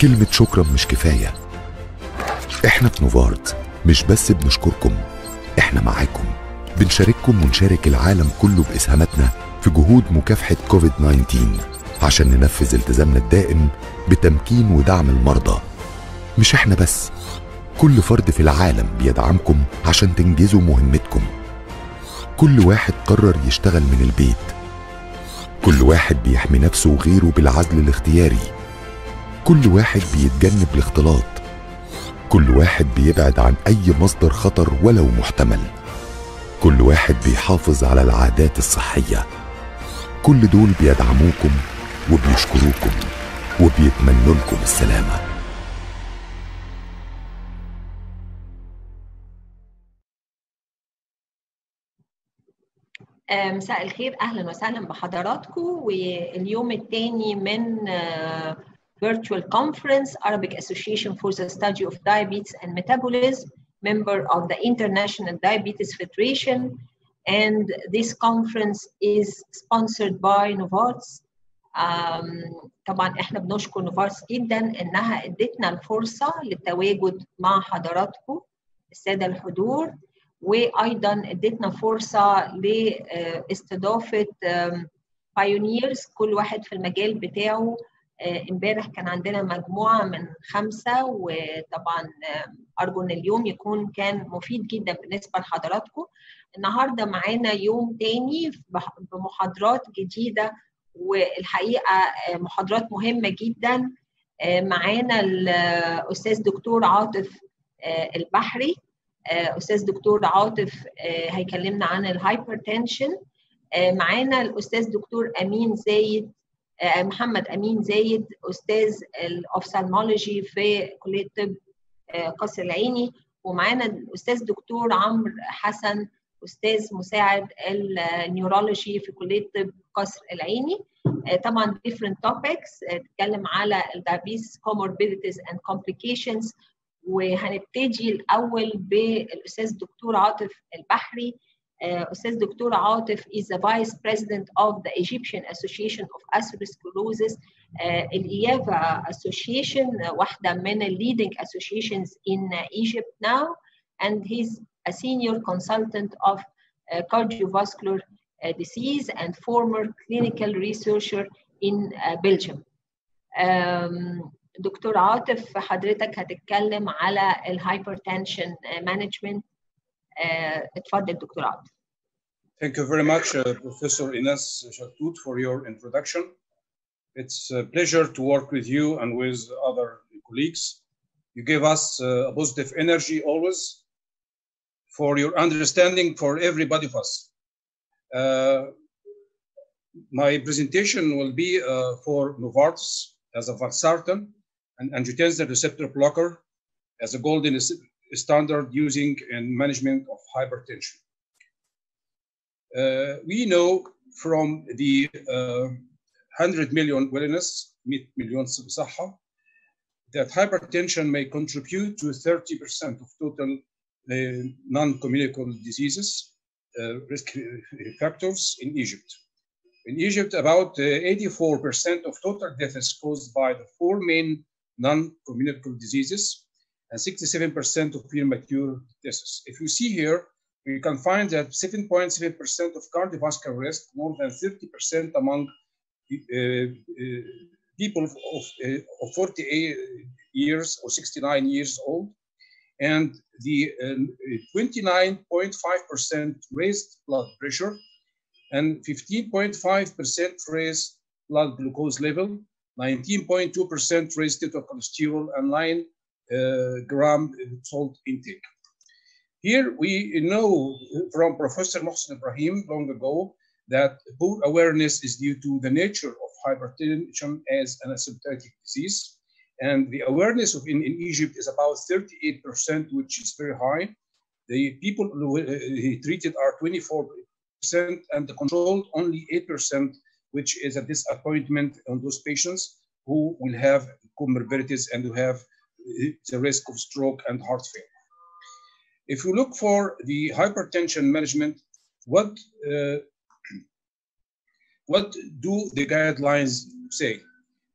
كلمة شكرا مش كفاية. إحنا في نوفارت مش بس بنشكركم إحنا معاكم. بنشارككم ونشارك العالم كله بإسهاماتنا في جهود مكافحة كوفيد 19 عشان ننفذ التزامنا الدائم بتمكين ودعم المرضى. مش إحنا بس كل فرد في العالم بيدعمكم عشان تنجزوا مهمتكم. كل واحد قرر يشتغل من البيت. كل واحد بيحمي نفسه وغيره بالعزل الاختياري. كل واحد بيتجنب الاختلاط. كل واحد بيبعد عن أي مصدر خطر ولو محتمل. كل واحد بيحافظ على العادات الصحية. كل دول بيدعموكم وبيشكروكم وبيتمنوا لكم السلامة. آه، مساء الخير. أهلا وسهلا بحضراتكم. واليوم الثاني من آه، virtual conference Arabic Association for the Study of Diabetes and Metabolism member of the International Diabetes Federation and this conference is sponsored by Novartis um, طبعا إحنا بنشكر نوفارس جدا انها ادتنا الفرصه للتواجد مع حضراتكم الساده الحضور وأيضا ادتنا فرصه لاستضافه بايونيرز كل واحد في المجال بتاعه امبارح كان عندنا مجموعة من خمسة وطبعا أرجو إن اليوم يكون كان مفيد جدا بالنسبة لحضراتكم. النهارده معانا يوم تاني بمحاضرات جديدة والحقيقة محاضرات مهمة جدا. معانا الأستاذ دكتور عاطف البحري. أستاذ دكتور عاطف هيكلمنا عن ال hypertension معانا الأستاذ دكتور أمين زايد محمد أمين زايد أستاذ ال ophthalmology في كلية طب قصر العيني. ومعانا الأستاذ دكتور عمرو حسن أستاذ مساعد ال neurology في كلية طب قصر العيني. طبعا different topics. تتكلم على الدايابيتس comorbidities and complications. وهنبتدي الأول بالأستاذ الدكتور عاطف البحري. استاذ دكتور عاطف is the vice president of the Egyptian Association of Atherosclerosis الإيافا Association واحدة من ال leading associations in Egypt now and he's a senior consultant of uh, cardiovascular uh, disease and former clinical researcher in uh, Belgium. Um, دكتور عاطف حضرتك هتتكلم على الهايبرتنشن مانجمنت اتفضل دكتور عاطف Thank you very much, uh, Professor Ines Shatut, for your introduction. It's a pleasure to work with you and with other colleagues. You give us uh, a positive energy always for your understanding for everybody of us. Uh, my presentation will be for Novartis as a Vaxartan and angiotensin receptor blocker as a golden standard using in management of hypertension. Uh, we know from the uh, 100 million wellness, 100 million صحة, that hypertension may contribute to 30% of total uh, non-communicable diseases, risk factors in Egypt. In Egypt, about 84% of total deaths is caused by the four main non-communicable diseases and 67% of premature deaths. If you see here, we can find that 7.7% of cardiovascular risk, more than 30% among uh, uh, people of, uh, of 48 years or 69 years old, and the 29.5% raised blood pressure and 15.5% raised blood glucose level, 19.2% raised total cholesterol, and 9 uh, gram salt intake. Here we know from Professor Mohsen Ibrahim long ago that poor awareness is due to the nature of hypertension as an asymptomatic disease. And the awareness of in, in Egypt is about 38%, which is very high. The people uh, treated are 24%, and the controlled only 8%, which is a disappointment on those patients who will have comorbidities and who have the risk of stroke and heart failure. If you look for the hypertension management, what uh, what do the guidelines say?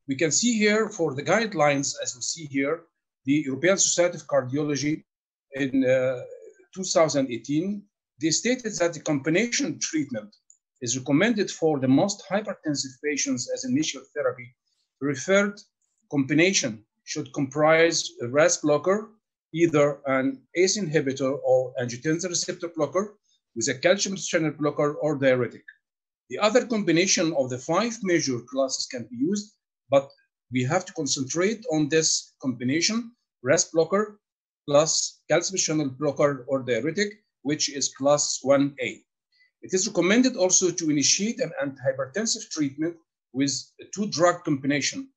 We can see here for the guidelines, as we see here, the European Society of Cardiology in uh, 2018, they stated that the combination treatment is recommended for the most hypertensive patients as initial therapy. Referred combination should comprise a RAS blocker, either an ACE inhibitor or angiotensin receptor blocker with a calcium channel blocker or diuretic. The other combination of the five major classes can be used, but we have to concentrate on this combination, RAS blocker plus calcium channel blocker or diuretic, which is class 1A. It is recommended also to initiate an antihypertensive treatment with two drug combination,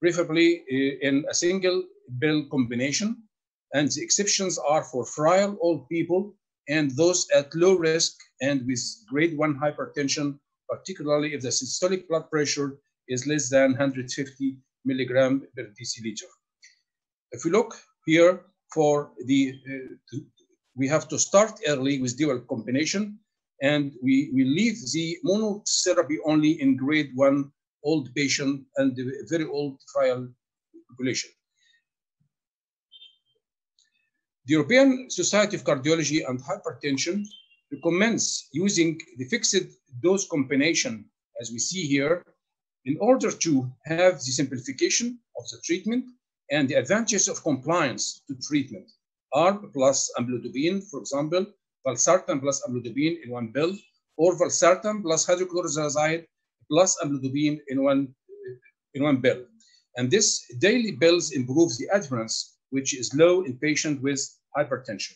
preferably eh, in a single pill combination. And the exceptions are for frail old people and those at low risk and with grade 1 hypertension, particularly if the systolic blood pressure is less than 150 milligram per deciliter. If we look here for the, uh, we have to start early with dual combination and we, we leave the monotherapy only in grade 1 old patient and the very old frail population. The European Society of Cardiology and Hypertension recommends using the fixed dose combination, as we see here, in order to have the simplification of the treatment and the advantages of compliance to treatment. ARB plus amlodipine, for example, valsartan plus amlodipine in one pill, or valsartan plus hydrochlorothiazide plus amlodipine in one, in one pill. And this daily pills improves the adherence which is low in patients with hypertension.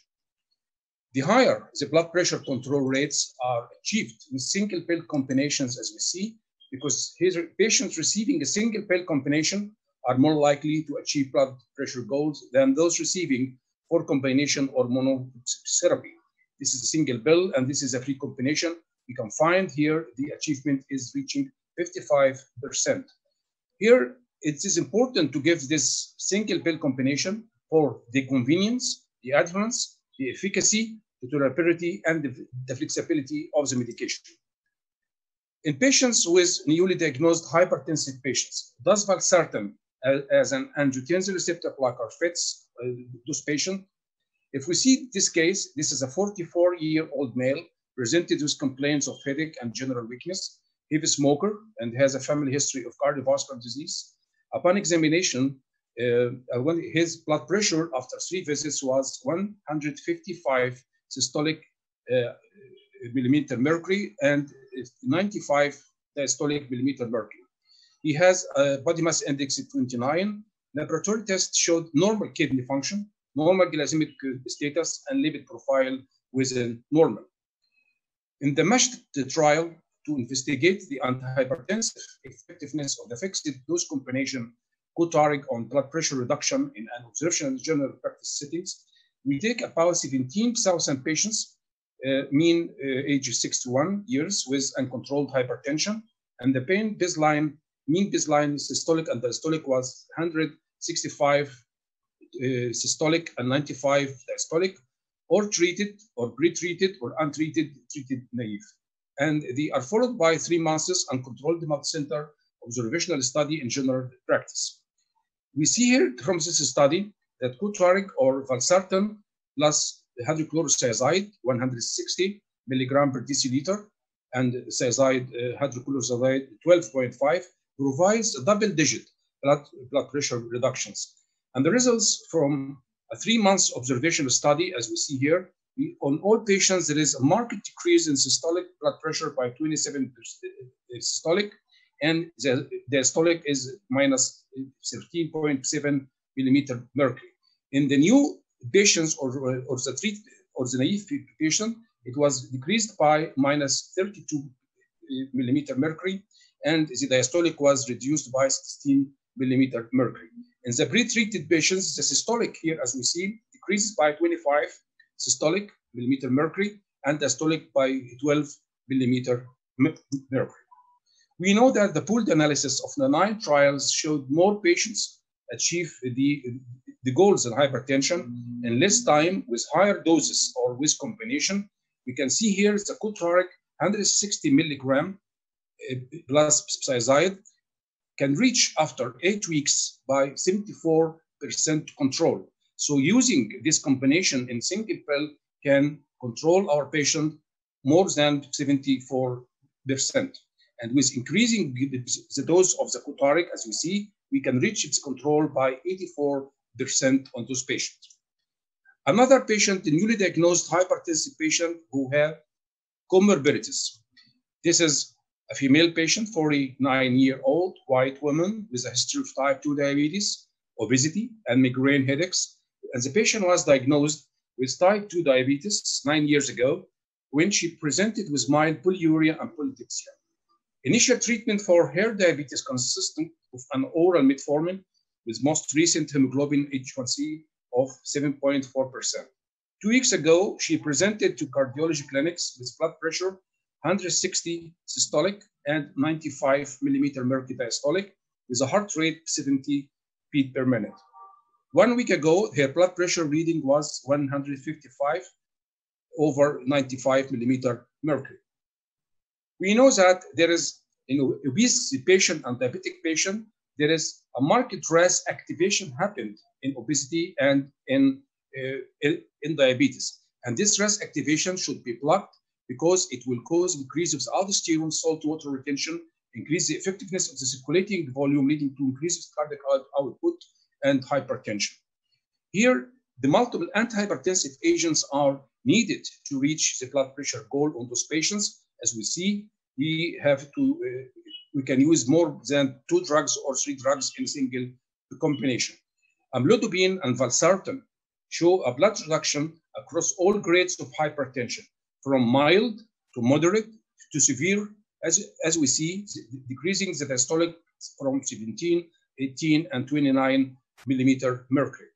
The higher the blood pressure control rates are achieved with single pill combinations, as we see, because patients receiving a single pill combination are more likely to achieve blood pressure goals than those receiving four combination or monotherapy. This is a single pill, and this is a free combination. We can find here the achievement is reaching 55%. Here, it is important to give this single pill combination for the convenience, the adherence, the efficacy, the tolerability, and the, the flexibility of the medication. In patients with newly diagnosed hypertensive patients, does valsartan as, as an angiotensin receptor blocker fits uh, those patients? If we see this case, this is a 44-year-old male presented with complaints of headache and general weakness, heavy smoker, and has a family history of cardiovascular disease. Upon examination, uh, his blood pressure after three visits was 155 systolic uh, millimeter mercury and 95 diastolic millimeter mercury. He has a body mass index of 29. Laboratory tests showed normal kidney function, normal glycemic status, and lipid profile within normal. In the MESH trial, to investigate the antihypertensive effectiveness of the fixed dose combination Cotarg on blood pressure reduction in an observational general practice settings, we take about 17,000 patients, uh, mean uh, age 61 years with uncontrolled hypertension, and the pain baseline, mean baseline systolic and diastolic was 165 uh, systolic and 95 diastolic, or treated or pre-treated or untreated, treated naive. And they are followed by three months uncontrolled multi-center observational study in general practice. We see here from this study that Cotarg or valsartan plus hydrochlorothiazide, 160 milligram per deciliter, and thiazide uh, hydrochlorothiazide 12.5 provides double-digit blood, blood pressure reductions. And the results from a three months observational study, as we see here, on all patients, there is a marked decrease in systolic blood pressure by 27 uh, systolic, and the diastolic is minus 13.7 millimeter mercury. In the new patients or, uh, or the treat or the naive patient, it was decreased by minus 32 uh, millimeter mercury, and the diastolic was reduced by 16 millimeter mercury. In the pre-treated patients, the systolic here, as we see, decreases by 25 systolic millimeter mercury and diastolic by 12 millimeter mercury. We know that the pooled analysis of the nine trials showed more patients achieve the, the goals in hypertension in less time with higher doses or with combination. We can see here the Cotarg 160 milligram eh, plus thiazide can reach after eight weeks by 74% control. So using this combination in single pill can control our patient more than 74%. And with increasing the dose of the Cotaric, as you see, we can reach its control by 84% on those patients. Another patient, a newly diagnosed hypertensive patient who had comorbidities. This is a female patient, 49 year old, white woman with a history of type 2 diabetes, obesity, and migraine headaches. And the patient was diagnosed with type 2 diabetes nine years ago when she presented with mild polyuria and polydipsia. Initial treatment for her diabetes consisted of an oral metformin with most recent hemoglobin H1C of 7.4%. Two weeks ago, she presented to cardiology clinics with blood pressure 160 systolic and 95 millimeter mercury diastolic with a heart rate 70 beat per minute. One week ago, her blood pressure reading was 155 over 95 millimeter mercury. We know that there is in obese patient and diabetic patient, there is a market RAS activation happened in obesity and in, uh, in diabetes. And this RAS activation should be blocked because it will cause increase of aldosterone salt water retention, increase the effectiveness of the circulating volume, leading to increased cardiac output and hypertension. Here, the multiple antihypertensive agents are needed to reach the blood pressure goal on those patients. As we see, we have to, uh, we can use more than two drugs or three drugs in a single combination. Amlodipine and valsartan show a blood reduction across all grades of hypertension, from mild to moderate to severe, as, as we see, decreasing the diastolic from 17, 18, and 29 millimeter mercury.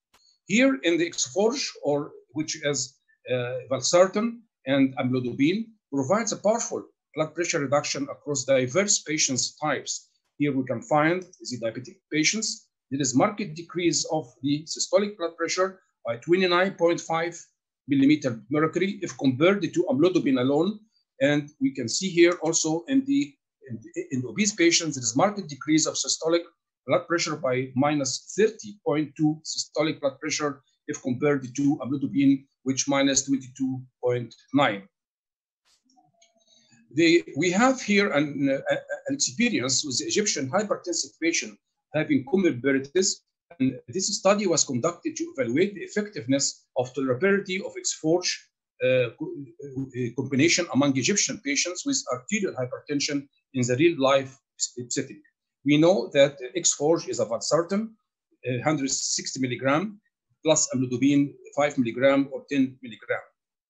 Here in the Exforge, or which is uh, valsartan and amlodipine, provides a powerful blood pressure reduction across diverse patients types. Here we can find the diabetic patients. There is marked decrease of the systolic blood pressure by 29.5 millimeter mercury if compared to amlodipine alone. And we can see here also in the in, in obese patients, there is marked decrease of systolic blood pressure by minus 30.2 systolic blood pressure if compared to amlodipine, which minus 22.9 we have here an, uh, an experience with the Egyptian hypertensive patient having comorbidities. And this study was conducted to evaluate the effectiveness of tolerability of Exforge uh, combination among Egyptian patients with arterial hypertension in the real life setting. We know that Exforge is a valsartan, uh, 160 milligram, plus amlodipine 5 milligram or 10 milligram.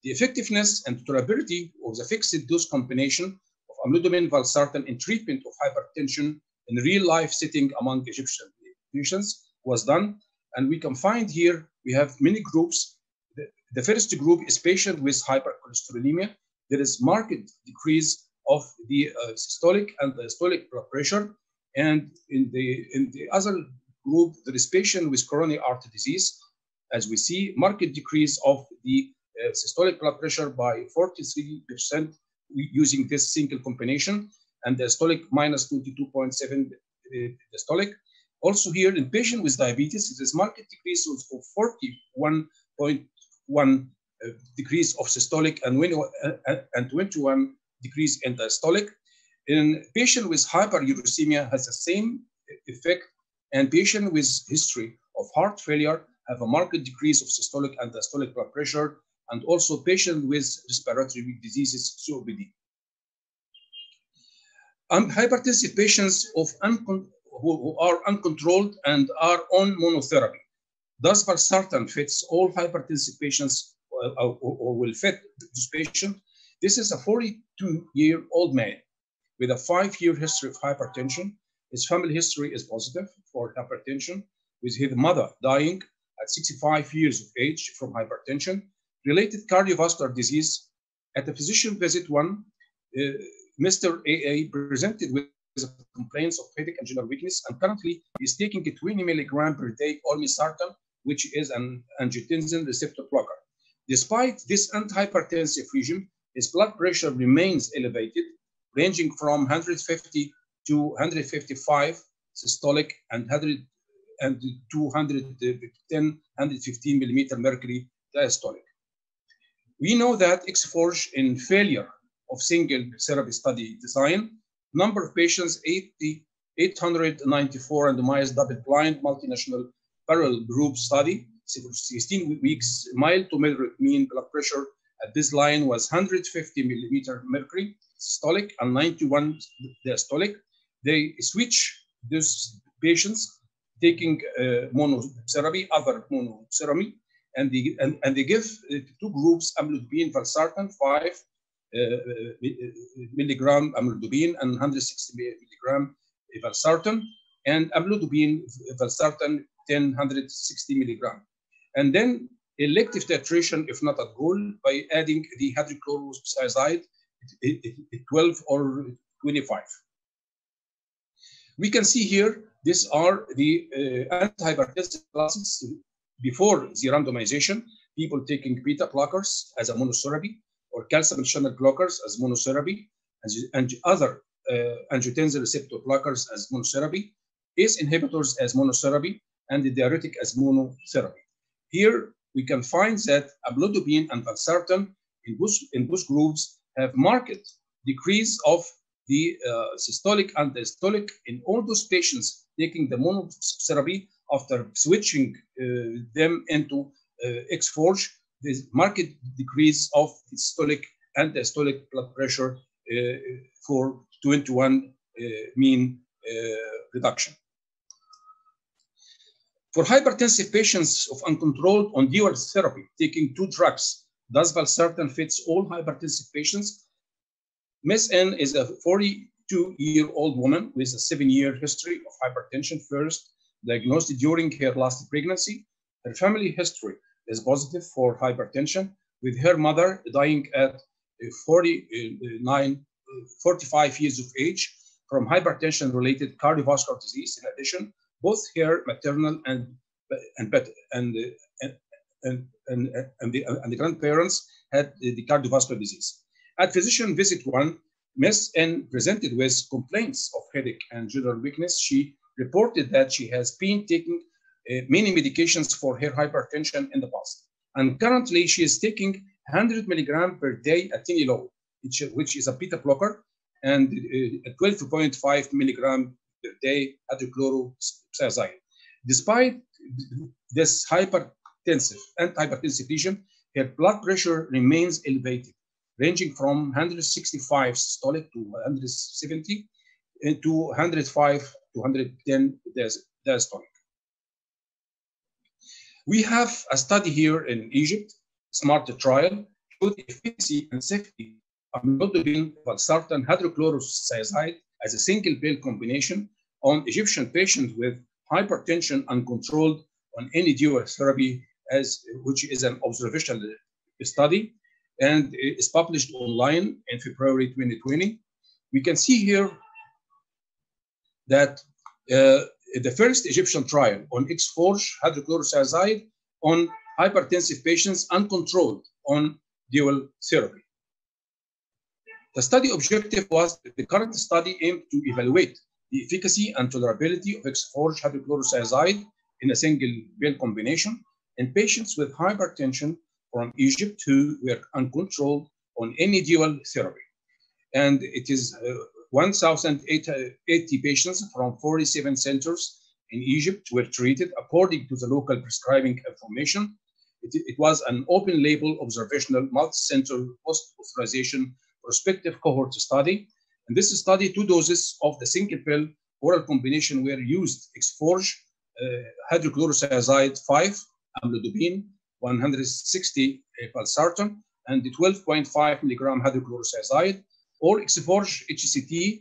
The effectiveness and tolerability of the fixed dose combination of amlodipine valsartan in treatment of hypertension in real life setting among Egyptian patients was done. And we can find here, we have many groups. The, the first group is patient with hypercholesterolemia. There is marked decrease of the uh, systolic and diastolic blood pressure. And in the, in the other group, there is patient with coronary artery disease. As we see, marked decrease of the uh, systolic blood pressure by 43% using this single combination, and the systolic minus 22.7 uh, systolic. Also here in patient with diabetes, it is marked decrease of 41.1 uh, degrees of systolic and, when, uh, and 21 decrease in diastolic. In patient with hyperuricemia has the same effect, and patient with history of heart failure have a marked decrease of systolic and diastolic blood pressure and also patients with respiratory diseases, COPD. Um, hypertensive patients of who, who, are uncontrolled and are on monotherapy. Does valsartan fits all hypertensive patients uh, or, or, will fit this patient? This is a 42-year-old man with a five-year history of hypertension. His family history is positive for hypertension, with his mother dying at 65 years of age from hypertension related cardiovascular disease. At the physician visit one, uh, Mr. AA presented with complaints of headache and general weakness, and currently is taking a 20 milligram per day olmesartan, which is an angiotensin receptor blocker. Despite this antihypertensive regime, his blood pressure remains elevated, ranging from 150 to 155 systolic and 100 and 210, uh, 115 millimeter mercury diastolic. We know that X-Forge in failure of single therapy study design, number of patients 80, 894 randomized double-blind multinational parallel group study, 16 weeks, mild to moderate mean blood pressure this line was 150 millimeter mercury systolic and 91 diastolic. They switch these patients taking uh, other monotherapy, and they, and, and they give uh, two groups amlodipine valsartan, 5 uh, milligram amlodipine and 160 milligram valsartan, and amlodipine valsartan 10, 160 milligram. And then elective titration, if not at goal, by adding the hydrochlorothiazide 12 or 25. We can see here, these are the uh, antihypertensive classes before the randomization, people taking beta blockers as a monotherapy or calcium channel blockers as monotherapy and, and other uh, angiotensin receptor blockers as monotherapy, ACE inhibitors as monotherapy, and the diuretic as monotherapy. Here we can find that amlodipine and valsartan in both, in both groups have marked decrease of the uh, systolic and diastolic in all those patients taking the monotherapy after switching uh, them into uh, X-Forge, marked decrease of systolic and diastolic blood pressure uh, for 21 uh, mean uh, reduction. For hypertensive patients of uncontrolled on dual therapy, taking two drugs, does valsartan fits all hypertensive patients? Miss N is a 42-year-old woman with a seven-year history of hypertension first, diagnosed during her last pregnancy. Her family history is positive for hypertension, with her mother dying at uh, 49, uh, 45 years of age from hypertension-related cardiovascular disease. In addition, both her maternal and and and and and, and, the, and the grandparents had the cardiovascular disease. At physician visit one, Miss N presented with complaints of headache and general weakness. She reported that she has been taking uh, many medications for her hypertension in the past. And currently she is taking 100 milligram per day atenolol, which, which is a beta blocker, and uh, 12.5 milligram per day hydrochlorothiazide. Despite this hypertensive and hypertensive lesion, her blood pressure remains elevated, ranging from 165 systolic to 170 and uh, to 105 to 110 diastolic. We have a study here in Egypt, SMART trial, showed efficacy and safety of amlodipine, valsartan, hydrochlorothiazide as a single pill combination on Egyptian patients with hypertension uncontrolled on any dual therapy, as which is an observational study, and is published online in February 2020. We can see here that uh, the first Egyptian trial on X-Forge hydrochlorothiazide on hypertensive patients uncontrolled on dual therapy. The study objective was the current study aimed to evaluate the efficacy and tolerability of X-Forge hydrochlorothiazide in a single pill combination in patients with hypertension from Egypt who were uncontrolled on any dual therapy. And it is uh, 1,080 patients from 47 centers in Egypt were treated according to the local prescribing information. It, it was an open label observational multi-center post-authorization prospective cohort study. In this study, two doses of the single pill oral combination were used, X-Forge, uh, hydrochlorothiazide 5, amlodipine, 160 valsartan, and the 12.5 milligram hydrochlorothiazide, or X-Forge HCT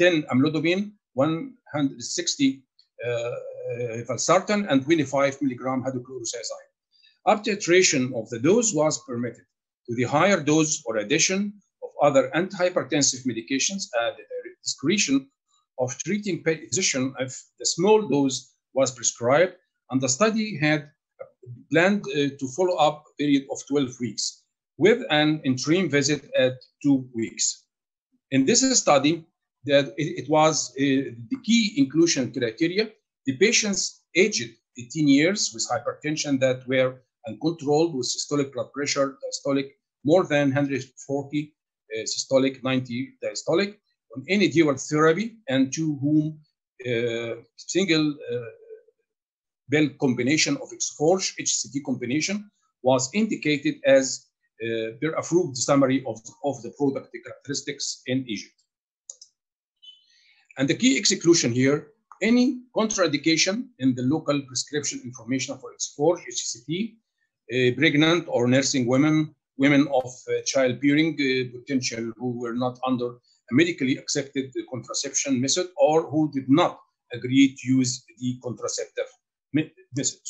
10 amlodipine, 160 uh, valsartan, and 25 milligram hydrochlorothiazide. Up titration of the dose was permitted to the higher dose or addition other antihypertensive medications at the discretion of treating physician if the small dose was prescribed, and the study had planned uh, to follow up a period of 12 weeks with an interim visit at two weeks. In this study, that it, was uh, the key inclusion criteria. The patients aged 18 years with hypertension that were uncontrolled with systolic blood pressure, diastolic more than 140, uh, systolic 90 diastolic on any dual therapy and to whom uh, single uh, bell combination of X-Forge HCT combination was indicated as uh, their approved summary of, of the product characteristics in Egypt. And the key exclusion here, any contraindication in the local prescription information for X-Forge HCT, uh, pregnant or nursing women, women of uh, childbearing uh, potential who were not under a medically accepted contraception method or who did not agree to use the contraceptive method.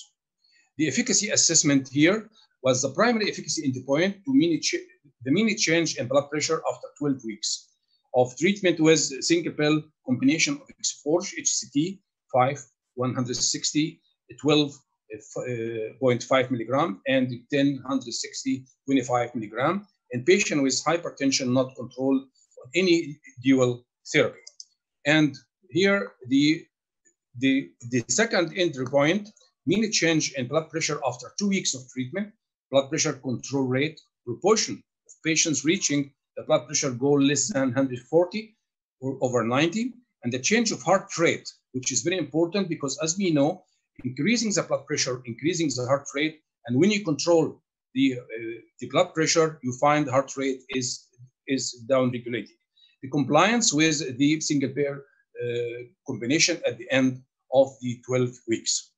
The efficacy assessment here was the primary efficacy endpoint to mean the mean change in blood pressure after 12 weeks of treatment with single pill combination of X-Forge HCT 5, 160, 12.5 uh, milligram and 10, 160, 25 milligram in patient with hypertension not controlled on any dual therapy. And here the, the, the second entry point, mean change in blood pressure after two weeks of treatment, blood pressure control rate, proportion of patients reaching the blood pressure goal less than 140 or over 90, and the change of heart rate, which is very important because as we know, increasing the blood pressure, increasing the heart rate, and when you control the, uh, the blood pressure, you find heart rate is, is down regulated. The compliance with the single pair uh, combination at the end of the 12 weeks.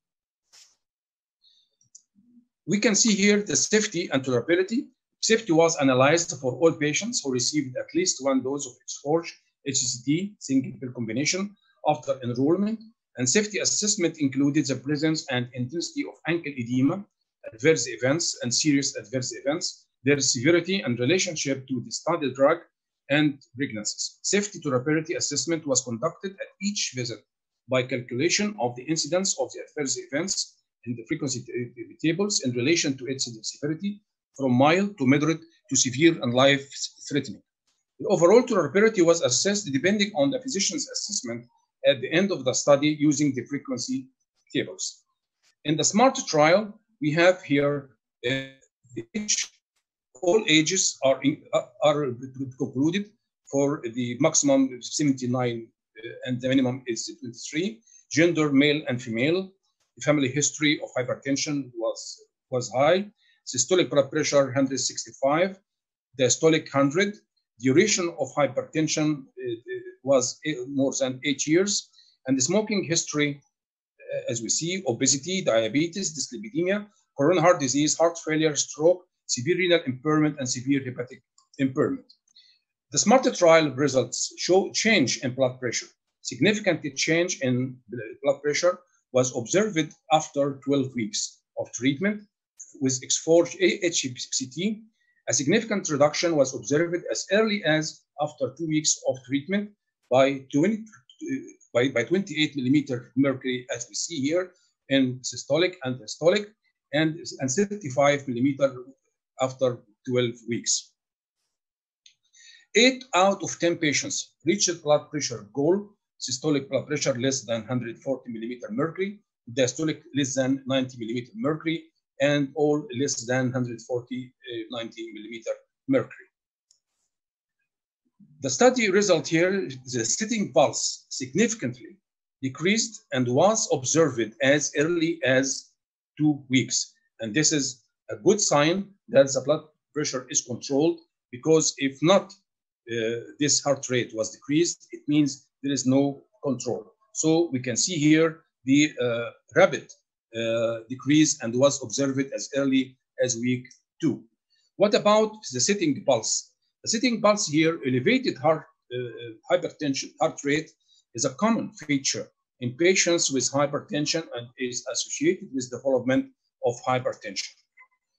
We can see here the safety and tolerability. Safety was analyzed for all patients who received at least one dose of X-Forge HCT single pill combination after enrollment, and safety assessment included the presence and intensity of ankle edema, adverse events, and serious adverse events, their severity and relationship to the study drug and pregnancies. Safety tolerability assessment was conducted at each visit by calculation of the incidence of the adverse events in the frequency tables in relation to its severity from mild to moderate to severe and life-threatening. The overall tolerability was assessed depending on the physician's assessment at the end of the study using the frequency tables. In the SMART trial, we have here uh, all ages are, in, uh, are concluded for the maximum 79 uh, and the minimum is 23. Gender, male and female. The family history of hypertension was, was high. Systolic blood pressure 165. Diastolic 100 duration of hypertension was more than eight years, and the smoking history, uh, as we see, obesity, diabetes, dyslipidemia, coronary heart disease, heart failure, stroke, severe renal impairment, and severe hepatic impairment. The SMART trial results show change in blood pressure. Significant change in blood pressure was observed after 12 weeks of treatment with X-Forge HCT a significant reduction was observed as early as after two weeks of treatment by 20, by, by 28 millimeter mercury, as we see here, in systolic and diastolic, and, and 75 millimeter after 12 weeks. Eight out of 10 patients reached blood pressure goal, systolic blood pressure less than 140 millimeter mercury, diastolic less than 90 millimeter mercury, and all less than 140, uh, 90 millimeter mercury. The study result here, the sitting pulse significantly decreased and was observed as early as two weeks. And this is a good sign that the blood pressure is controlled because if not, uh, this heart rate was decreased, it means there is no control. So we can see here the uh, rapid uh, decrease and was observed as early as week two. What about the sitting pulse? The sitting pulse here, elevated heart uh, hypertension, heart rate, is a common feature in patients with hypertension and is associated with development of hypertension.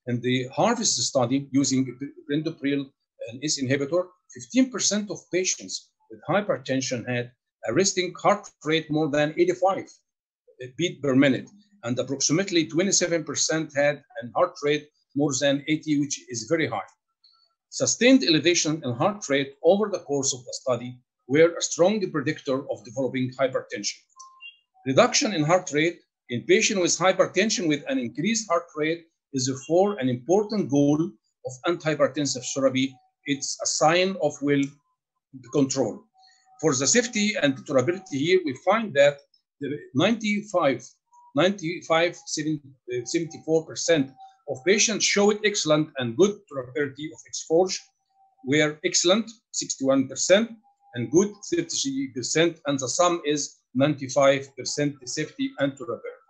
In the HARVEST study using perindopril and ACE inhibitor, 15% of patients with hypertension had a resting heart rate more than 85 beat per minute and approximately 27% had an heart rate more than 80, which is very high. Sustained elevation in heart rate over the course of the study were a strong predictor of developing hypertension. Reduction in heart rate in patients with hypertension with an increased heart rate is therefore an important goal of antihypertensive therapy. It's a sign of will control. For the safety and tolerability here, we find that the 95, 95, 74% uh, of patients showed excellent and good tolerability of Exforge, were excellent, 61%, and good, 33%, and the sum is 95% safety and tolerability.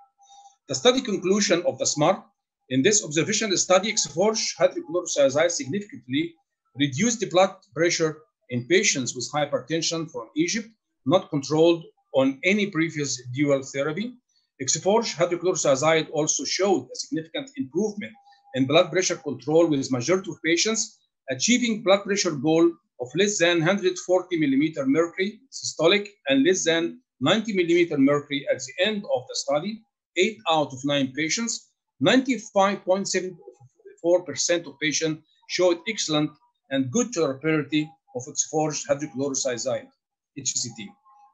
The study conclusion of the SMART, in this observation study, Exforge hydrochlorothiazide significantly reduced the blood pressure in patients with hypertension from Egypt, not controlled on any previous dual therapy. Exforge hydrochlorothiazide also showed a significant improvement in blood pressure control with majority of patients achieving blood pressure goal of less than 140 millimeter mercury systolic and less than 90 millimeter mercury at the end of the study. Eight out of nine patients, 95.74% of patients showed excellent and good tolerability of Exforge hydrochlorothiazide, HCT.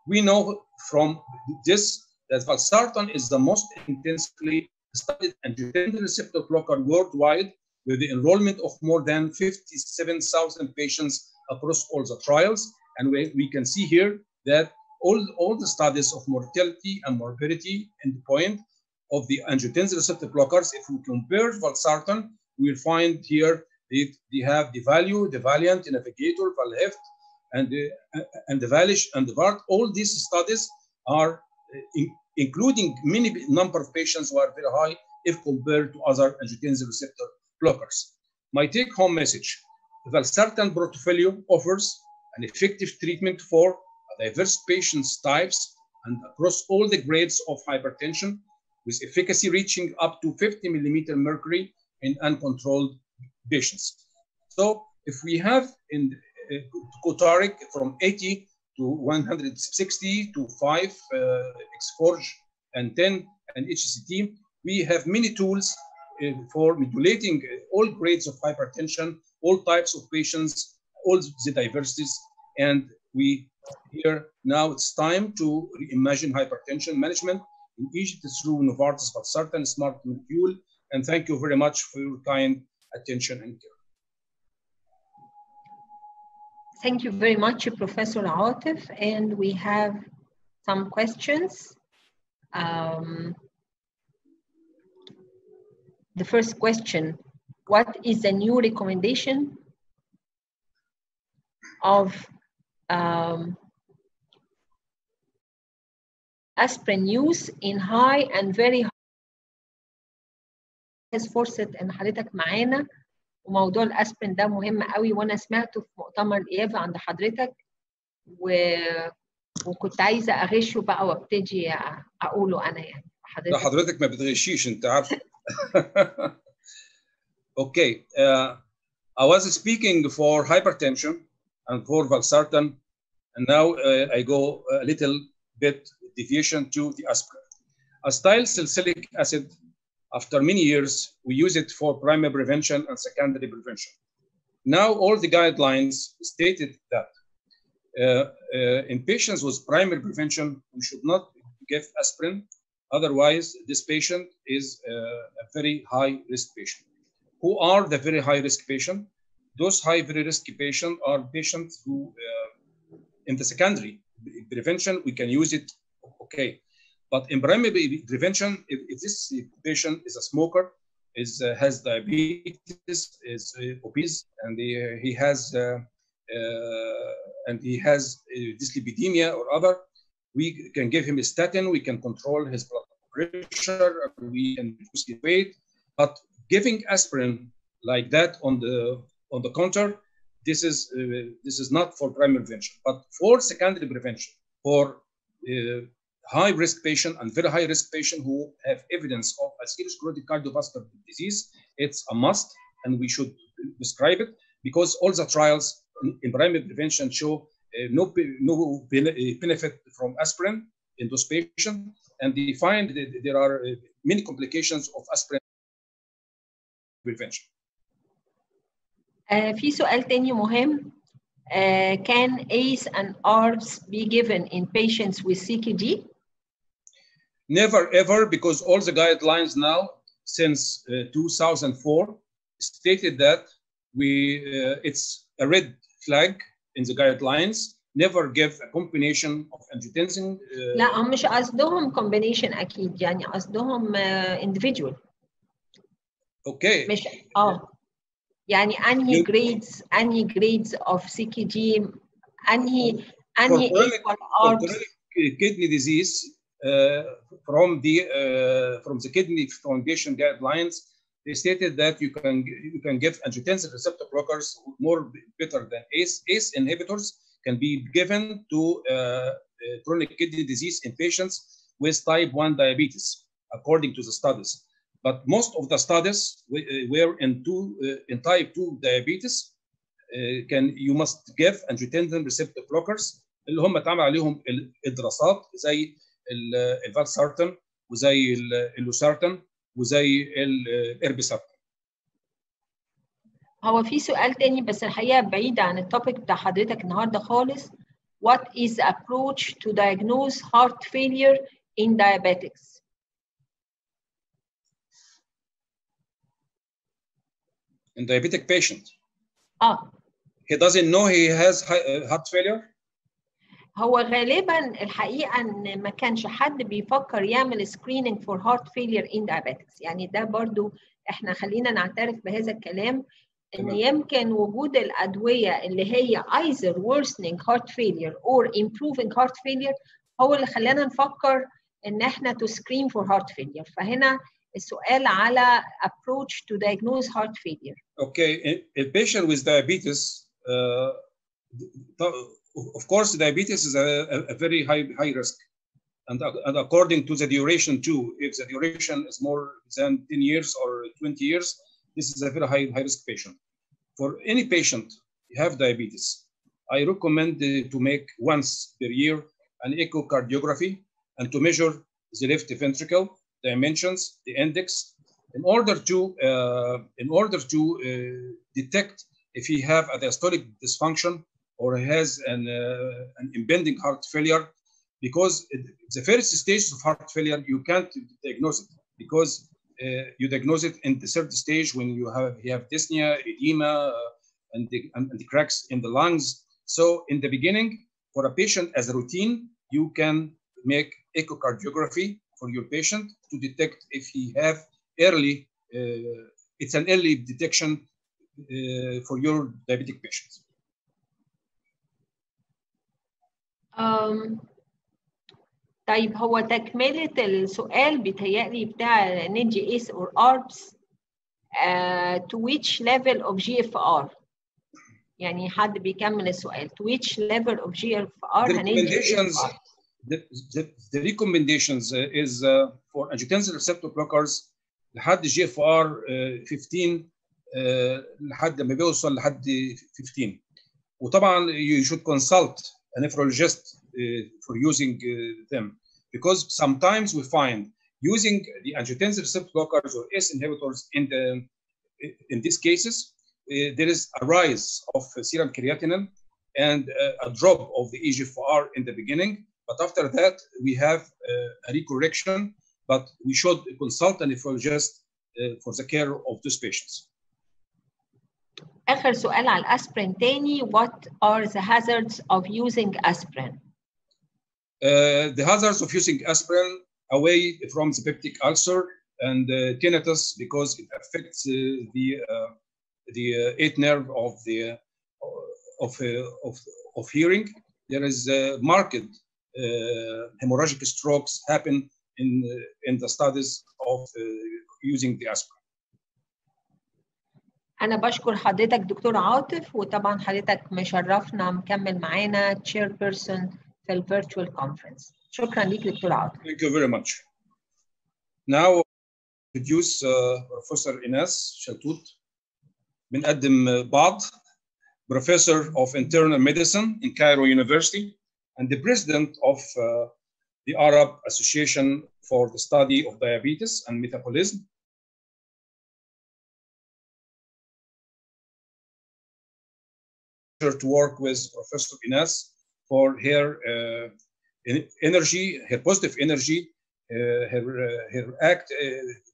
We know from this that valsartan is the most intensely studied angiotensin receptor blocker worldwide with the enrollment of more than 57,000 patients across all the trials. And we, we can see here that all, all the studies of mortality and morbidity endpoint of the angiotensin receptor blockers, if we compare valsartan, we'll find here that they have the value, the Valiant, the Navigator, Valheft, and the, and the Valish and the VART. All these studies are in, including many number of patients who are very high if compared to other angiotensin receptor blockers. My take-home message, valsartan portfolio offers an effective treatment for diverse patient types and across all the grades of hypertension with efficacy reaching up to 50 millimeter mercury in uncontrolled patients. So if we have in uh, Cotarec from 80 to 160 to 5 uh, Exforge and 10 and HCT, we have many tools uh, for modulating all grades of hypertension, all types of patients, all the diversities. And we here now it's time to reimagine hypertension management in Egypt through Novartis Valsartan Smart Molecule. And thank you very much for your kind attention and care. Thank you very much, Professor Atif. And we have some questions. Um, the first question, what is the new recommendation of um, aspirin use in high and very high فرصة ان حضرتك معانا وموضوع الأسبرين ده مهم قوي وأنا سمعته في مؤتمر الايافا عند حضرتك و... وكنت عايزة أغشه بقى وأبتدي أقوله أنا يعني. لا حضرتك ما بتغشيش أنت عارف. Okay. Uh, I was speaking for hypertension and for valsartan and now uh, I go a little bit deviation to the aspirin. Acetyl salicylic acid after many years, we use it for primary prevention and secondary prevention. Now, all the guidelines stated that uh, uh, in patients with primary prevention, we should not give aspirin. Otherwise, this patient is uh, a very high risk patient. Who are the very high risk patient? Those high very patients are patients who, in the secondary prevention, we can use it okay. But in primary prevention, if, if this patient is a smoker, is uh, has diabetes, is uh, obese, and he, he has uh, and he has dyslipidemia or other, we can give him a statin. We can control his blood pressure. We can reduce his weight. But giving aspirin like that on the on the counter, this is this is not for primary prevention, but for secondary prevention, for high risk patient and very high risk patient who have evidence of a serious chronic cardiovascular disease, it's a must and we should prescribe it because all the trials in, in primary prevention show uh, no, no benefit from aspirin in those patients and they find that there are uh, many complications of aspirin prevention. آه في سؤال تاني مهم Uh, can ACE and ARBs be given in patients with CKD? Never ever, because all the guidelines now since uh, 2004 stated that we uh, it's a red flag in the guidelines. Never give a combination of angiotensin. Uh, لا هم مش قصدهم combination اكيد يعني قصدهم uh, individual okay. مش اه يعني انهي You- grades انهي grades of CKD انهي For انهي chronic, equal for ARBs chronic kidney disease, uh, from the uh, from the Kidney Foundation guidelines, they stated that you can you can give angiotensin receptor blockers more better than ACE. ACE inhibitors can be given to uh, uh, chronic kidney disease in patients with type 1 diabetes, according to the studies. But most of the studies wi- uh, were in two uh, in type 2 diabetes. Uh, can you must give angiotensin receptor blockers اللي هم اتعمل عليهم ال- الدراسات زي ال- ال valsartan وزي ال- اللوسارتن وزي ال- ال irbesartan هو في سؤال تاني بس الحقيقة بعيد عن ال topic بتاع حضرتك النهاردة خالص What is the approach to diagnose heart failure in diabetics? in diabetic patient آه he doesn't know he has uh, heart failure هو غالبا الحقيقة ان ما كانش حد بيفكر يعمل screening for heart failure in diabetics يعني ده برضو إحنا خلينا نعترف بهذا الكلام ان. يمكن وجود الادوية اللي هي either worsening heart failure or improving heart failure هو اللي خلانا نفكر ان إحنا to screen for heart failure فهنا السؤال على approach to diagnose heart failure okay a, patient with diabetes uh, of course diabetes is a, a, a very high high risk. And, and according to the duration too if the duration is more than 10 years or 20 years this is a very high high risk patient. For any patient who have diabetes i recommend uh, to make once per year an echocardiography and to measure the left ventricle dimensions the index in order to uh, in order to uh, detect if he have a diastolic dysfunction or has an uh, an impending heart failure because it- the first stage of heart failure you can't diagnose it because uh, you diagnose it in the third stage when you have you have dyspnea edema uh, and, the, and, the cracks in the lungs. So in the beginning for a patient as a routine you can make echocardiography for your patient to detect if he have early uh, it's an early detection uh, for your diabetic patients طيب هو تكملة السؤال بيتهيألي بتاع ايس or ARBs uh, to which level of GFR يعني حد بيكمل السؤال to which level of GFR the recommendations the, the, the recommendations uh, is uh, for angiotensin receptor blockers لحد جي اف ار 15 uh, لحد ما بيوصل لحد 15 وطبعا you should consult a nephrologist uh, for using uh, them. Because sometimes we find using the angiotensin receptor blockers or S inhibitors in the in these cases uh, there is a rise of serum creatinine and uh, a drop of the eGFR in the beginning. But after that we have uh, a recorrection. But we should consult a nephrologist uh, for the care of these patients آخر سؤال على الأسبرين تاني what are the hazards of using aspirin Uh, the hazards of using aspirin away from the peptic ulcer and uh, tinnitus because it affects uh, the uh, the uh, eighth nerve of the uh, of, uh, of of hearing. There is uh, marked uh, hemorrhagic strokes happen in uh, in the studies of uh, using the aspirin. أنا بشكر حضرتك دكتور عاطف وطبعا حضرتك مشرفنا مكمل معانا تشير بيرسون في الفيرتشوال كونفرنس شكرا ليك دكتور عاطف Thank you very much. Now introduce uh, Professor Ines Shaltut بنقدم بعض Professor of Internal Medicine in Cairo University and the President of uh, the Arab Association for the Study of Diabetes and Metabolism. To work with Professor Ines for her uh, energy, her positive energy, uh, her, uh, her act, uh,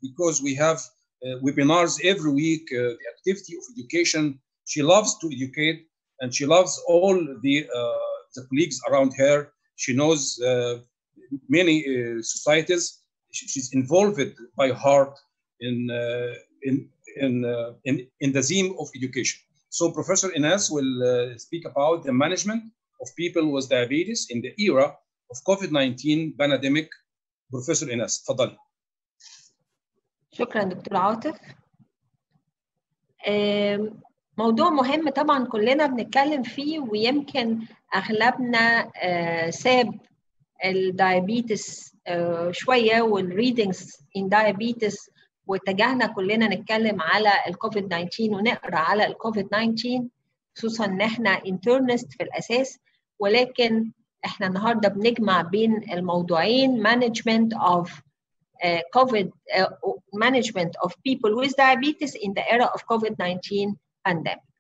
because we have uh, webinars every week, uh, the activity of education. She loves to educate and she loves all the, the colleagues around her. She knows many societies. She's involved by heart in, in, in, in, in the theme of education. So Professor Ines will uh, speak about the management of people with diabetes in the era of COVID-19 pandemic. Professor Ines, تفضلي. شكرا دكتور عاطف. موضوع مهم طبعا كلنا بنتكلم فيه ويمكن اغلبنا ساب الدايابيتس شويه والريدنجز ان دايابيتس واتجهنا كلنا نتكلم على الكوفيد 19 ونقرأ على الكوفيد 19 خصوصا إن إحنا انترنست في الأساس ولكن إحنا النهارده بنجمع بين الموضوعين of uh, COVID uh, management of people with diabetes in the era of COVID-19 pandemic.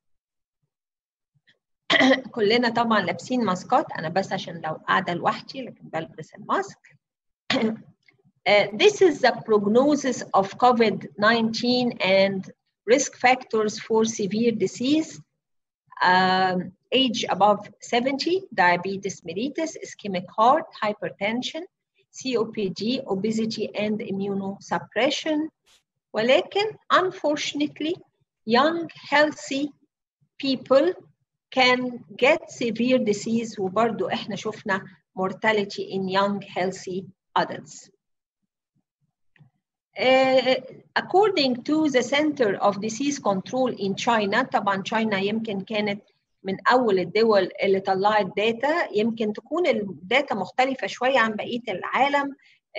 كلنا طبعا لابسين ماسكات أنا بس عشان لو قاعدة لوحدي لكن بلبس الماسك Uh, this is the prognosis of COVID-19 and risk factors for severe disease. Um, age above 70, diabetes mellitus, ischemic heart, hypertension, COPD, obesity, and immunosuppression. ولكن, unfortunately, young, healthy people can get severe disease وبرضو احنا شفنا mortality in young, healthy adults. Uh, according to the Center of Disease Control in China طبعا China يمكن كانت من أول الدول اللي طلعت data يمكن تكون ال data مختلفة شوية عن بقية العالم.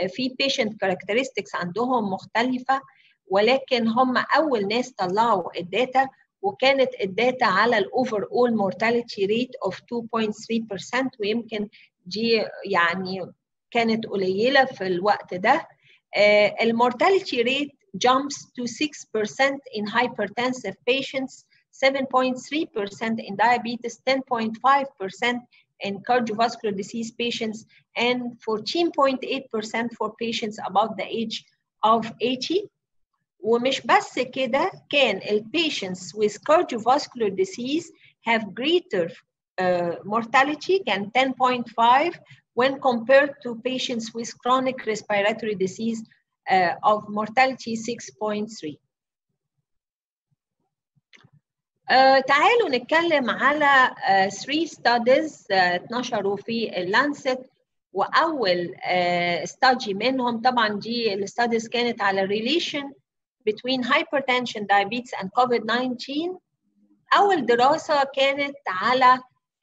في patient characteristics عندهم مختلفة ولكن هم أول ناس طلعوا ال data وكانت ال data على ال overall mortality rate of 2.3% ويمكن دي يعني كانت قليلة في الوقت ده. Uh, المortality rate jumps to 6% in hypertensive patients, 7.3% in diabetes, 10.5% in cardiovascular disease patients, and 14.8% for patients above the age of 80. ومش بس كده كان ال patients with cardiovascular disease have greater uh, mortality كان 10.5 when compared to patients with chronic respiratory disease uh, of mortality 6.3. Uh, تعالوا نتكلم على uh, three studies uh, اتنشروا في اللانست واول uh, study منهم طبعا دي الستاديز كانت على relation between hypertension, diabetes and COVID-19 اول دراسه كانت على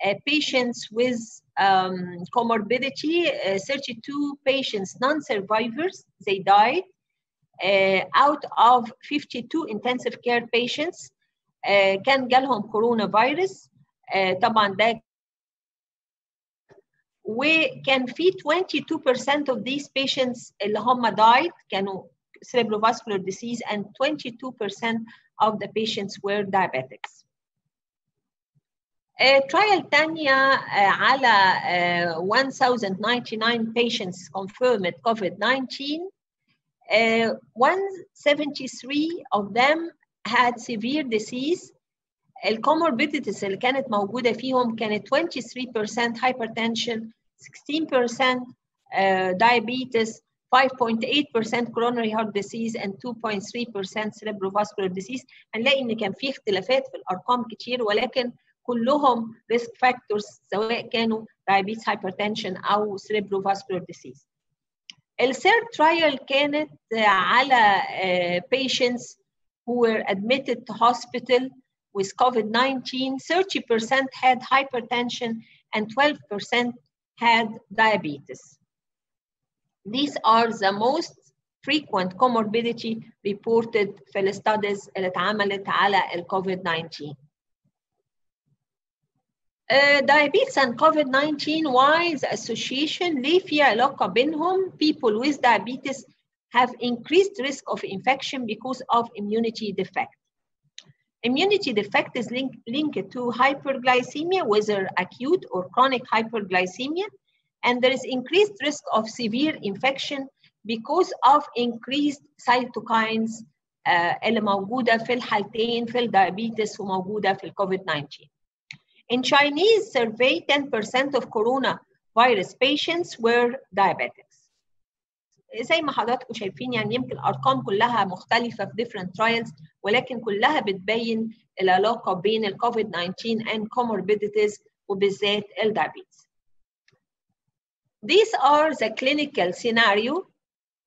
uh, patients with um, comorbidity, uh, 32 patients, non-survivors, they died. Uh, out of 52 intensive care patients, uh, كان جالهم كورونا فيروس طبعا ده وكان في 22% of these patients اللي هم died كانوا cerebrovascular disease and 22% of the patients were diabetics. ترايل تانية على 1099 patients confirmed COVID-19 uh, 173 of them had severe disease الكوموربيديتيز اللي كانت موجودة فيهم كانت 23% hypertension 16% uh, diabetes 5.8% coronary heart disease and 2.3% cerebrovascular disease هنلاقي ان كان في اختلافات في الارقام كتير ولكن كلهم risk factors سواء كانوا diabetes hypertension أو cerebrovascular disease. الثيرد trial كانت على uh, patients who were admitted to hospital with COVID-19 30% had hypertension and 12% had diabetes. These are the most frequent comorbidity reported في الستاديز اللي اتعملت على الكوفيد 19. Uh, diabetes and COVID-19 why the association ليه في علاقة بينهم people with diabetes have increased risk of infection because of immunity defect. Immunity defect is link, linked to hyperglycemia, whether acute or chronic hyperglycemia, and there is increased risk of severe infection because of increased cytokines uh, اللي موجودة في الحالتين في الدايابيتس وموجودة في الكوفيد 19. In Chinese survey, 10% of coronavirus patients were diabetics. زي ما حضراتكم شايفين يعني يمكن الارقام كلها مختلفه في different trials ولكن كلها بتبين العلاقه بين الكوفيد 19 and comorbidities وبالذات الدايابيتس. These are the clinical scenario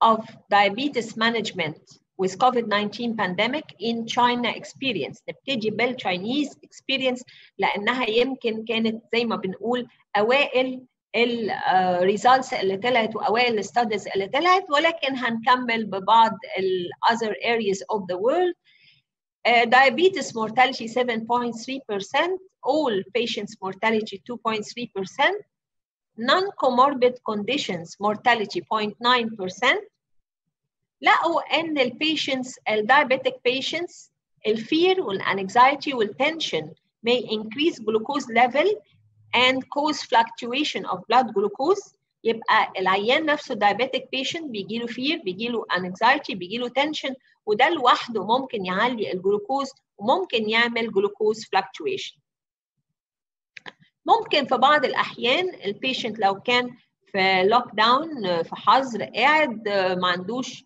of diabetes management with COVID-19 pandemic in China experience. نبتدي بالChinese experience لأنها يمكن كانت زي ما بنقول أوائل الريزلتس اللي طلعت واوائل الستاديز اللي طلعت ولكن هنكمل ببعض ال other areas of the world uh, diabetes mortality 7.3% all patients mortality 2.3% non-comorbid conditions mortality 0.9% لقوا إن البيشنتس الدايابيتك patients الفير والانكزايتي والتنشن may increase glucose level and cause fluctuation of blood glucose. يبقى العيان نفسه diabetic patient بيجي له fear بيجي له anxiety بيجي له tension وده لوحده ممكن يعلي الجلوكوز وممكن يعمل glucose fluctuation. ممكن في بعض الأحيان ال patient لو كان في lockdown في حظر قاعد ما عندوش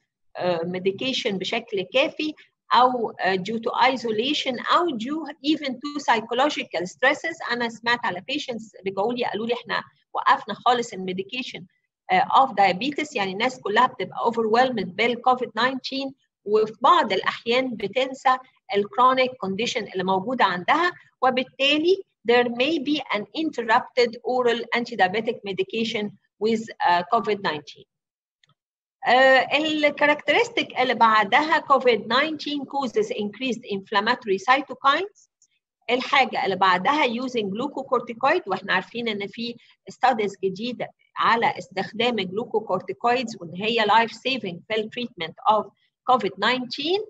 medication بشكل كافي أو due to isolation أو due even to psychological stresses أنا سمعت على patients رجعوا لي قالوا لي إحنا وقفنا خالص ال medication of diabetes يعني الناس كلها بتبقى overwhelmed بالكوفيد 19 وفي بعض الاحيان بتنسى ال chronic condition اللي موجوده عندها وبالتالي there may be an interrupted oral antidiabetic medication with uh, COVID-19. ال characteristic اللي بعدها COVID-19 causes increased inflammatory cytokines. الحاجة اللي بعدها using glucocorticoid وإحنا عارفين إن في studies جديدة على استخدام ال glucocorticoids وإن هي life saving في ال treatment of COVID-19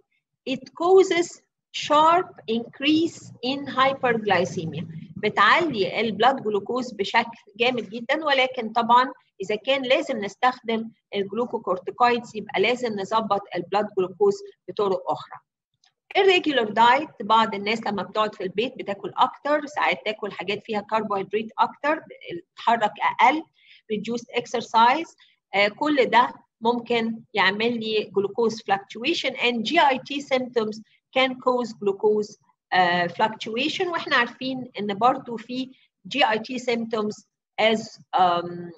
it causes sharp increase in hyperglycemia. بتعلي ال blood glucose بشكل جامد جدا ولكن طبعا إذا كان لازم نستخدم ال glucocorticoids يبقى لازم نظبط ال blood glucose بطرق أخرى. ال regular diet بعض الناس لما بتقعد في البيت بتاكل أكتر ساعات تاكل حاجات فيها كربوهيدرات أكتر تتحرك أقل reduced exercise uh, كل ده ممكن يعمل لي glucose fluctuation and GIT symptoms can cause glucose uh, fluctuation. وإحنا عارفين إن برضو في GIT symptoms as um,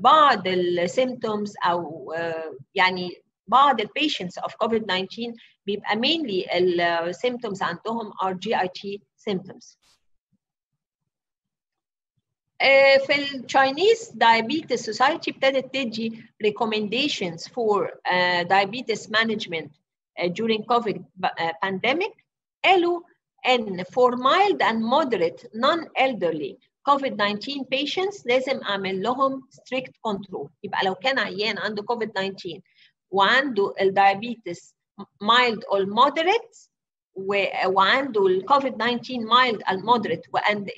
بعض السيمتومز او uh, يعني بعض البيشنتس of COVID-19 بيبقى mainly السيمتومز عندهم are GIT symptoms. Uh, في التشاينيز diabetes society ابتدت تدي recommendations for uh, diabetes management uh, during COVID uh, pandemic قالوا ان for mild and moderate non-elderly COVID-19 patients لازم اعمل لهم strict control يبقى لو كان عيان عنده COVID-19 وعنده الدايابيتس mild or moderate وعنده الكوفيد 19 mild and moderate and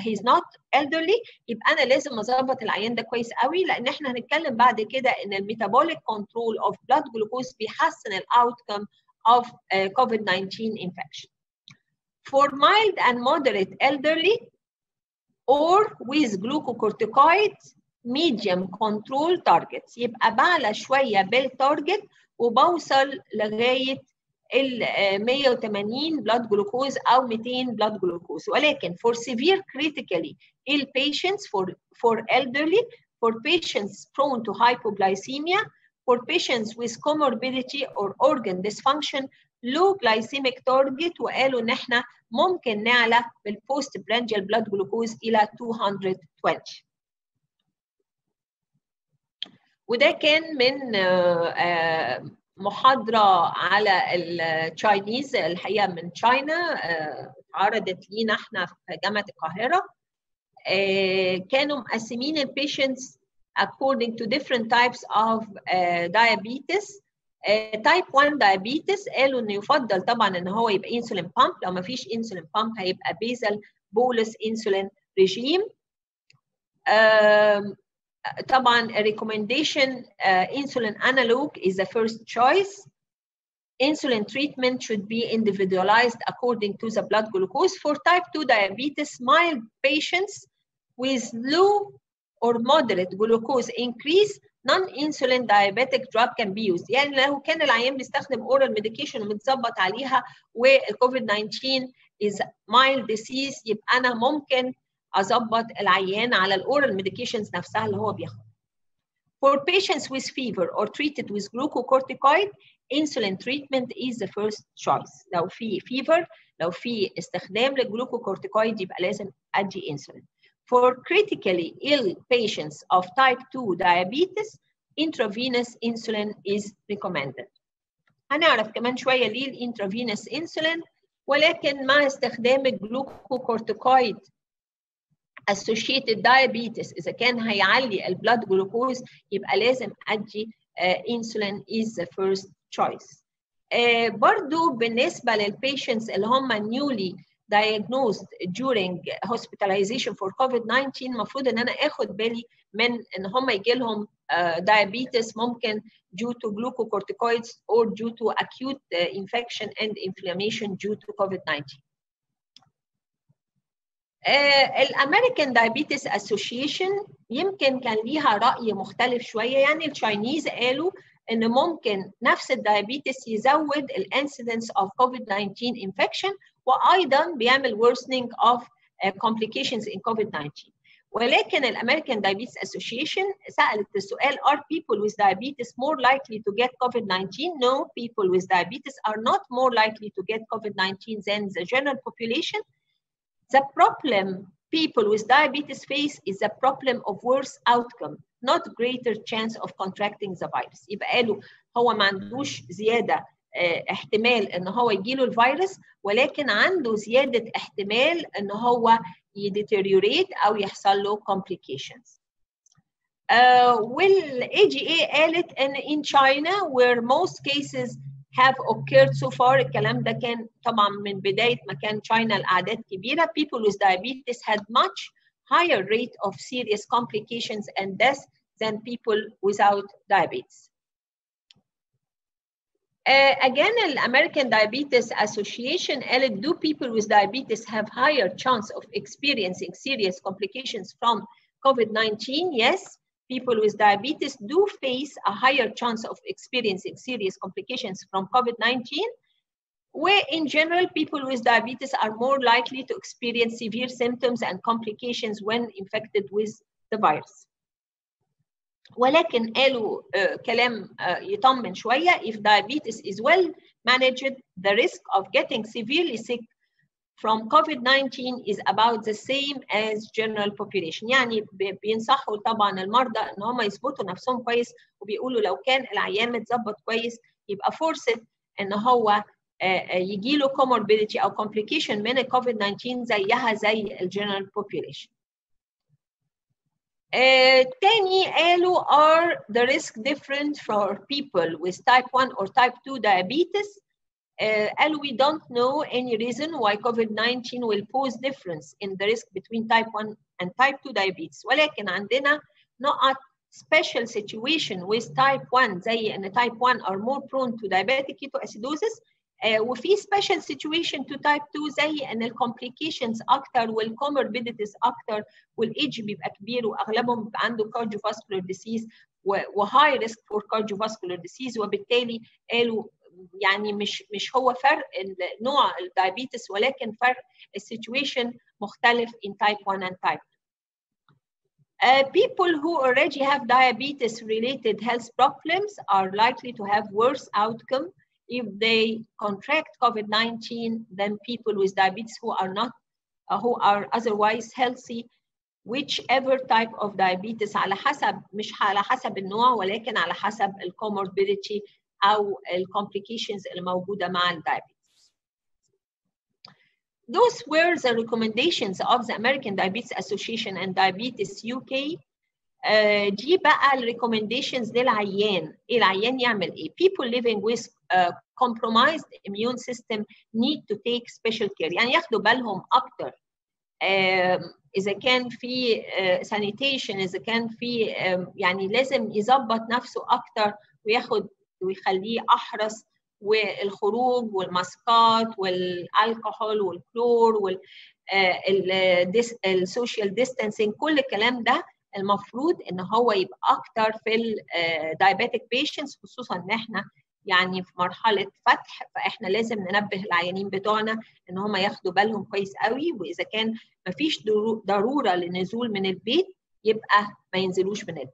he's not elderly يبقى انا لازم اظبط العيان ده كويس قوي لان احنا هنتكلم بعد كده ان الميتابوليك كنترول اوف blood glucose بيحسن الاوتكم of uh, COVID-19 infection. For mild and moderate elderly or with glucocorticoids medium control targets يبقى بعلى شويه بالتارجت وبوصل لغايه ال 180 blood glucose او 200 blood glucose ولكن for severe critically ill patients for for elderly for patients prone to hypoglycemia for patients with comorbidity or organ dysfunction low glycemic target وقالوا إن إحنا ممكن نعلى بالبوست برانجل blood glucose إلى 220 وده كان من محاضرة على ال Chinese الحقيقة من تشاينا اتعرضت لينا إحنا في جامعة القاهرة. كانوا مقسمين ال patients according to different types of diabetes. تايب 1 diabetes قالوا انه يفضل طبعا ان هو يبقى انسولين بامب لو ما فيش انسولين بامب هيبقى بيزل بولس انسولين ريجيم طبعا recommendation uh, insulin analog is the first choice insulin treatment should be individualized according to the blood glucose for type 2 diabetes mild patients with low or moderate glucose increase non-insulin diabetic drug can be used يعني لو كان العيان بيستخدم oral medication ومتظبط عليها والكوفيد 19 is mild disease يبقى انا ممكن اظبط العيان على الاورال ميديكيشنز نفسها اللي هو بياخدها. For patients with fever or treated with glucocorticoid, insulin treatment is the first choice. لو في fever لو في استخدام للجلوكوكورتيكويد يبقى لازم ادي insulin. For critically ill patients of type 2 diabetes, intravenous insulin is recommended. هنعرف كمان شوية ليه الانترافينوس insulin ولكن مع استخدام الجلوكوكورتيكويد associated diabetes اذا كان هيعلي البلاد جلوكوز يبقى لازم ادي انسولين uh, is the first choice. Uh, برضو بالنسبه للبيشنتس اللي هم newly diagnosed during hospitalization for COVID-19 المفروض إن أنا آخد بالي من إن هم يجي لهم uh, diabetes ممكن due to glucocorticoids or due to acute uh, infection and inflammation due to COVID-19. ال American Diabetes Association يمكن كان ليها رأي مختلف شوية يعني ال Chinese قالوا إن ممكن نفس ال diabetes يزود ال incidence of COVID 19 infection وأيضا بيعمل worsening of uh, complications in COVID 19 ولكن الامريكان دايابيتس اسوشيشن سالت السؤال are people with diabetes more likely to get COVID 19 no people with diabetes are not more likely to get COVID 19 than the general population The problem people with diabetes face is a problem of worse outcome, not greater chance of contracting the virus. يبقى قالوا هو ما عندوش زيادة احتمال ان هو يجيله الفيروس ولكن عنده زيادة احتمال ان هو يديتيريوريت أو يحصل له. Uh, وال AGA قالت ان in China where most cases have occurred so far الكلام ده كان طبعا من بداية ما كان China الأعداد كبيرة people with diabetes had much higher rate of serious complications and deaths than people without diabetes. Uh, again, the American Diabetes Association do people with diabetes have higher chance of experiencing serious complications from COVID-19? Yes, people with diabetes do face a higher chance of experiencing serious complications from COVID-19, where in general, people with diabetes are more likely to experience severe symptoms and complications when infected with the virus. ولكن قالوا uh, كلام uh, يطمن شوية if diabetes is well managed, the risk of getting severely sick from COVID-19 is about the same as general population يعني بينصحوا طبعا المرضى إن هم يظبطوا نفسهم كويس وبيقولوا لو كان العيان متظبط كويس يبقى فرصه إن هو يجي له comorbidity أو complication من الكوفيد 19 زيها زي الجنرال population. Uh, تاني قالوا are the risk different for people with type 1 or type 2 diabetes Uh, and we don't know any reason why COVID-19 will pose difference in the risk between type 1 and type 2 diabetes. ولكن عندنا نقط special situation with type 1 زي ان type 1 are more prone to diabetic ketoacidosis uh, وفي special situation to type 2 زي ان الكومبليكيشنز أكتر والكوموربيديتيز أكتر والايدج بيبقى كبير واغلبهم بيبقى عنده cardiovascular disease وهاي ريسك فور cardiovascular disease وبالتالي قالوا يعني مش مش هو فرق نوع الدايابيتس ولكن فرق السيتويشن مختلف in type 1 and type 2. Uh, people who already have diabetes related health problems are likely to have worse outcome if they contract COVID-19 than people with diabetes who are not uh, who are otherwise healthy whichever type of diabetes على حسب مش على حسب النوع ولكن على حسب الكوموربيديتي او الكومبليكيشنز اللي موجوده مع الدايابيتس. Those were the recommendations of the American Diabetes Association and Diabetes UK. دي بقى الريكومنديشنز للعيان ايه العيان يعمل ايه people living with uh, compromised immune system need to take special care. يعني ياخدوا بالهم أكتر. إذا كان في uh, sanitation إذا كان في يعني لازم يظبط نفسه أكتر وياخد ويخليه أحرص والخروج والماسكات والألكحول والكلور وال ال social distancing كل الكلام ده المفروض إن هو يبقى أكتر في ال diabetic patients خصوصا إن إحنا يعني في مرحله فتح فاحنا لازم ننبه العيانين بتوعنا ان هم ياخدوا بالهم كويس قوي واذا كان ما فيش ضروره للنزول من البيت يبقى ما ينزلوش من البيت.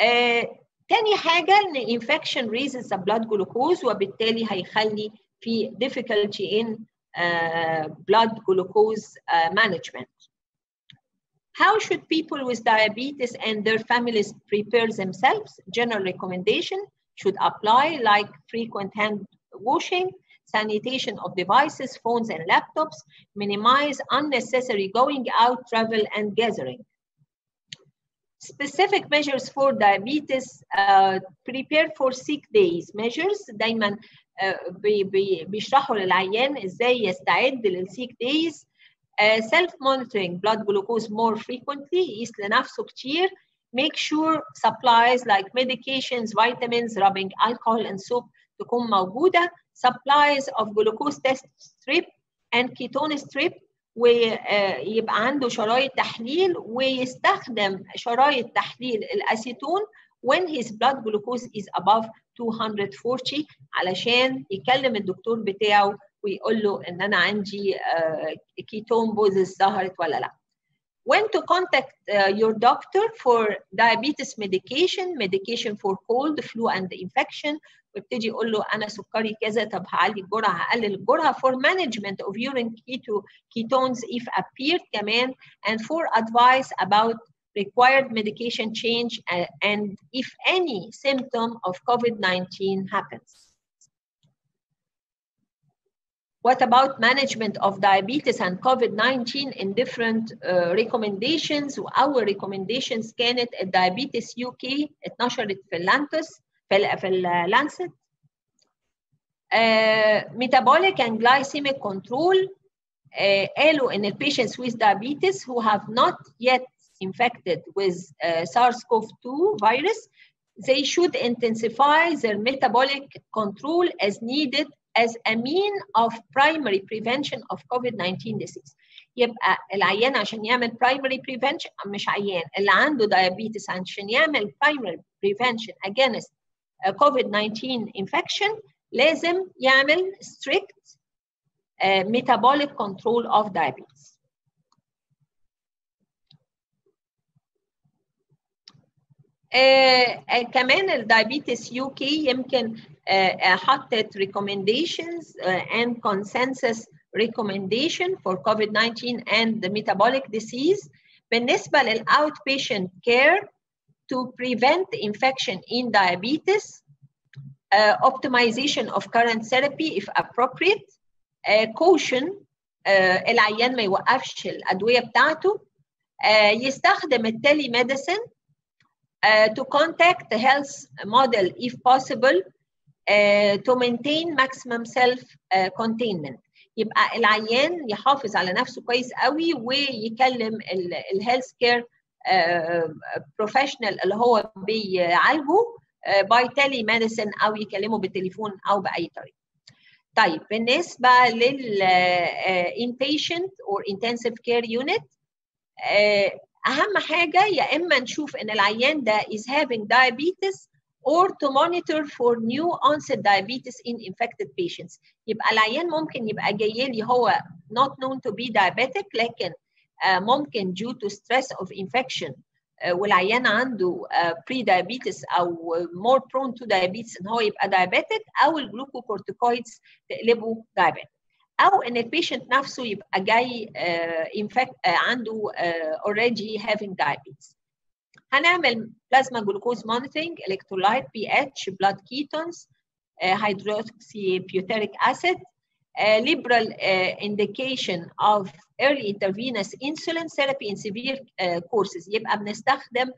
آه تاني حاجة ان infection raises the blood glucose وبالتالي هيخلي في difficulty in uh, blood glucose uh, management. How should people with diabetes and their families prepare themselves? General recommendation should apply like frequent hand washing, sanitation of devices, phones and laptops, minimize unnecessary going out, travel and gathering. Specific measures for diabetes, uh, prepare for sick days. Measures دايما uh, بي بي بيشرحوا للعيان ازاي يستعد للسيك دايز Uh, self-monitoring blood glucose more frequently يقيس لنفسه كتير make sure supplies like medications vitamins rubbing alcohol and soap تكون موجودة supplies of glucose test strip and ketone strip ويبقى عنده شرايط تحليل ويستخدم شرايط تحليل الأسيتون when his blood glucose is above 240 علشان يكلم الدكتور بتاعه ويقول له ان أنا عندي كيتون بوزس ظهرت ولا لا. When to contact uh, your doctor for diabetes medication, medication for cold, flu and infection ويبتدي يقول له انا سكري كذا طب هعلي الجرعه هقلل الجرعه for management of urine keto ketones if appeared كمان and for advice about required medication change uh, and if any symptom of COVID-19 happens. What about management of diabetes and COVID-19 in different uh, recommendations وأول recommendations كانت الدايابيتس يو كي اتنشرت في اللانتس في في اللانست uh, metabolic and glycemic control uh, قالوا ان patients with diabetes who have not yet infected with uh, SARS-CoV-2 virus they should intensify their metabolic control as needed as a mean of primary prevention of COVID-19 disease. يبقى العيان عشان يعمل primary prevention مش عيان اللي عنده diabetes عشان يعمل primary prevention against COVID-19 infection لازم يعمل strict uh, metabolic control of diabetes. كمان الدايابيتس يو كي يمكن آه حطت recommendations and consensus recommendation for COVID-19 and the metabolic disease بالنسبة للout patient care to prevent infection in diabetes optimization of current therapy if appropriate caution العيان ما يوقفش الأدوية بتاعته يستخدم التلي ميديسن Uh, to contact the health model if possible uh, to maintain maximum self uh, containment يبقى العيان يحافظ على نفسه كويس قوي ويكلم ال healthcare professional اللي هو بيعالجه by telemedicine أو يكلمه بالتليفون أو بأي طريقة. طيب بالنسبة لل inpatient or intensive care unit اهم حاجة يا اما نشوف ان العيان ده is having diabetes or to monitor for new onset diabetes in infected patients يبقى العيان ممكن يبقى جاي لي هو not known to be diabetic لكن ممكن due to stress of infection والعيان عنده pre diabetes أو more prone to diabetes ان هو يبقى diabetic أو الجلوكوكورتيكويدز تقلبه diabetic أو إن ال patient نفسه يبقى جاي infected uh, uh, عنده already having diabetes. هنعمل plasma glucose monitoring electrolyte pH blood ketones hydroxybutyric acid indication of early intravenous insulin therapy in severe uh, courses. يبقى بنستخدم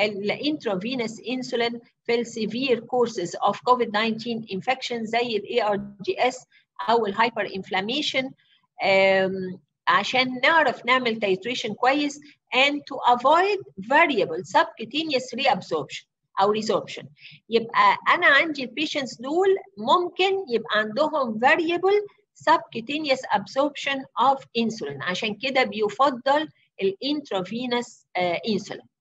ال intravenous insulin في ال severe courses of COVID 19 infection زي ال ARDS أو ال hyperinflammation عشان نعرف نعمل titration كويس and to avoid variable subcutaneous reabsorption أو resorption. يبقى أنا عندي ال patients دول ممكن يبقى عندهم variable subcutaneous absorption of insulin. عشان كده بيفضل ال intravenous insulin آه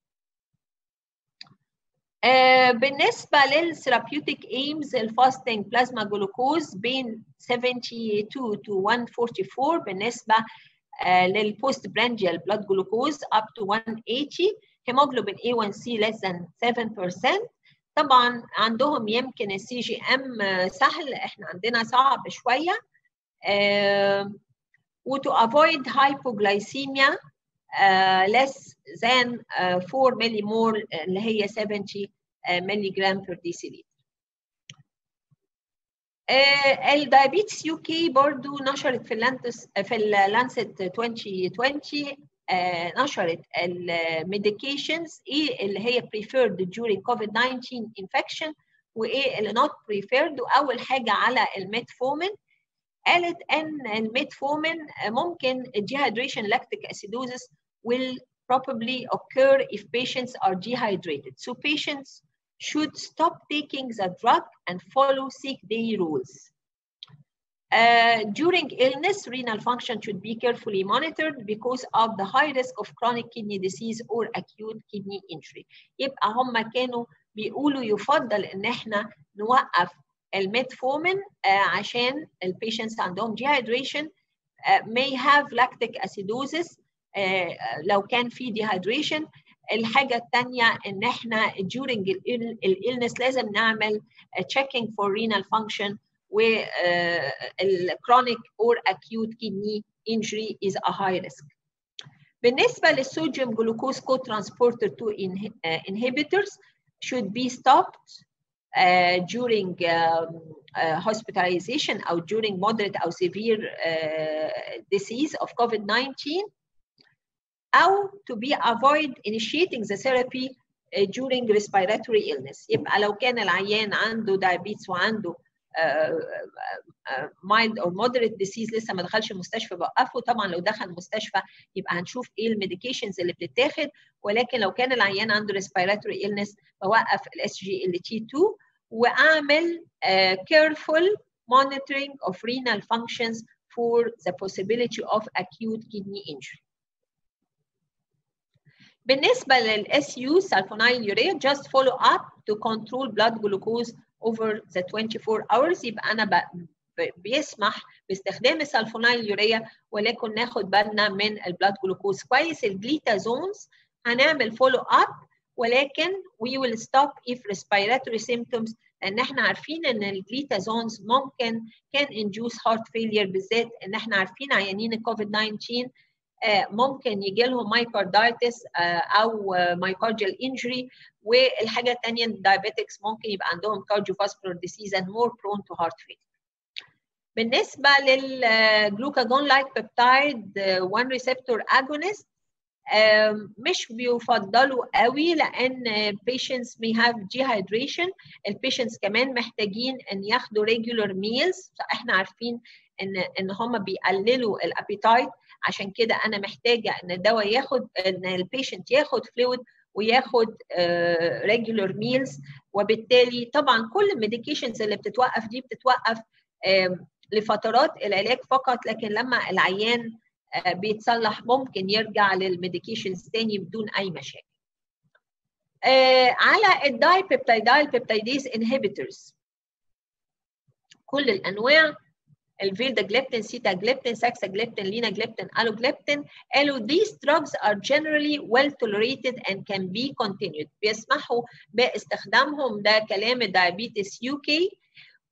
بالنسبة لل therapeutic aims ال fasting plasma glucose بين 72 to 144 بالنسبة آه لل postprandial blood glucose up to 180 hemoglobin A1C less than 7% طبعا عندهم يمكن ال CGM سهل إحنا عندنا صعب شوية. آه و to avoid hypoglycemia less than uh, 4 millimole اللي هي 70 ملي جرام per deciliter. ال Diabetes UK برضو نشرت في ال Lancet في ال Lancet 2020 uh, نشرت ال medications إيه اللي هي preferred during COVID-19 infection وايه اللي not preferred وأول حاجة على الميتفورمين قالت ان الميتفورمين ممكن dehydration lactic acidosis will probably occur if patients are dehydrated. So patients should stop taking the drug and follow sick day rules. Uh, during illness, renal function should be carefully monitored because of the high risk of chronic kidney disease or acute kidney injury. يبقى هم كانوا بيقولوا يفضل ان احنا نوقف الميتفورمين uh, عشان البيشنتس عندهم uh, may have lactic acidosis uh, لو كان في dehydration الحاجة الثانية إن إحنا during الإلنس لازم نعمل checking for renal function و chronic or acute kidney injury is a high risk. بالنسبة للصوديوم جلوكوز كو ترانسبورتر 2 inhibitors should be stopped uh, during um, uh, hospitalization or during moderate or severe uh, disease of COVID-19 أو to be avoid initiating the therapy uh, during respiratory illness يبقى لو كان العيان عنده diabetes وعنده mild or moderate disease لسه ما دخلش المستشفى بوقفه طبعا لو دخل المستشفى يبقى هنشوف إيه ال medications اللي بتتاخد ولكن لو كان العيان عنده respiratory illness بوقف ال SGLT 2 وأعمل careful monitoring of renal functions for the possibility of acute kidney injury بالنسبة لل SU sulfonylurea just follow up to control blood glucose over the 24 hours. يبقى أنا بيسمح باستخدام السلفونيليوريا ولكن ناخد بالنا من ال blood glucose كويس ال glitazones هنعمل follow up ولكن we will stop if respiratory symptoms لأن إحنا عارفين إن ال glitazones ممكن can induce heart failure بالذات إن إحنا عارفين عيانين الكوفيد 19 ممكن يجي لهم myocarditis أو myocardial injury والحاجة الثانية ال diabetics ممكن يبقى عندهم cardiovascular disease and more prone to heart failure. بالنسبة لل glucagon like peptide 1 receptor agonist مش بيفضلوا قوي لأن patients may have dehydration. ال patients كمان محتاجين إن ياخدوا regular meals. فإحنا عارفين إن إن هم بيقللوا ال appetite. عشان كده أنا محتاجة إن الدواء ياخد إن ال patient ياخد fluid وياخد uh, regular meals. وبالتالي طبعا كل ال medications اللي بتتوقف دي بتتوقف لفترات العلاج فقط. لكن لما العيان uh, بيتصلح ممكن يرجع لل medications تاني بدون أي مشاكل. على ال dipeptidyl peptidase inhibitors كل الأنواع ال vildagliptin sitagliptin saxagliptin linagliptin alogliptin قالوا these drugs are generally well tolerated and can be continued. بيسمحوا باستخدامهم ده كلام ال Diabetes UK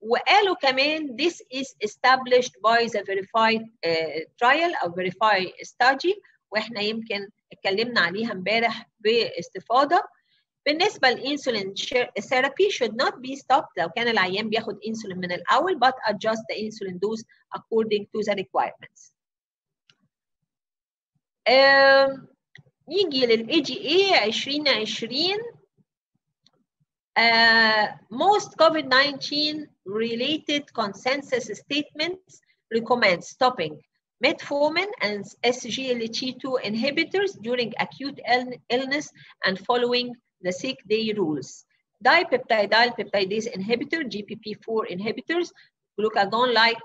وقالوا كمان this is established by the VERIFY uh, trial أو VERIFY study. وإحنا يمكن اتكلمنا عليها امبارح باستفاضة. بالنسبه للانسولين ثيرابي should not be stopped لو كان العيان بياخد انسولين من الاول but adjust the insulin dose according to the requirements. Um, نيجي للاي جي اي 2020 uh, most COVID-19 related consensus statements recommend stopping metformin and SGLT2 inhibitors during acute illness and following the sick day rules. Dipeptidyl peptidase inhibitor, GPP4 inhibitors, glucagon-like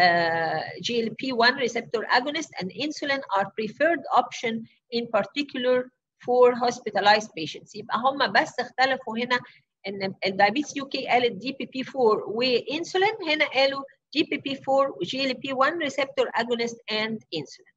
uh, GLP-1 receptor agonist and insulin are preferred option in particular for hospitalized patients. يبقى هم بس اختلفوا هنا ان الدايبيتس يو كي قالت دي بي بي 4 وانسولين هنا قالوا جي بي بي 4 وجي ال بي 1 receptor agonist and insulin.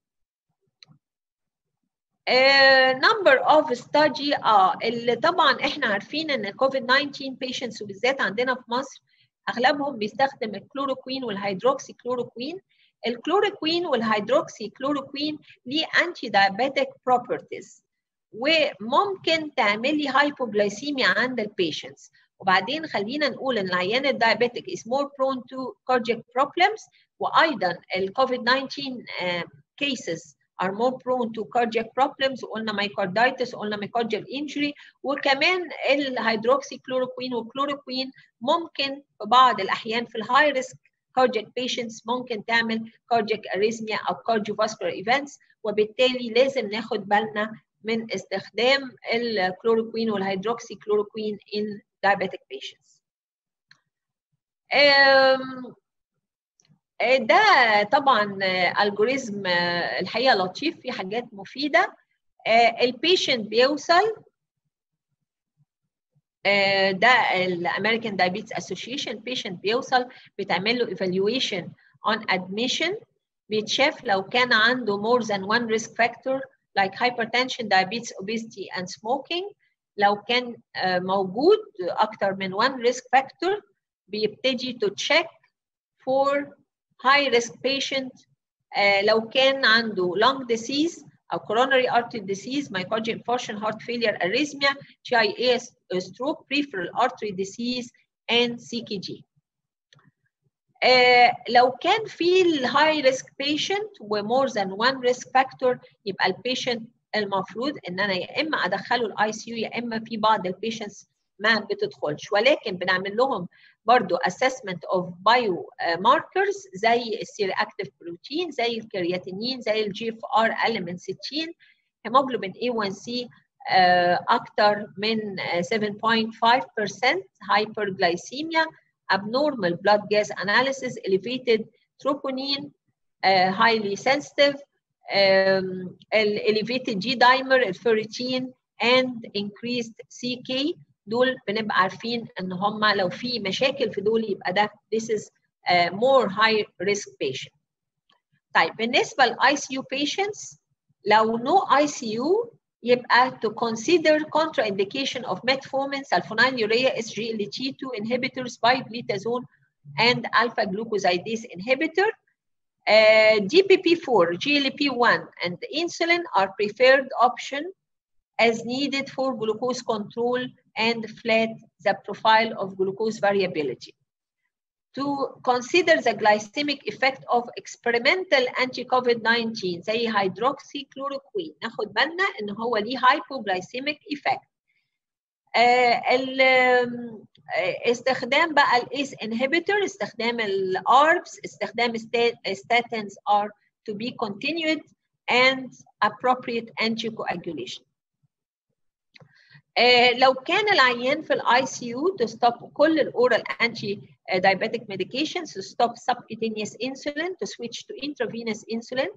Number of study آه اللي طبعا إحنا عارفين إن COVID-19 patients وبالذات عندنا في مصر أغلبهم بيستخدم الكلوروكوين والهيدروكسي كلوروكوين الكلوروكوين والهيدروكسي كلوروكوين ليه anti-diabetic properties وممكن تعملي hypoglycemia عند ال patients وبعدين خلينا نقول إن العيان ال diabetic is more prone to cardiac problems وأيضا ال COVID-19 cases are more prone to cardiac problems قلنا myocarditis قلنا myocardial injury وكمان الهيدروكسي كلوروكوين والكلوروكوين ممكن في بعض الأحيان في ال high risk cardiac patients ممكن تعمل cardiac arrhythmia أو cardiovascular events وبالتالي لازم ناخد بالنا من استخدام الكلوروكوين والهيدروكسي كلوروكوين in diabetic patients. Um, ده طبعا algorithm الحقيقة لطيف في حاجات مفيدة. ال patient بيوصل ده الامريكان دايابيتس اسوشيشن بيشنت بيوصل بتعمل له evaluation on admission بيتشاف لو كان عنده more than one risk factor like hypertension, diabetes, obesity and smoking. لو كان موجود أكتر من one risk factor بيبتدي to check for high risk patient uh, لو كان عنده lung disease أو coronary artery disease, myocardial infarction, heart failure, arrhythmia, TIA, stroke, peripheral artery disease, and CKD. Uh, لو كان في ال high risk patient و more than one risk factor يبقى ال patient المفروض إن أنا يا إما أدخله CU يا إما في بعض ال patients ما بتدخلش ولكن بنعمل لهم برضو assessment of biomarkers زي ال C-reactive protein زي الكرياتينين زي ال GFR أقل من 60 هيموجلوبين A1C أكتر من 7.5% hyperglycemia abnormal blood gas analysis elevated troponin uh, highly sensitive um, elevated G dimer الفيريتين and increased CK دول بنبقى عارفين ان هم لو في مشاكل في دول يبقى ده this is uh, more high risk patient. طيب بالنسبة للاي سي يو patients لو no ICU يبقى to consider contraindication of metformin, sulfonylurea, SGLT2 inhibitors, pioglitazone, and alpha glucosidase inhibitor. Uh, DPP4, GLP1, and insulin are preferred option as needed for glucose control and flat the profile of glucose variability. To consider the glycemic effect of experimental anti-COVID-19 زي hydroxychloroquine ناخد بالنا ان هو ليه hypoglycemic effect. uh, استخدام بقى الاس inhibitor استخدام الاربس استخدام statins are to be continued and appropriate anticoagulation. Uh, لو كان العيان في ال ICU to stop كل ال oral anti diabetic medications to stop subcutaneous insulin to switch to intravenous insulin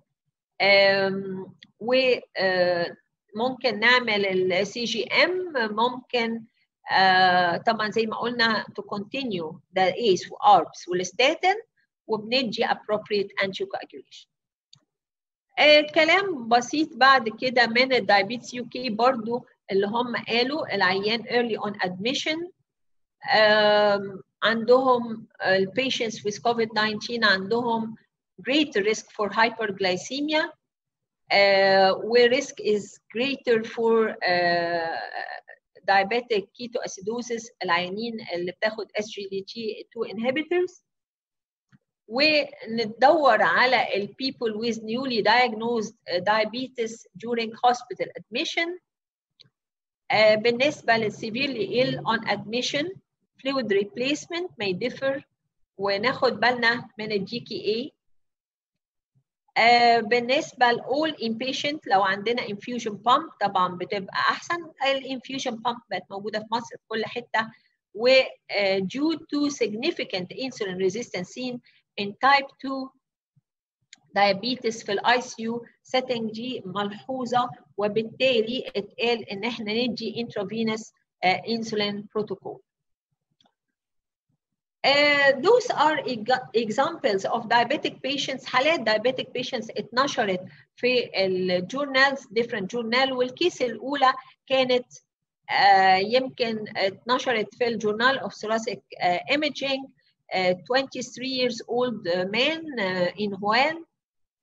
um, و uh, ممكن نعمل ال CGM ممكن uh, طبعا زي ما قلنا to continue the ACE و ARBs والستاتين وبندي appropriate anticoagulation. uh, كلام بسيط بعد كده من ال Diabetes UK برضو اللي هم قالوا العيان early on admission um, عندهم uh, patients with COVID-19 عندهم great risk for hyperglycemia uh, where risk is greater for uh, diabetic ketoacidosis العيانين اللي بتاخد SGLT2 inhibitors وندور على ال people with newly diagnosed diabetes during hospital admission uh, بالنسبة لل severely ill on admission fluid replacement may differ وناخد بالنا من ال GKA uh, بالنسبة ل all inpatient لو عندنا infusion pump طبعا بتبقى أحسن ال infusion pump بقت موجودة في مصر في كل حتة و uh, due to significant insulin resistance seen in type 2 diabetes في الاي سي setting دي ملحوظه وبالتالي اتقال ان إحنا ندي intravenous uh, insulin protocol. Uh, those are examples of diabetic patients حالات diabetic patients اتنشرت في الجورنالز different journal والكيس الاولى كانت uh, يمكن اتنشرت في الجورنال of thoracic uh, imaging uh, 23 years old uh, man uh, in Wuhan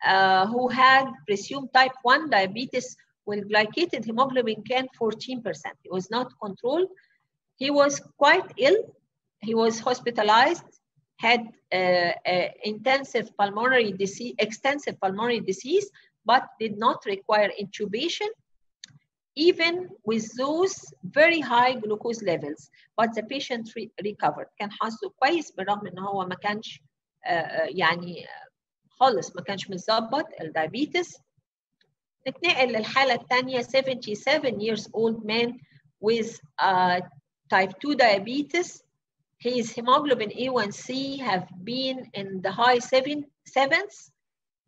uh, who had presumed type 1 diabetes with glycated hemoglobin can 14%. He was not controlled. He was quite ill. He was hospitalized, had uh, uh, intensive pulmonary disease, extensive pulmonary disease, but did not require intubation even with those very high glucose levels but the patient re recovered كان حظه كويس بالرغم ان هو ما كانش يعني خالص ما كانش متظبط الدايابيتس نتنقل للحاله الثانيه 77 years old man with uh, type 2 diabetes his hemoglobin A1C have been in the high seven, sevens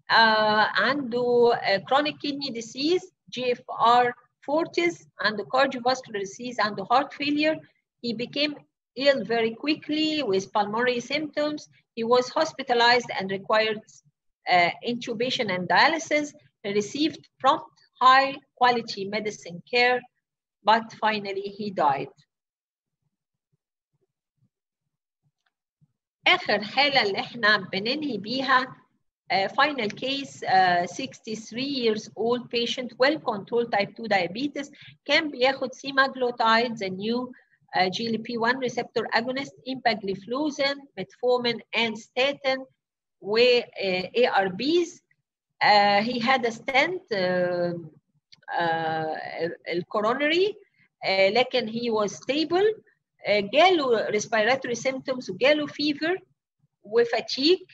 uh, عنده uh, chronic kidney disease GFR 40s and the cardiovascular disease and the heart failure. He became ill very quickly with pulmonary symptoms. He was hospitalized and required uh, intubation and dialysis. He received prompt, high quality medicine care, but finally he died. آخر حالة اللي احنا بننهي بيها Uh, final case, uh, 63 years old patient, well controlled type 2 diabetes, كان بياخد semaglutide, the new uh, GLP-1 receptor agonist, empagliflozin, metformin, and statin, و ARBs. he had a stent, الcoronary, لكن he was stable. جاله respiratory symptoms وجاله fever وفاتيك.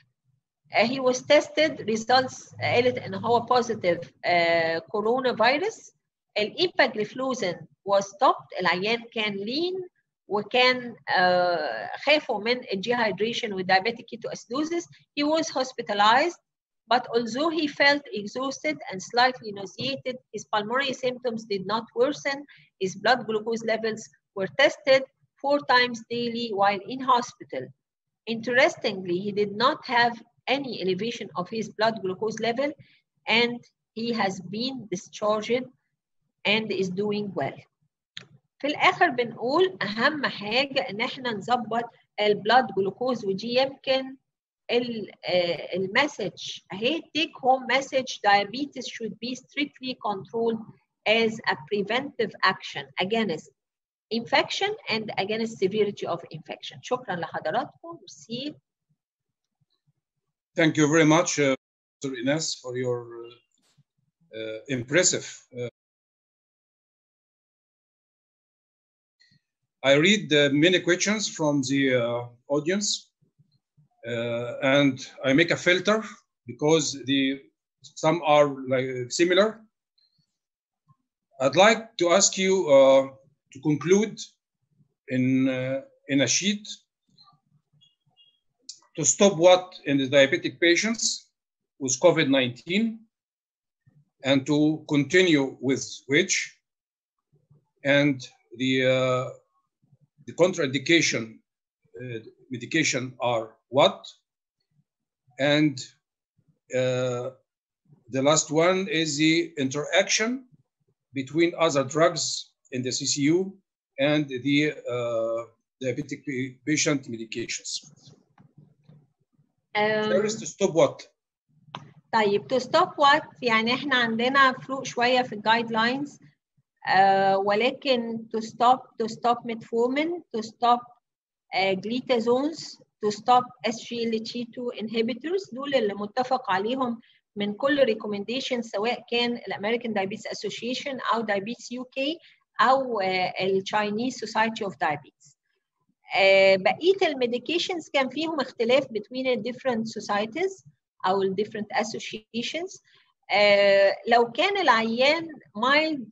Uh, he was tested results قالت ان هو positive uh, coronavirus الايباجليفلوزين was stopped العيان كان lean وكان uh, خافوا من dehydration with diabetic ketoacidosis he was hospitalized but although he felt exhausted and slightly nauseated his pulmonary symptoms did not worsen his blood glucose levels were tested four times daily while in hospital interestingly he did not have any elevation of his blood glucose level and he has been discharged and is doing well. في الآخر بنقول أهم حاجة إن إحنا نظبط البلاد جلوكوز ودي يمكن المسج أهي take home message diabetes should be strictly controlled as a preventive action against infection and against severity of infection. شكرا لحضراتكم. See Thank you very much, uh, Dr. Ines, for your uh, impressive. Uh, I read many questions from the uh, audience, uh, and I make a filter because the some are like similar. I'd like to ask you uh, to conclude in in a sheet to stop what in the diabetic patients with COVID-19 and to continue with which and the, uh, the contraindication uh, medication are what and uh, the last one is the interaction between other drugs in the CCU and the diabetic patient medications. First, stop what? طيب to stop what يعني احنا عندنا فروق شويه في الجايد لاينز uh, ولكن to stop to stop metformin to stop uh, glitazones to stop SGLT2 inhibitors دول اللي متفق عليهم من كل recommendation سواء كان ال American Diabetes Association أو Diabetes UK أو ال Chinese Society of Diabetes. بقيه ال medications كان فيهم اختلاف between different societies أو different associations لو كان العيان mild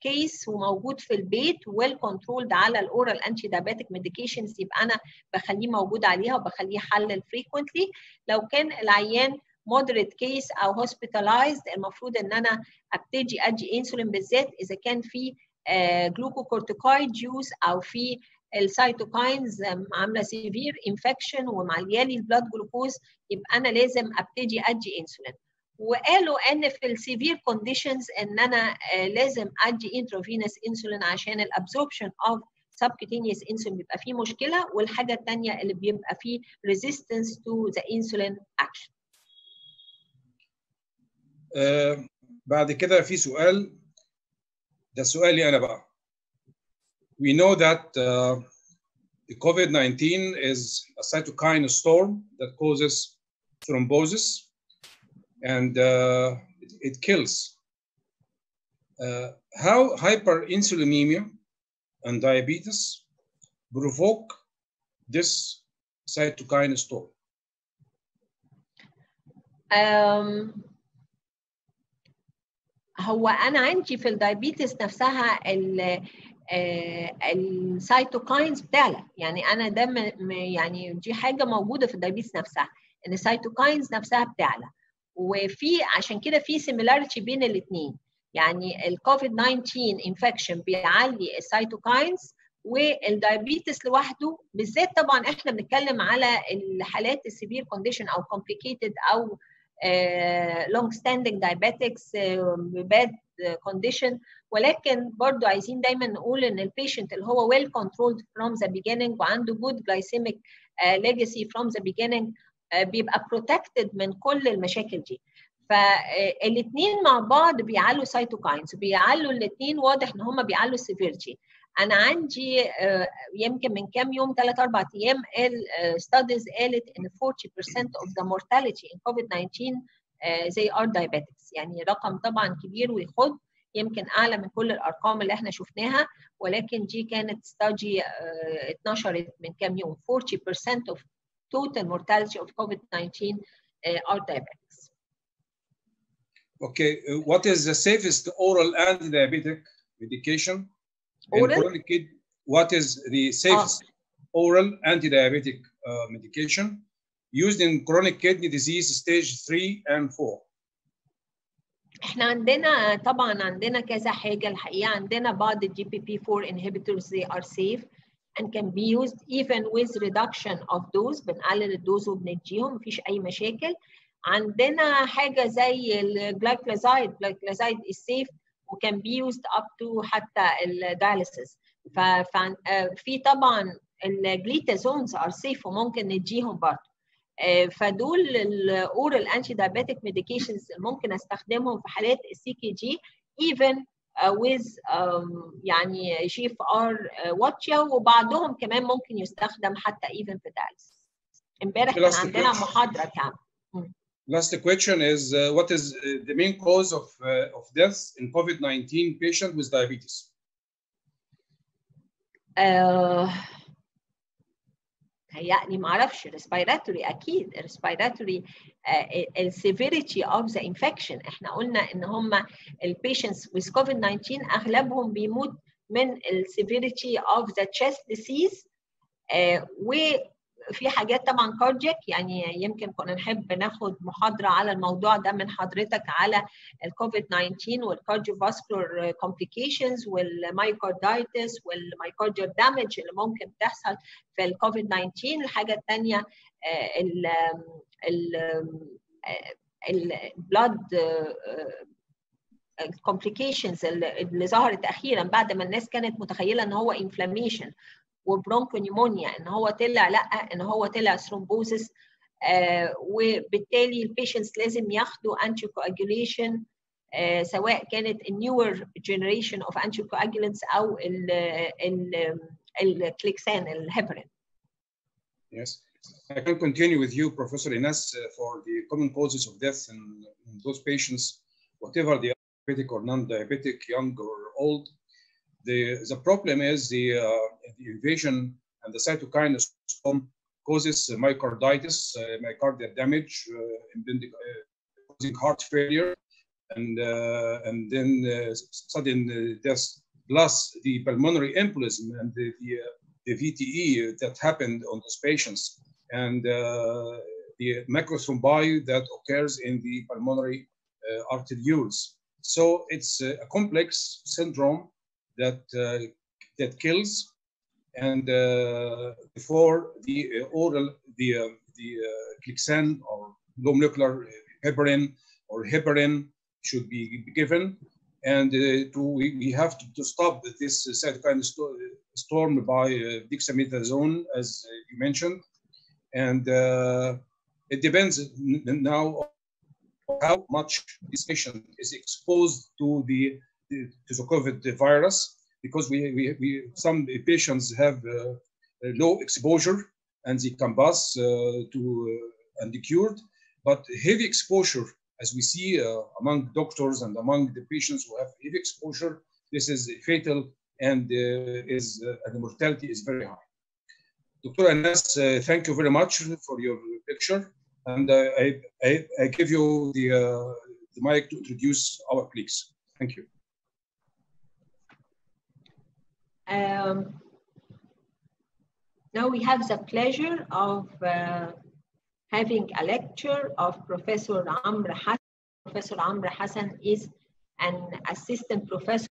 case وموجود في البيت well controlled على ال oral anti-diabetic medications يبقى أنا بخليه موجود عليها وبخليه يحلل frequently لو كان العيان moderate case أو hospitalized المفروض إن أنا أبتدي أدي انسولين بالذات إذا كان في glucocorticoid use أو في ال cytokines عاملة severe infection ومعليالي ال blood glucose يبقى أنا لازم أبتدي أدي انسولين وقالوا إن في ال severe conditions إن أنا لازم أدي intravenous insulin عشان ال absorption of subcutaneous insulin بيبقى فيه مشكلة والحاجة الثانية اللي بيبقى فيه resistance to the insulin action. آه بعد كده في سؤال ده سؤالي أنا بقى. We know that uh, the COVID-19 is a cytokine storm that causes thrombosis and uh, it, it kills. Uh, how hyperinsulinemia and diabetes provoke this cytokine storm? Um, هو انا عندي في الدايبيتس نفسها السيتوكاينز بتعلى يعني انا ده يعني دي حاجه موجوده في الدايبيتس نفسها ان السيتوكاينز نفسها بتعلى وفي عشان كده في similarity بين الاثنين يعني ال COVID-19 infection بيعلي ال cytokines وال diabetes لوحده بالذات طبعا إحنا بنتكلم على الحالات ال severe condition أو complicated أو long standing diabetics bad condition ولكن برضو عايزين دايما نقول إن ال patient اللي هو well controlled from the beginning وعنده good glycemic legacy from the beginning بيبقى protected من كل المشاكل دي. فالاثنين مع بعض بيعلوا cytokines بيعلوا الاثنين واضح إن هم بيعلوا ال severity أنا عندي يمكن من كام يوم ثلاث أربع أيام studies قالت إن 40% of the mortality in COVID-19 they are diabetics. يعني رقم طبعا كبير ويخض يمكن أعلى من كل الأرقام اللي إحنا شفناها. ولكن دي كانت study اتنشرت من كام يوم 40% of total mortality of COVID-19 uh, are diabetics. Okay, uh, what is the safest oral anti-diabetic medication? Oral? chronic kid, what is the safest Ah. oral anti-diabetic uh, medication used in chronic kidney disease stage 3 and 4? احنا عندنا طبعا عندنا كذا حاجه الحقيقه عندنا بعض الجي بي بي 4 inhibitors they are safe and can be used even with reduction of dose. بنقلل ال dose وبنديهم مفيش أي مشاكل. عندنا حاجة زي ال gliclazide ال gliclazide is safe و can be used up to حتى ال dialysis ففي طبعا ال glitazones are safe وممكن نديهم برضه. فدول ال oral anti-diabetic medications ممكن أستخدمهم في حالات ال CKD even with um, يعني جي اف ار واتشا وبعضهم كمان ممكن يستخدم حتى even في دايلس امبارح كان Last عندنا question. محاضره كامله Last question is uh, what is uh, the main cause of, uh, of death in COVID-19 patient with diabetes? آه، هيقني ما أعرفش ريسبيراتوري أكيد ريسبيراتوري ال severity of the infection إحنا قلنا إن هم ال patients with كوفيد 19 أغلبهم بيموت من ال severity of the chest disease وفي حاجات طبعا cardiac يعني يمكن كنا نحب ناخد محاضرة على الموضوع ده من حضرتك على الكوفيد 19 وال cardiovascular complications وال myocarditis وال myocardial damage اللي ممكن تحصل في الكوفيد 19 الحاجة الثانية ال ال ال blood ال complications اللي ظهرت أخيرا بعد ما الناس كانت متخيلة إن هو inflammation و bronchopneumonia ان هو طلع لا ان هو طلع thrombosis آه وبالتالي ال patients لازم ياخدوا anticoagulation uh, سواء كانت ال newer generation of anticoagulants أو ال ال الكليكسان الهيبرين. Yes. I can continue with you, Professor Ines, uh, for the common causes of death in, in those patients, whatever they are diabetic or non-diabetic, young or old. The, the problem is the, uh, the invasion and the cytokine storm causes myocarditis, uh, myocardial damage, uh, uh, causing heart failure, and, uh, and then sudden death, plus the pulmonary embolism and the, the, the VTE that happened on those patients, and the macrothrombi that occurs in the pulmonary arterioles. So it's a complex syndrome that uh, that kills, and uh, before the uh, oral the the Clexane or low molecular heparin or heparin should be given, and to we, have to, to stop this cytokine storm by dexamethasone, as you mentioned, and it depends now how much this patient is exposed to the to the COVID virus because we, we, we some patients have uh, low exposure and they can pass uh, to uh, and cured, but heavy exposure, as we see among doctors and among the patients who have heavy exposure, this is fatal and is and the mortality is very high. Dr. Anas, thank you very much for your lecture, and I, I, I give you the the mic to introduce our colleagues. Thank you. Um, now we have the pleasure of uh, having a lecture of Professor Amr Hassan. Professor Amr Hassan is an assistant professor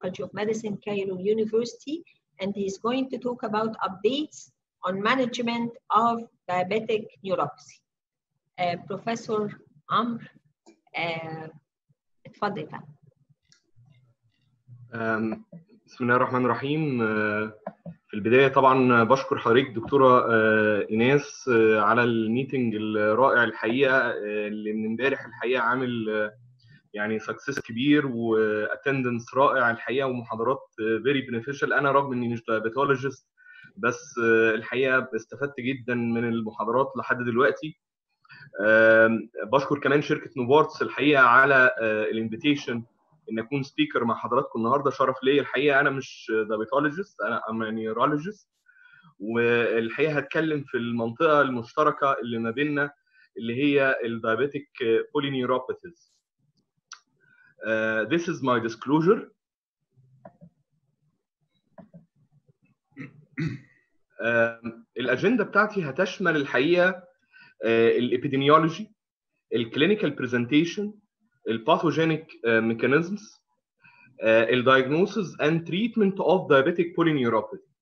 Faculty of Medicine, Cairo University, and he's going to talk about updates on management of diabetic neuropathy. Uh, Professor Amr, uh, اتفضل بسم الله الرحمن الرحيم. في البداية طبعا بشكر حضرتك دكتورة ايناس على ال meeting الرائع الحقيقة اللي من امبارح الحقيقة عامل يعني success كبير و attendance رائع الحقيقة ومحاضرات very beneficial أنا رغم إني مش diabetologist بس الحقيقة استفدت جدا من المحاضرات لحد دلوقتي. بشكر كمان شركة Novartis الحقيقة على ال invitation إن أكون speaker مع حضراتكم النهارده شرف ليا الحقيقة أنا مش diabetologist أنا I'm neurologist والحقيقة هتكلم في المنطقة المشتركة اللي ما بيننا اللي هي ال diabetic polyneuropathies. Uh, this is my disclosure. uh, الاجنده بتاعتي هتشمل الحقيقة uh, الابيديميولوجي الكلينيكال برزنتيشن الباثوجينيك ميكانيزمز الدايجنوسيس اند تريتمنت اوف دايابيتيك polyneuropathy.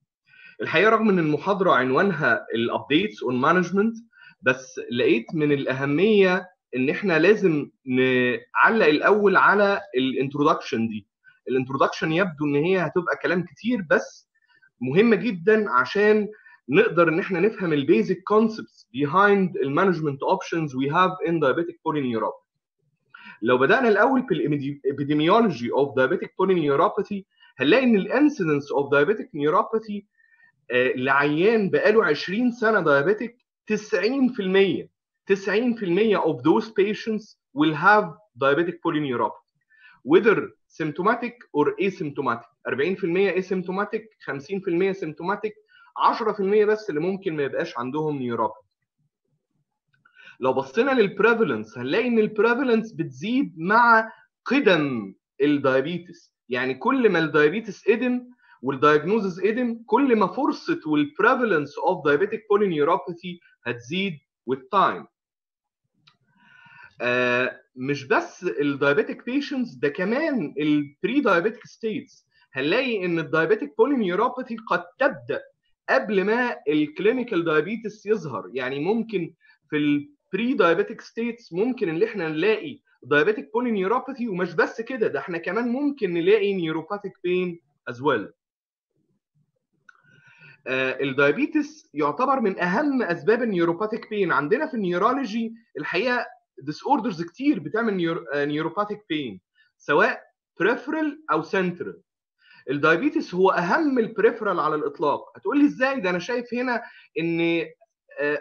الحقيقة رغم إن المحاضرة عنوانها ال updates on management بس لقيت من الأهمية إن إحنا لازم نعلق الأول على ال introduction دي. ال introduction يبدو إن هي هتبقى كلام كتير بس مهمه جدا عشان نقدر إن إحنا نفهم ال basic concepts behind ال management options we have in diabetic polyneuropathy. لو بدأنا الأول في ال epidemiology of diabetic polyneuropathy هنلاقي إن ال incidence of diabetic neuropathy لعيان بقاله 20 سنة diabetic 90% 90% of those patients will have diabetic polyneuropathy. Whether symptomatic or asymptomatic 40% asymptomatic 50% symptomatic 10% بس اللي ممكن ما يبقاش عندهم neuropathy لو بصينا لل prevalence هنلاقي إن ال prevalence بتزيد مع قدم ال diabetes يعني كل ما ال diabetes قدم وال diagnosis قدم كل ما فرصة وال prevalence of diabetic polyneuropathy هتزيد time. آه مش بس ال diabetic patients ده كمان ال prediabetic states هنلاقي إن ال diabetic polyneuropathy قد تبدأ قبل ما ال clinical diabetes يظهر. يعني ممكن في ال prediabetic states ممكن إن إحنا نلاقي diabetic polyneuropathy ومش بس كده ده إحنا كمان ممكن نلاقي neuropathic pain well. آه ال diabetes يعتبر من أهم أسباب ال neuropathic pain عندنا في ال neurology الحقيقة disorders كتير بتعمل neuropathic pain سواء peripheral أو central ال diabetes هو أهم ال peripheral على الإطلاق. هتقول لي إزاي؟ ده أنا شايف هنا إن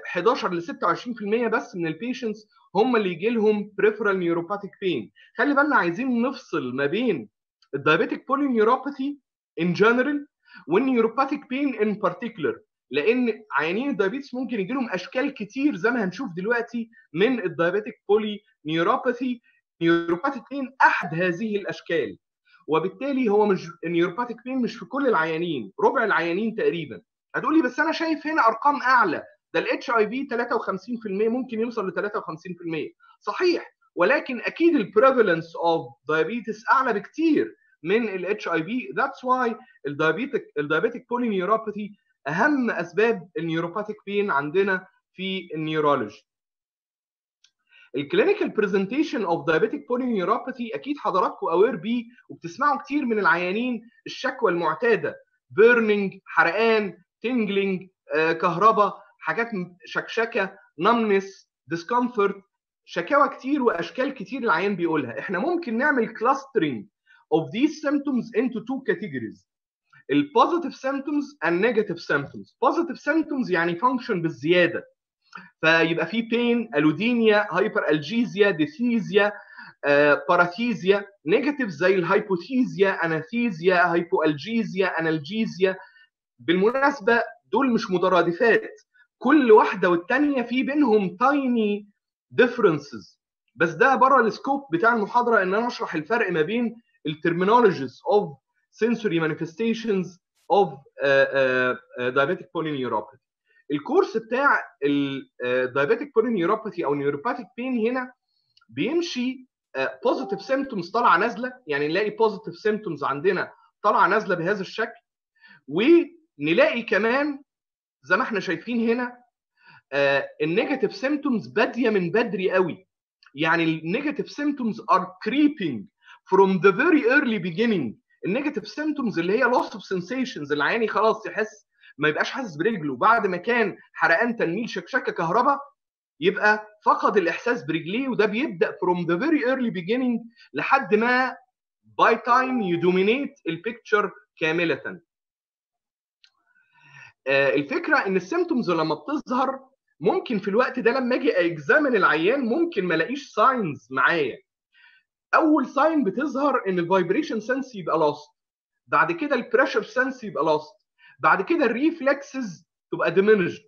11 ل 26% بس من ال patients هم اللي يجي لهم peripheral neuropathic pain خلي بالنا عايزين نفصل ما بين ال diabetic polyneuropathy in general وال neuropathic pain in particular لأن عيانين ال diabetes ممكن يجي لهم أشكال كتير زي ما هنشوف دلوقتي من ال diabetic poly neuropathy neuropathic pain أحد هذه الأشكال وبالتالي هو مش ال neuropathic pain مش في كل العيانين ربع العيانين تقريبا. هتقول لي بس أنا شايف هنا أرقام أعلى. ده ال HIV 53% ممكن يوصل ل 53% صحيح ولكن أكيد ال prevalence of diabetes أعلى بكتير من ال HIV that's why ال diabetic ال diabetic polyneuropathy أهم أسباب ال neuropathic pain عندنا في ال neurology ال clinical presentation of diabetic polyneuropathy أكيد حضراتكم aware بيه وبتسمعوا كتير من العيانين الشكوى المعتادة. burning حرقان tingling آه، كهرباء حاجات شكشكة numbness discomfort شكاوى كتير وأشكال كتير العيان بيقولها. إحنا ممكن نعمل clustering of these symptoms into two categories. ال positive symptoms and negative symptoms. positive symptoms يعني function بالزيادة. فيبقى في pain allodynia hyperalgesia dysesthesia paresthesia negative زي ال hypoesthesia anesthesia hypoalgesia analgesia بالمناسبة دول مش مترادفات. كل واحدة والثانيه في بينهم tiny differences بس ده بره ال scope بتاع المحاضرة إن أنا أشرح الفرق ما بين الترمينولوجيز اوف uh, uh, uh, diabetic polyneuropathy. ال course بتاع ال diabetic polyneuropathy أو neuropathic pain هنا بيمشي positive symptoms طالعة نازلة. يعني نلاقي positive symptoms عندنا طالعة نازلة بهذا الشكل. ونلاقي كمان زي ما إحنا شايفين هنا ال negative symptoms بادية من بدري قوي. يعني ال negative symptoms are creeping from the very early beginning. ال negative symptoms اللي هي loss of sensations العياني خلاص يحس ما يبقاش حاسس برجله بعد ما كان حرقان تنميل شكشكه كهرباء يبقى فقد الإحساس برجليه وده بيبدأ from the very early beginning لحد ما time you dominate ال picture كاملة. آه الفكرة إن ال symptoms لما بتظهر ممكن في الوقت ده لما أجي examine العيان ممكن ما ألاقيش signs معايا. أول sign بتظهر إن ال vibration sense يبقى lost بعد كده ال pressure sense يبقى lost بعد كده ال reflexes تبقى diminished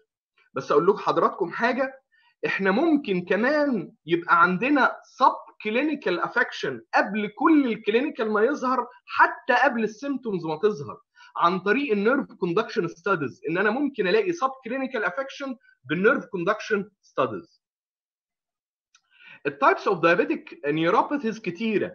بس أقول لكم حضراتكم حاجة إحنا ممكن كمان يبقى عندنا subclinical affection قبل كل ال clinical ما يظهر حتى قبل ال symptoms ما تظهر. عن طريق ال nerve conduction studies إن أنا ممكن ألاقي subclinical affection بال nerve conduction studies ال types of diabetic neuropathies كتيرة.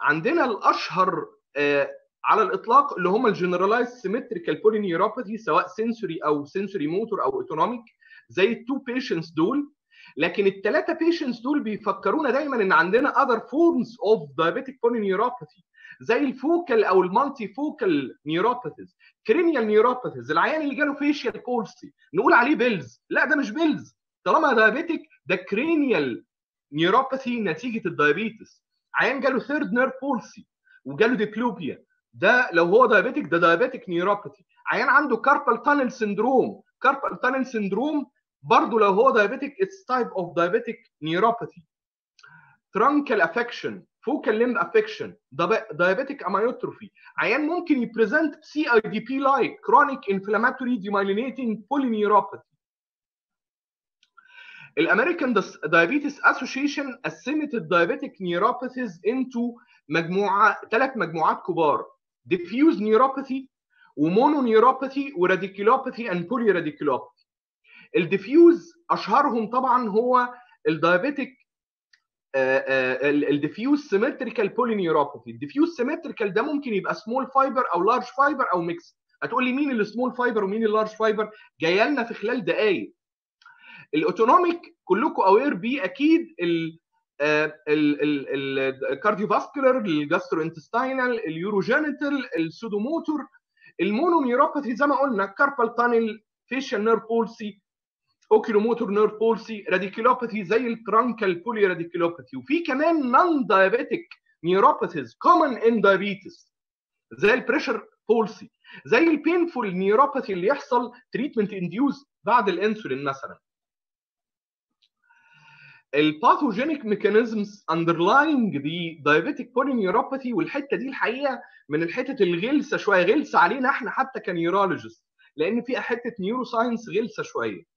عندنا الأشهر آه على الإطلاق اللي هم ال generalized symmetrical polyneuropathy سواء sensory أو sensory motor أو autonomic زي ال two patients دول. لكن الثلاثه patients دول بيفكرونا دايما إن عندنا other forms of diabetic polyneuropathy زي ال focal أو ال multifocal neuropathies cranial neuropathies العيان اللي جاله facial palsy نقول عليه Bell's. لا ده مش Bell's. طالما diabetic ده cranial neuropathy نتيجة ال diabetes. عيان جاله third nerve palsy وجاله diplopia. ده لو هو diabetic ده diabetic neuropathy. عيان عنده carpal tunnel syndrome carpal tunnel syndrome برضه لو هو diabetic it's type of diabetic neuropathy. truncal affection focal limb affection diabetic amyotrophy عيان ممكن ي present CIDP like chronic inflammatory demyelinating polyneuropathy ال American Diabetes Association قسمت ال diabetic neuropathies into مجموعه ثلاث مجموعات كبار. diffuse neuropathy و mononeuropathy و radiculopathy and polyradiculopathy ال diffuse أشهرهم طبعا هو ال diabetic ال diffuse symmetrical polyneuropathy ال diffuse symmetrical ده ممكن يبقى small fiber أو large fiber أو ميكس هتقول لي مين ال small fiber ومين ال large fiber جاية لنا في خلال دقائق ال autonomic كلكم aware بيه أكيد ال الكارديوفاسكولار الجاسترو انتستينال اليوروجينيتال السودوموتور المونونيوروباثي زي ما قلنا carpal tunnel facial nerve palsy oculomotor nerve palsy radiculopathy زي ال truncal polyradiculopathy وفي كمان non-diabetic neuropathies common in diabetes زي ال pressure palsy زي ال painful neuropathy اللي يحصل treatment induced بعد الانسولين مثلا. ال pathogenic mechanisms underlying the diabetic polyneuropathy والحتة دي الحقيقة من الحتت الغلسة شوية. غلسة علينا إحنا حتى ك neurologist. لأن فيها حتة neuroscience غلسة شوية.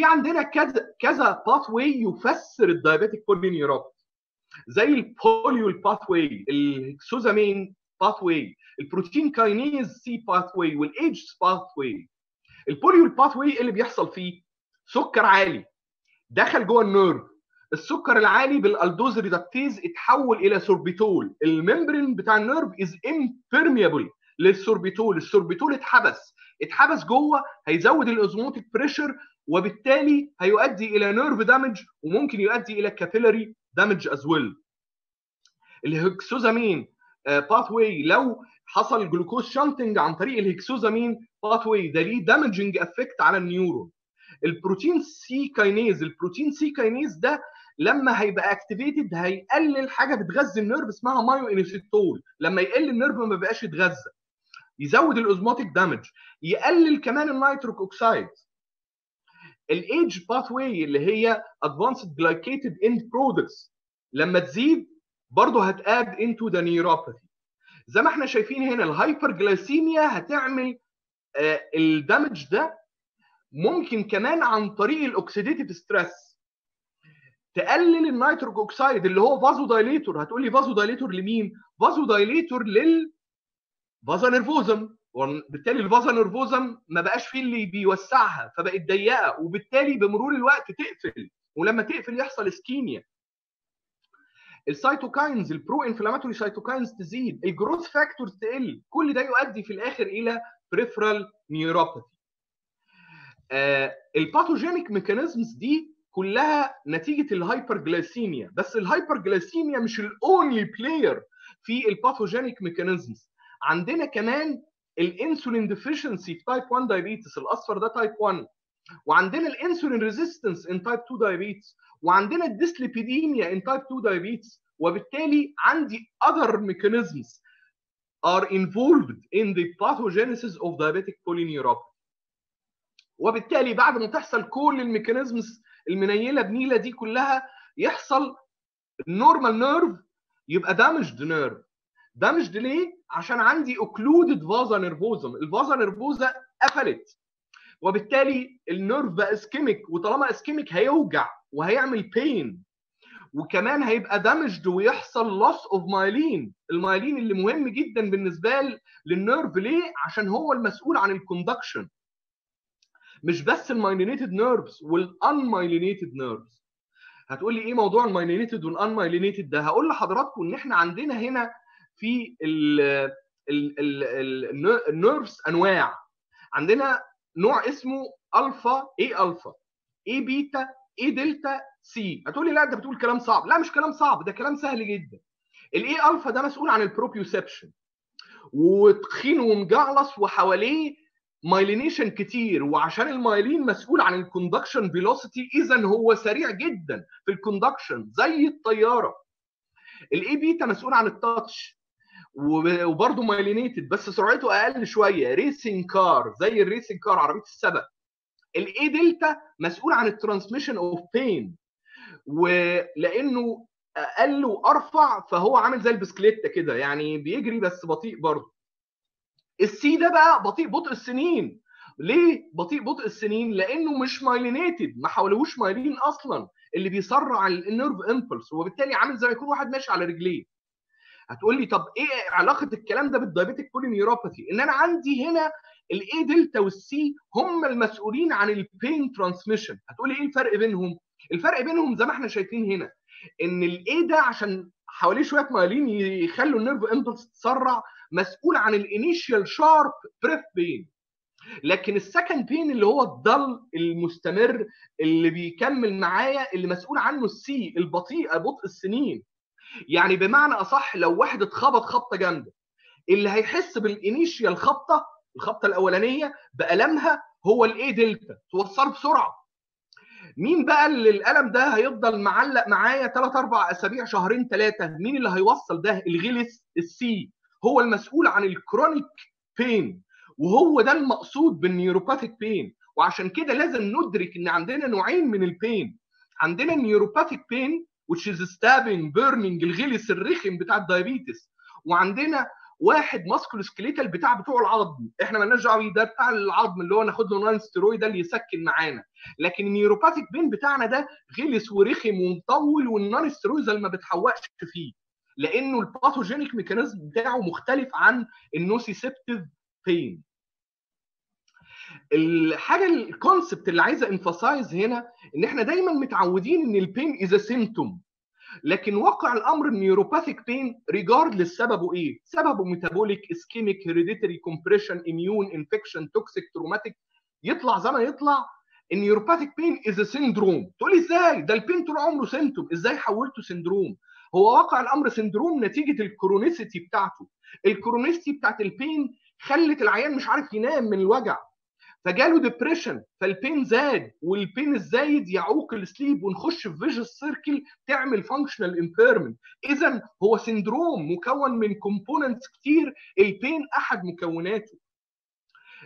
في عندنا كذا كذا pathway يفسر ال diabetic polyneuropathy زي ال polyol pathway ال hexosamine pathway ال protein kinase C pathway وال AGE pathway ال polyol pathway اللي بيحصل فيه سكر عالي دخل جوه ال nerve. السكر العالي بال aldose reductase اتحول إلى سوربيتول ال membrane بتاع ال nerve is impermeable لل sorbitol. السوربيتول اتحبس. اتحبس جوه هيزود ال osmotic pressure وبالتالي هيؤدي إلى nerve damage وممكن يؤدي إلى capillary damage as well ال hexosamine pathway لو حصل glucose shunting عن طريق ال hexosamine pathway ده ليه damaging effect على ال neuron. ال protein C kinase ال protein C kinase ده لما هيبقى activated هيقلل حاجة بتغذي ال nerve اسمها myoinositol لما يقل ال nerve ما بيبقاش يتغذى. يزود ال osmotic damage يقلل كمان ال nitric oxide ال AGE pathway اللي هي advanced glycated end products لما تزيد برضه هت add into the neuropathy زي ما إحنا شايفين هنا ال hyperglycemia هتعمل آه ال damage ده ممكن كمان عن طريق ال oxidative stress تقلل ال nitric oxide اللي هو vasodilator هتقول لي vasodilator لمين؟ vasodilator لل vasa nervosum وبالتالي ال vasa nervosum ما بقاش فيه اللي بيوسعها فبقت ضيقة وبالتالي بمرور الوقت تقفل. ولما تقفل يحصل ischemia ال cytokines ال pro-inflammatory cytokines تزيد. ال growth factors تقل. كل ده يؤدي في الآخر إلى peripheral neuropathy آه ال pathogenic mechanisms دي كلها نتيجة ال hyperglycemia بس ال hyperglycemia مش ال only player في ال pathogenic mechanisms عندنا كمان ال insulin deficiency في type 1 diabetes الأصفر ده type 1 وعندنا ال insulin resistance in type 2 diabetes وعندنا ال dyslipidemia in type 2 diabetes وبالتالي عندي other mechanisms are involved in the pathogenesis of diabetic polyneuropathy. وبالتالي بعد ما تحصل كل ال mechanisms المنيلة بنيلة دي كلها يحصل ال normal nerve يبقى damaged nerve damaged ليه؟ عشان عندي occluded vasa nervorum ال vasa nervorum قفلت وبالتالي ال nerve ischemic وطالما ischemic هيوجع وهيعمل pain وكمان هيبقى damaged ويحصل loss of myelin ال myelin اللي مهم جدا بالنسبة لل nerve ليه؟ عشان هو المسؤول عن ال conduction مش بس ال myelinated nerves وال unmyelinated nerves. هتقول لي إيه موضوع ال myelinated وال unmyelinated ده؟ هقول لحضراتكم إن إحنا عندنا هنا في ال nerves انواع. عندنا نوع اسمه alpha A alpha؟ A beta؟ A delta؟ C. هتقول لي لا أنت بتقول كلام صعب. لا مش كلام صعب ده كلام سهل جدا. ال A alpha ده مسؤول عن ال proprioception وتخين ومجعلص وحواليه myelination كتير. وعشان المايلين مسؤول عن ال conduction velocity إذا هو سريع جدا في ال conduction زي الطيارة. ال A beta مسؤول عن ال touch. وبرضه myelinated بس سرعته أقل شوية. racing car زي ال racing car عربية السبق. ال A delta مسؤول عن ال transmission of pain ولأنه أقل وأرفع فهو عامل زي البسكليته كده. يعني بيجري بس بطيء برضه. ال C ده بقى بطيء بطء السنين. ليه بطيء بطء السنين؟ لأنه مش myelinated ما حولهوش مايلين أصلا. اللي بيسرع ال nerve impulse وبالتالي عامل زي ما يكون واحد ماشي على رجليه. هتقول لي طب إيه علاقة الكلام ده بال diabetic polyneuropathy إن أنا عندي هنا ال A delta وال C هم المسؤولين عن ال pain transmission هتقول لي إيه الفرق بينهم؟ الفرق بينهم زي ما إحنا شايفين هنا إن ال A ده عشان حواليه شوية مايلين يخلوا ال nerve impulse تسرع مسؤول عن ال initial sharp brief pain لكن ال second pain اللي هو ال dull المستمر اللي بيكمل معايا اللي مسؤول عنه ال C البطيئه بطء السنين. يعني بمعنى أصح لو واحد اتخبط خبطة جامدة اللي هيحس بال initial خبطة الخبطة الأولانية بألمها هو ال A delta توصله بسرعة. مين بقى اللي الألم ده هيفضل معلق معايا 3 4 أسابيع شهرين ثلاثة مين اللي هيوصل ده؟ الغلس ال C هو المسؤول عن ال chronic pain وهو ده المقصود بال neuropathic pain وعشان كده لازم ندرك إن عندنا نوعين من ال pain عندنا ال neuropathic pain which is stabbing burning الغلس الرخم بتاع ال diabetes وعندنا واحد musculoskeletal بتاع بتوع العظم. إحنا مالناش دعوه بيه ده بتاع العظم اللي هو ناخد له non-steroid ده اللي يسكن معانا. لكن ال neuropathic pain بتاعنا ده غلس ورخم ومطول وال non-steroid ما بتحوقش فيه. لأنه ال pathogenic mechanism بتاعه مختلف عن ال nociceptive pain الحاجة ال concept اللي عايزه emphasize هنا إن إحنا دايما متعودين إن ال pain is symptom لكن واقع الأمر ال neuropathic pain regardless سببه إيه؟ سببه metabolic ischemic hereditary compression immune infection toxic traumatic يطلع زي ما يطلع ال neuropathic pain is syndrome تقول إزاي؟ ده ال pain طول عمره symptom إزاي حولته syndrome؟ هو واقع الأمر syndrome نتيجة ال chronicity بتاعته ال chronicity بتاعت ال pain خلت العيان مش عارف ينام من الوجع فجاله depression فال pain زاد وال pain الزايد يعوق ال sleep ونخش في vicious circle تعمل functional impairment اذا هو syndrome مكون من components كتير ال pain أحد مكوناته.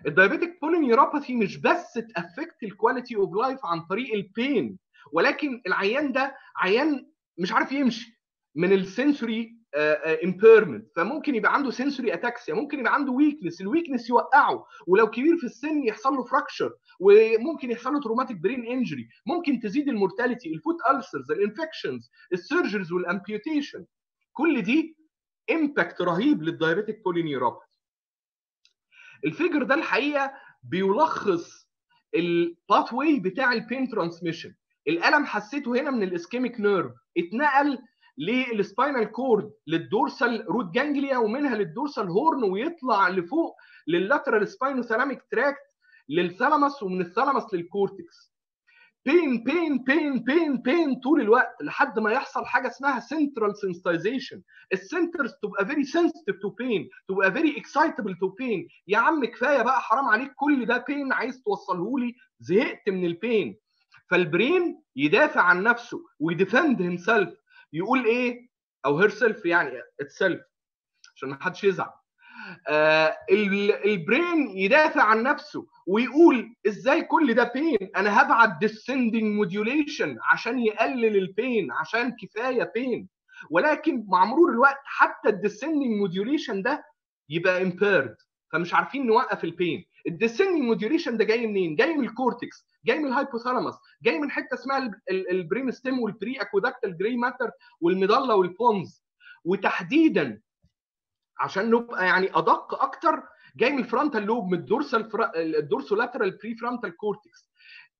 الدايابيتك بولينيوروباثي مش بس ت affect ال quality of life عن طريق ال pain ولكن العيان ده عيان مش عارف يمشي. من ال sensory impairment فممكن يبقى عنده sensory ataxia ممكن يبقى عنده weakness ال weakness يوقعه. ولو كبير في السن يحصل له fracture وممكن يحصل له traumatic brain injury ممكن تزيد المورتاليتي الفوت السرز الانفكشنز السيرجرز والامبيوتيشن كل دي impact رهيب للدايابيتك بولينيوروباثي الفيجر ده الحقيقة بيلخص ال pathway بتاع ال pain transmission الألم حسيته هنا من ال ischemic nerve اتنقل لل spinal cord لل dorsal root ganglia ومنها لل dorsal horn ويطلع لفوق لل lateral spinothalamic tract لل thalamus ومن ال thalamus لل cortex pain pain pain pain pain طول الوقت لحد ما يحصل حاجة اسمها central sensitization ال centers تبقى very sensitive to pain تبقى very excitable to pain يا عم كفاية بقى حرام عليك كل ده pain عايز توصله لي. زهقت من ال pain فال brain يدافع عن نفسه وي defend himself يقول إيه؟ أو herself يعني itself عشان ما حدش يزعل. آه ال brain يدافع عن نفسه ويقول إزاي كل ده pain أنا هبعت descending modulation عشان يقلل ال pain عشان كفاية pain ولكن مع مرور الوقت حتى ال descending modulation ده يبقى impaired فمش عارفين نوقف ال pain ال descending modulation ده جاي منين؟ جاي من ال cortex جاي من ال hypothalamus جاي من حتة اسمها ال brain stem وال periaqueductal gray matter وال medulla وال pons وتحديدا عشان نبقى يعني أدق أكتر جاي من ال frontal lobe من ال dorsal فرا... ال dorsolateral prefrontal cortex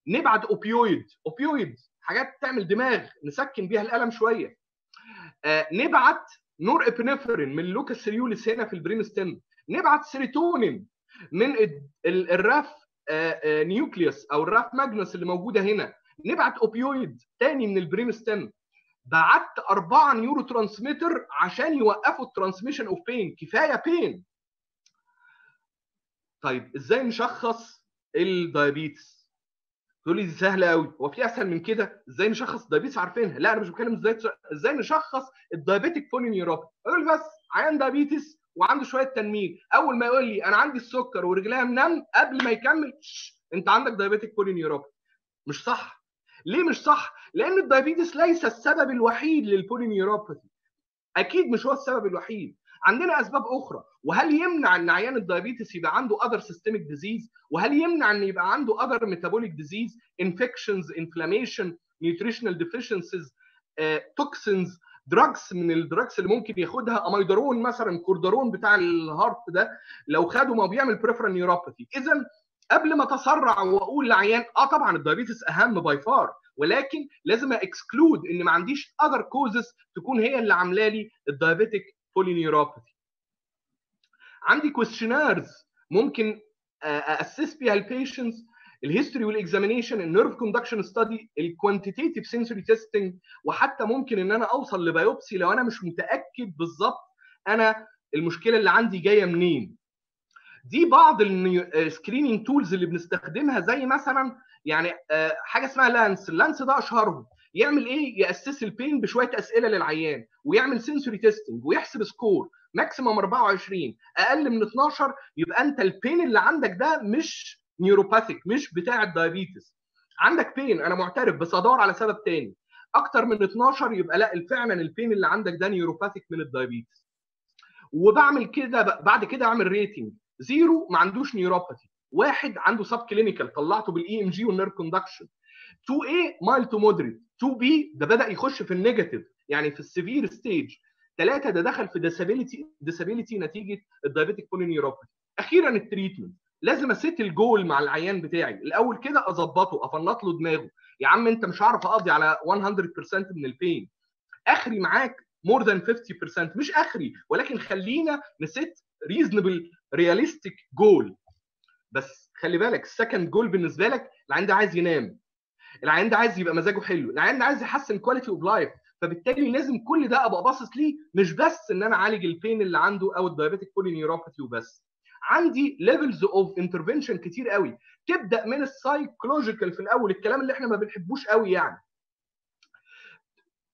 نبعت opioid opioid حاجات تعمل دماغ نسكن بيها الألم شوية. آه نبعت norepinephrine من ال locus coeruleus هنا في ال brain stem. نبعت سيروتونين من ال raphe nucleus أو ال raphe magnus اللي موجودة هنا. نبعت opioid تاني من ال brain stem بعت أربعة neurotransmitter عشان يوقفوا ال transmission of pain كفاية pain طيب إزاي نشخص ال diabetes تقول لي دي سهلة قوي هو في أسهل من كده؟ إزاي نشخص ال diabetes عارفينها. لا أنا مش بتكلم إزاي إزاي نشخص ال diabetic polyneuropathy أقول بس عيان diabetes وعنده شوية تنميل. أول ما يقول لي أنا عندي السكر ورجليها منم قبل ما يكمل أنت عندك diabetic polyneuropathy مش صح. ليه مش صح؟ لأن ال diabetes ليس السبب الوحيد لل polyneuropathy أكيد مش هو السبب الوحيد. عندنا أسباب أخرى. وهل يمنع إن عيان ال diabetes يبقى عنده other systemic disease وهل يمنع إن يبقى عنده other metabolic disease infections inflammation nutritional deficiencies toxins drugs من ال drugs اللي ممكن ياخدها اميدرون مثلا Cordarone بتاع ال heart ده لو خده ما بيعمل peripheral neuropathy اذا قبل ما أتسرع وأقول لعيان آه طبعا ال diabetes أهم by far ولكن لازم exclude إن ما عنديش other causes تكون هي اللي عاملة لي الدايابيتك بولينيوروباثي عندي questionnaires ممكن assess بيها ال patients الهيستوري والاكزامينيشن النيرف كوندكشن ستادي الكوانتيتيف سنسوري تيستنج وحتى ممكن إن أنا أوصل ل biopsy لو أنا مش متأكد بالظبط أنا المشكلة اللي عندي جاية منين. دي بعض ال screening tools اللي بنستخدمها زي مثلا يعني آه، حاجة اسمها LANSS. ال LANSS ده أشهرهم. يعمل إيه؟ ي assess ال pain بشوية أسئلة للعيان ويعمل sensory testing ويحسب score maximum 24 أقل من 12 يبقى أنت ال pain اللي عندك ده مش neuropathic مش بتاع ال diabetes عندك pain أنا معترف بس أدور على سبب تاني. أكتر من 12 يبقى لا فعلا ال pain اللي عندك ده neuropathic من ال diabetes وبعمل كده بعد كده أعمل rating zero ما عندوش neuropathy واحد عنده subclinical طلعته بال EMG وال nerve conduction 2A mild to moderate 2B ده بدأ يخش في ال negative يعني في ال severe stage ثلاثة ده دخل في disability disability نتيجة ال diabetic polyneuropathy أخيرا ال treatment. لازم أ set ال goal مع العيان بتاعي. الأول كده أظبطه أفنط له دماغه. يا عم أنت مش هعرف أقضي على 100% من ال pain آخري معاك more than 50% مش آخري ولكن خلينا ن set reasonable realistic goal بس خلي بالك ال second goal بالنسبة لك العيان ده عايز ينام. العيان ده عايز يبقى مزاجه حلو. العيان ده عايز يحسن quality of life فبالتالي لازم كل ده أبقى باصص ليه؟ مش بس إن أنا أعالج ال pain اللي عنده أو ال diabetic polyneuropathy وبس. عندي levels of intervention كتير قوي. تبدأ من ال psychological في الأول الكلام اللي إحنا ما بنحبوش قوي يعني.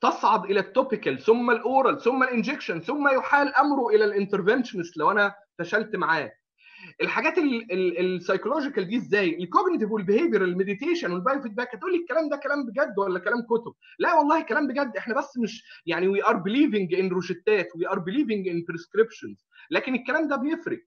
تصعد إلى ال topical ثم ال oral ثم ال injection ثم يحال أمره إلى ال interventionist لو أنا فشلت معاه. الحاجات ال psychological دي إزاي؟ ال cognitive وال behavior ال meditation وال biofeedback هتقول لي الكلام ده كلام بجد ولا كلام كتب؟ لا والله كلام بجد إحنا بس مش يعني we are believing in روشتات we are believing in prescriptions لكن الكلام ده بيفرق.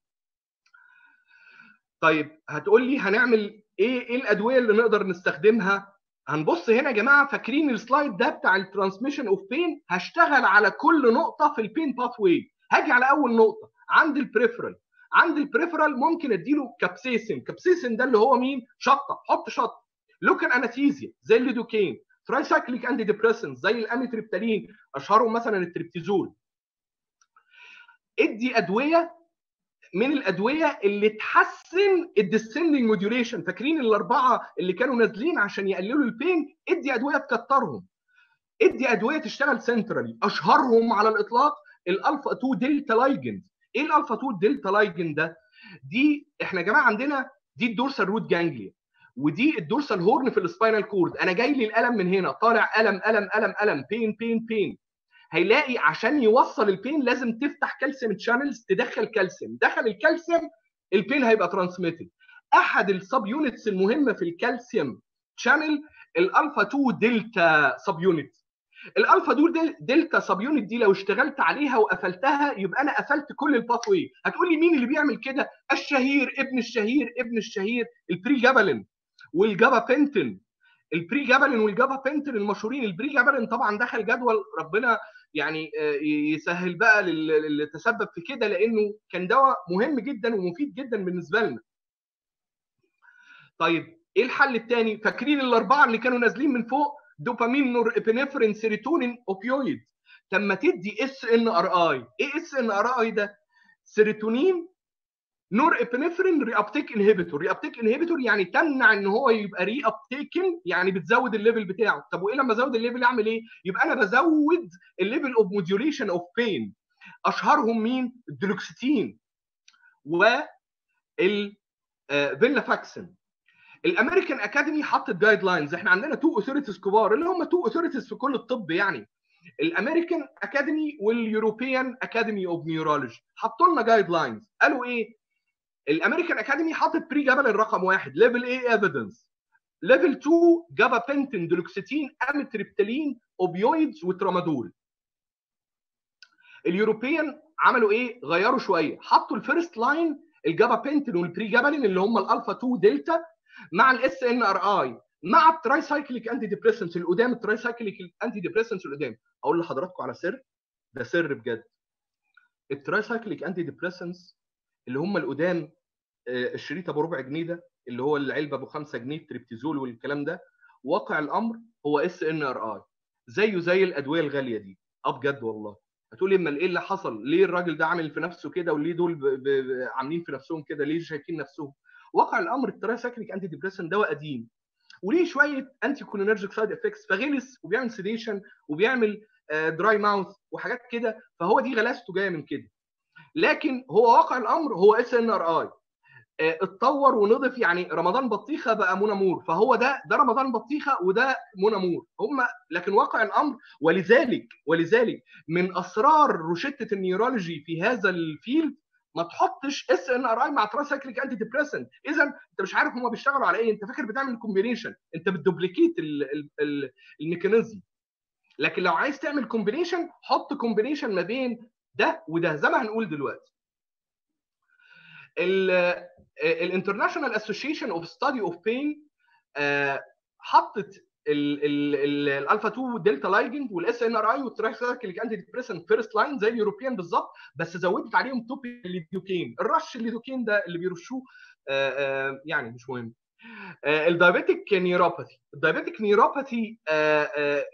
طيب هتقول لي هنعمل إيه؟ إيه الأدوية اللي نقدر نستخدمها؟ هنبص هنا يا جماعة فاكرين ال slide ده بتاع ال transmission of pain هشتغل على كل نقطة في ال pain pathway هاجي على أول نقطة عند ال peripheral عند ال peripheral ممكن أديله capsaicin capsaicin ده اللي هو مين؟ شطة. حط شطة. local anesthesia زي ال lidocaine tricyclic antidepressant زي ال amitriptyline أشهرهم مثلا ال Tryptizol. ادي أدوية من الأدوية اللي تحسن ال descending modulation فاكرين الأربعة اللي كانوا نازلين عشان يقللوا ال pain ادي أدوية تكترهم. ادي أدوية تشتغل centrally أشهرهم على الإطلاق الألفا 2 delta ligand إيه الألفا 2 delta ligand ده؟ دي إحنا يا جماعة عندنا دي ال dorsal root ganglia ودي ال dorsal horn في ال spinal cord أنا جاي لي الألم من هنا. طالع ألم ألم ألم ألم. pain pain pain هيلاقي عشان يوصل ال pain لازم تفتح calcium channels تدخل كالسيوم. دخل الكالسيوم ال pain هيبقى transmitted أحد ال subunits المهمه في ال calcium channel ال alpha 2 delta subunit ال alpha دول delta subunit دي لو اشتغلت عليها وقفلتها يبقى أنا قفلت كل ال pathway هتقول لي مين اللي بيعمل كده؟ الشهير ابن الشهير ابن الشهير ال pregabalin وال gabapentin ال pregabalin وال gabapentin المشهورين البري جابلين طبعا دخل جدول ربنا يعني يسهل بقى اللي تسبب في كده لأنه كان دواء مهم جدا ومفيد جدا بالنسبة لنا. طيب إيه الحل الثاني فاكرين الأربعة اللي كانوا نازلين من فوق؟ dopamine norepinephrine serotonin opioid طب ما تدي اس ان ار اي إيه اس ان ار اي ده؟ serotonin norepinephrine reuptake inhibitor reuptake inhibitor يعني تمنع إن هو يبقى reuptaken يعني بتزود ال level بتاعه. طب وإيه لما أزود ال level أعمل إيه؟ يبقى أنا بزود ال level of modulation of pain أشهرهم مين؟ ال duloxetine و ال venlafaxine ال American Academy حطت guidelines إحنا عندنا two authorities كبار اللي هم two authorities في كل الطب يعني. ال American Academy وال European Academy of Neurology حطوا لنا guidelines قالوا إيه؟ ال American Academy حاطط بري جابل الرقم واحد level A evidence level 2 gabapentin duloxetine amitriptyline opioids و tramadol. ال European عملوا إيه؟ غيروا شوية حطوا ال first line ال gabapentin وال pregabalin اللي هم الالفا 2 دلتا مع ال SNRI مع ال tricyclic antidepressants القدام ال tricyclic antidepressants القدام. أقول لحضراتكم على سر ده سر بجد. ال tricyclic antidepressants اللي هم القدام الشريط ابو ربع جنيه ده اللي هو العلبة ابو 5 جنيه تريبتيزول والكلام ده. واقع الأمر هو SNRI زيه زي الأدوية الغالية دي. آه بجد والله. هتقول لي أمال إيه اللي حصل؟ ليه الراجل ده عامل في نفسه كده وليه دول ب... ب... عاملين في نفسهم كده؟ ليه شايفين نفسهم؟ واقع الأمر ال tricyclic antidepressant دواء قديم وليه شوية anticholinergic side effects فغلس وبيعمل sedation وبيعمل dry mouth وحاجات كده فهو دي غلاسته جاية من كده. لكن هو واقع الأمر هو SNRI اتطور ونضف يعني رمضان بطيخة بقى منى مور فهو ده ده رمضان بطيخة وده منى مور هم لكن واقع الأمر ولذلك ولذلك من أسرار روشتة ال neurology في هذا ال field ما تحطش اس ان ار اي مع تراسايكليك انتي ديبريسنت اذا أنت مش عارف هم بيشتغلوا على إيه. أنت فاكر بتعمل combination أنت بت duplicate ال mechanism. لكن لو عايز تعمل combination حط combination ما بين ده وده زي ما هنقول دلوقتي. ال International Association of Study of Pain حطت الألفا 2 delta ligand وال SNRI وال tricyclic antidepressant first line زي ال European بالظبط بس زودت عليهم topical lidocaine. الرش الليدوكين ده اللي بيرشوه يعني مش مهم. ال diabetic neuropathy. ال diabetic neuropathy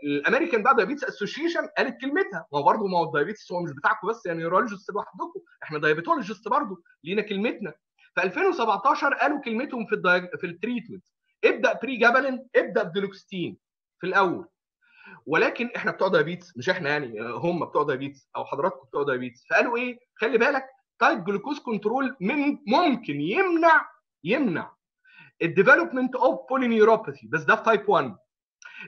ال American بقى Diabetes Association قالت كلمتها. ما هو برضه ما هو ال diabetes هو مش بتاعكم بس يا neurologist لوحدكم. إحنا diabetologist برضه لينا كلمتنا. في 2017 قالوا كلمتهم في ال diag... في ال treatment. ابدأ بري جابلين ابدأ ب duloxetine في الأول. ولكن إحنا بتوع diabetes مش إحنا يعني هم بتوع diabetes أو حضراتكم بتوع diabetes فقالوا إيه؟ خلي بالك tight glucose control من ممكن يمنع يمنع ال development of polyneuropathy بس ده في type 1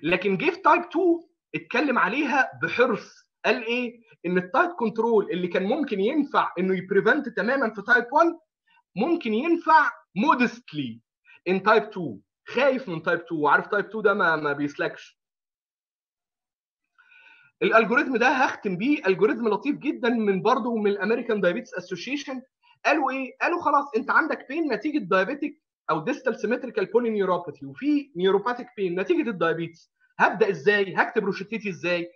لكن جه في type 2 اتكلم عليها بحرص. قال إيه؟ إن ال tight control اللي كان ممكن ينفع إنه ي prevent تماما في type 1 ممكن ينفع modestly in type 2 خايف من type 2 وعارف type 2 ده ما ما بيسلكش. ال algorithm ده هختم بيه. algorithm لطيف جدا من برضه من ال American Diabetes Association قالوا إيه؟ قالوا خلاص أنت عندك pain نتيجة diabetic أو distal symmetrical polyneuropathy وفي neuropathic pain نتيجة ال diabetes هبدأ إزاي؟ هكتب روشتتي إزاي؟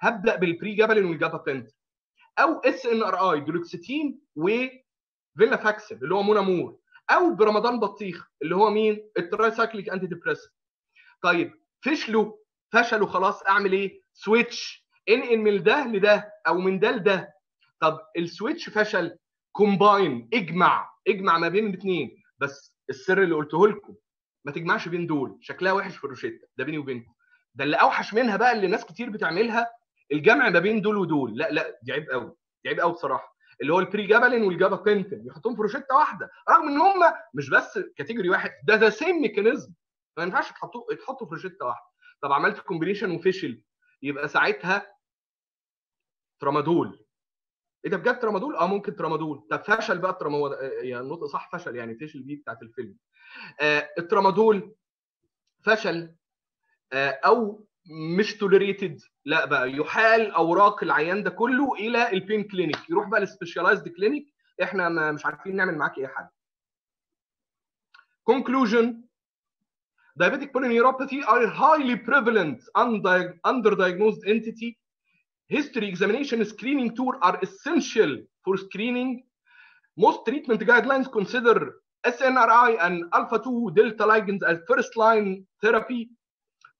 هبدأ بال pregabalin وال gabapentin أو SNRI duloxetine و venlafaxine اللي هو مونامور. أو برمضان بطيخ اللي هو مين؟ ال tricyclic antidepressant طيب فشلوا فشلوا خلاص أعمل إيه؟ switch انقل من ده لده أو من ده لده. طب ال switch فشل. combine اجمع. اجمع ما بين الاثنين بس السر اللي قلته لكم. ما تجمعش بين دول. شكلها وحش في الروشتة. ده بيني وبينكم. ده اللي أوحش منها بقى اللي ناس كتير بتعملها الجمع ما بين دول ودول. لا لا دي عيب قوي دي عيب قوي بصراحة. اللي هو ال pregabalin وال gabapentin يحطوهم في روشتة واحدة. رغم إن هم مش بس category واحد. ده the same mechanism ما ينفعش تحطوا يتحطوا في روشتة واحدة. طب عملت combination وفشل يبقى ساعتها tramadol إيه ده بجد tramadol؟ آه ممكن tramadol. طب فشل بقى ال tramadol يعني النطق صح فشل يعني فشل دي بتاعت الفيلم. آه ال tramadol فشل آه أو مش tolerated لا بقى يحال أوراق العيان ده كله إلى ال pain clinic يروح بقى لل specialized clinic إحنا ما مش عارفين نعمل معاك اي حاجة conclusion. Diabetic polyneuropathy are highly prevalent underdiagnosed entity. history examination screening tour are essential for screening most treatment guidelines consider SNRI and alpha 2 delta ligands as first line therapy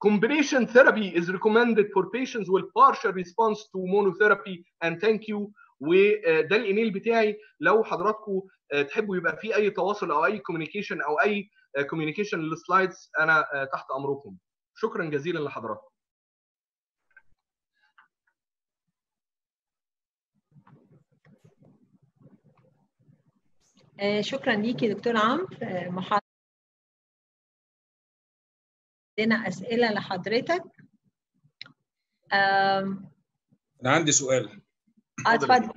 combination therapy is recommended for patients with partial response to monotherapy and thank you وده الايميل بتاعي لو حضراتكم تحبوا يبقى في اي تواصل او اي كوميونيكيشن او اي كوميونيكيشن للسلايدز انا تحت امركم شكرا جزيلا لحضراتكم شكرا ليكي دكتور عمرو محاضرة عندنا أسئلة لحضرتك. أنا عندي سؤال. اتفضل.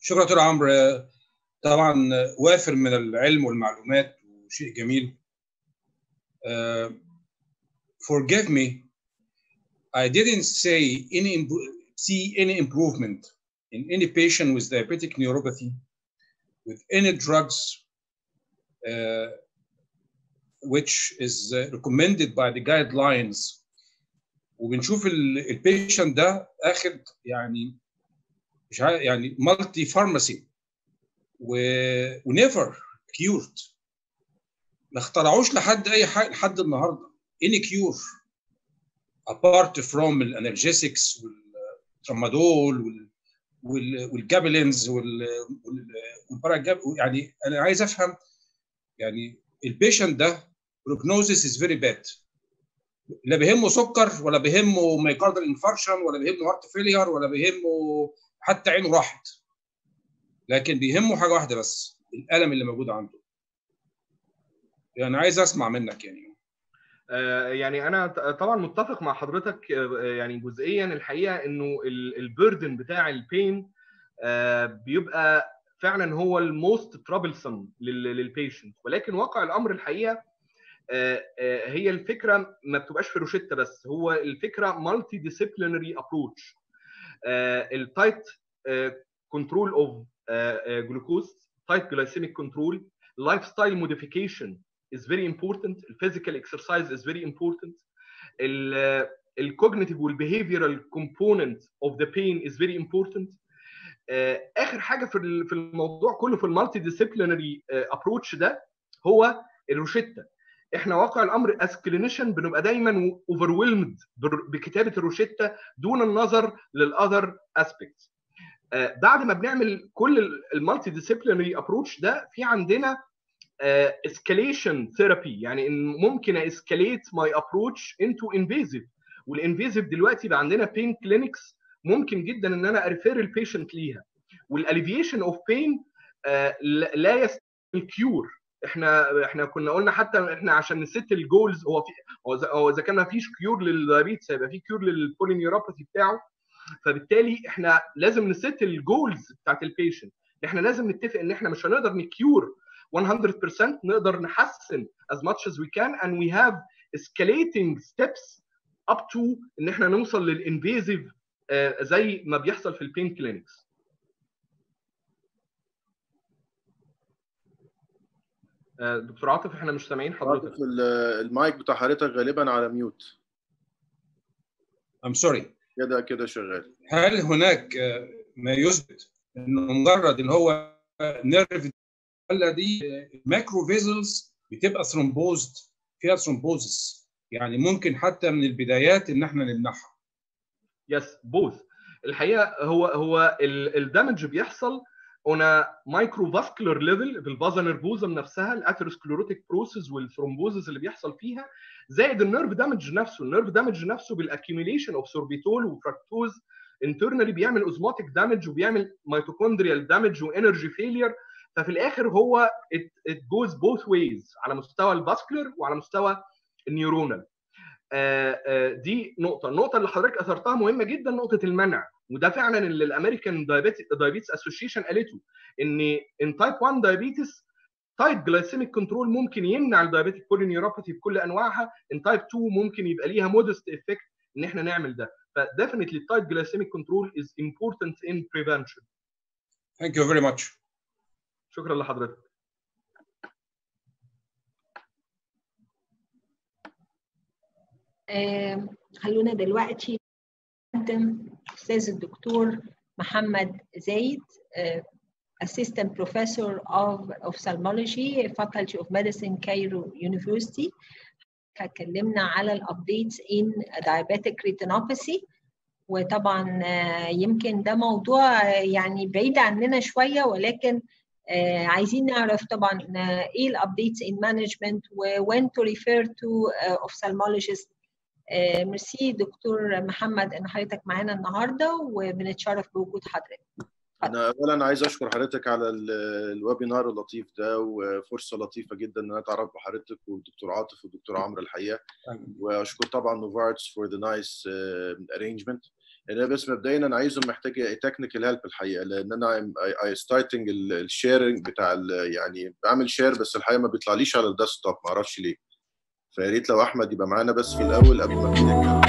شكرا دكتور عمرو. طبعا وافر من العلم والمعلومات وشيء جميل. uh, forgive me. I didn't say any see any improvement in any patient with diabetic neuropathy. With any drugs uh, which is uh, recommended by the guidelines. وبنشوف ال patient ده آخد يعني مش يعني multi pharmacy و never cured ما اخترعوش لحد أي حاجة لحد النهارده. any cure apart from ال analgesics والترامادول والجابلينز والباراجاب يعني أنا عايز أفهم يعني ال patient ده prognosis is very bad لا بيهمه سكر ولا بيهمه myocardial infarction ولا بيهمه heart failure ولا بيهمه حتى عينه راحت. لكن بيهمه حاجة واحدة بس الألم اللي موجود عنده. يعني عايز أسمع منك يعني. يعني أنا طبعا متفق مع حضرتك يعني جزئيا الحقيقة إنه ال burden بتاع ال pain بيبقى فعلا هو ال most troublesome لل patient ولكن واقع الأمر الحقيقة هي الفكرة ما بتبقاش في روشتة بس هو الفكرة multidisciplinary approach ال tight control of glucose tight glycemic control lifestyle modification is very important. Physical exercise is very important. ال cognitive وال behavioral component of the pain is very important. آخر حاجة في في الموضوع كله في ال multidisciplinary approach ده هو الروشته إحنا واقع الأمر as clinician بنبقى دايما overwhelmed بكتابة الروشته دون النظر لل other aspects بعد ما بنعمل كل ال multidisciplinary approach ده في عندنا escalation therapy يعني إن ممكن escalate my approach into invasive وال invasive دلوقتي بقى عندنا pain clinics ممكن جدا إن أنا ا refer ال patient ليها. وال alleviation of pain لا يستلزم ال cure إحنا إحنا كنا قلنا حتى إحنا عشان ن set ال goals هو في هو اذا كان ما فيش cure لل diabetes هيبقى في cure لل polyneuropathy بتاعه. فبالتالي إحنا لازم ن set ال goals بتاعت ال patient إحنا لازم نتفق إن إحنا مش هنقدر ن cure 100% نقدر نحسن as much as we can and we have escalating steps up to إن إحنا نوصل لل invasive uh, زي ما بيحصل في ال pain clinics uh, دكتور عاطف إحنا مش سامعين حضرتك. المايك بتاع حضرتك غالبا على mute I'm sorry. كده كده شغال. هل هناك ما يثبت إنه مجرد ان هو nerve دي micro vessels بتبقى thrombosed فيها thrombosis يعني ممكن حتى من البدايات إن إحنا نمنعها yes both الحقيقة هو هو ال damage بيحصل on microvascular level في ال vasa nervorum نفسها ال atherosclerotic process وال thrombosis اللي بيحصل فيها زائد ال nerve damage نفسه. ال nerve damage نفسه بال accumulation of sorbitol و fructose internally بيعمل osmotic damage وبيعمل mitochondrial damage و energy failure ففي الآخر هو it goes both ways على مستوى ال vascular وعلى مستوى ال neuronal دي نقطة. النقطة اللي حضرتك أثرتها مهمة جدا نقطة المنع. وده فعلا اللي ال American Diabetes Association قالته إن in type 1 diabetes tight glycemic control ممكن يمنع ال diabetic polyneuropathy بكل أنواعها. in type 2 ممكن يبقى ليها modest effect إن إحنا نعمل ده. ف definitely tight glycemic control is important in prevention. Thank you very much. شكرا لحضرتك. خلونا دلوقتي نقدم أستاذ الدكتور محمد زايد Assistant Professor of Ophthalmology Faculty of Medicine Cairo University. اتكلمنا على ال updates in diabetic retinopathy. وطبعا يمكن ده موضوع يعني بعيد عننا شوية ولكن عايزين نعرف طبعا آه إيه ال updates in management when to refer to ophthalmologist ميرسي دكتور محمد إن حضرتك معانا النهارده وبنتشرف بوجود حضرتك. أنا اولا عايز أشكر حضرتك على ال webinar اللطيف ده وفرصة لطيفة جدا إن أنا أتعرف بحضرتك والدكتور عاطف والدكتور عمرو الحقيقة. وأشكر طبعا نوفارتس for the nice arrangement أنا بس مبدئيا أنا عايزهم محتاج technical help الحقيقة لأن أنا I starting ال sharing بتاع يعني بعمل share بس الحقيقة ما بيطلعليش على ال desktop ما أعرفش ليه. فيا ريت لو أحمد يبقى معانا بس في الأول قبل ما نبدا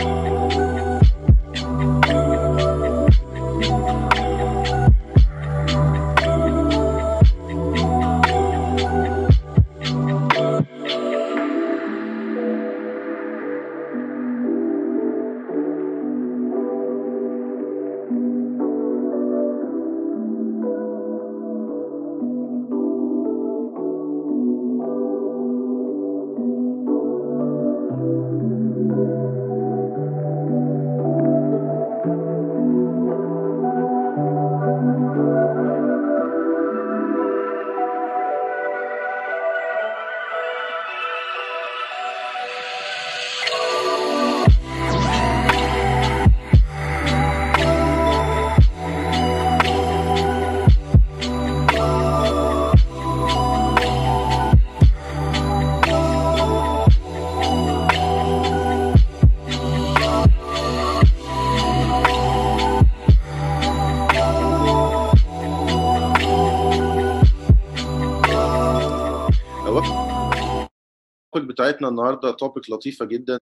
النهارده topic لطيفة جدا.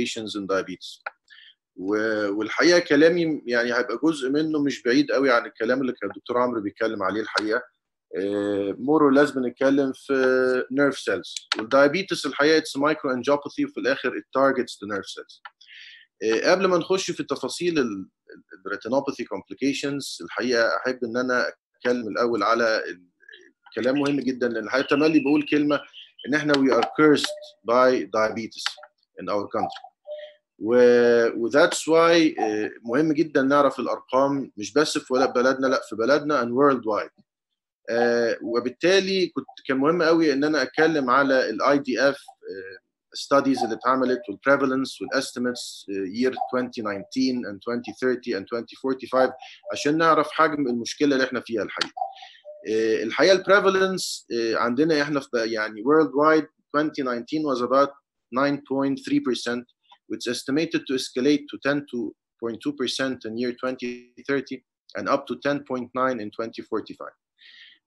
Patients in diabetes. والحقيقة كلامي يعني هيبقى جزء منه مش بعيد قوي عن الكلام اللي كان الدكتور عمرو بيتكلم عليه الحقيقة. more or less بنتكلم في nerve cells وال diabetes الحقيقة it's microangiopathy وفي الآخر ال targets nerve cells قبل ما نخش في تفاصيل ال retinopathy complications الحقيقة أحب إن أنا أتكلم الأول على كلام مهم جدا لأن الحقيقة تملي بقول كلمة ان إحنا we are cursed by diabetes in our country و و that's why مهم جدا نعرف الأرقام مش بس في بلدنا لا في بلدنا and worldwide uh, وبالتالي كنت كان مهم قوي إن أنا أتكلم على ال IDF studies اللي اتعملت وال prevalence وال estimates year 2019 and 2030 and 2045 عشان نعرف حجم المشكلة اللي إحنا فيها الحقيقة. الحقيقه البريفالنس عندنا احنا في يعني world wide 2019 was about 9.3% which is estimated to escalate to 10.2% in year 2030 and up to 10.9 in 2045.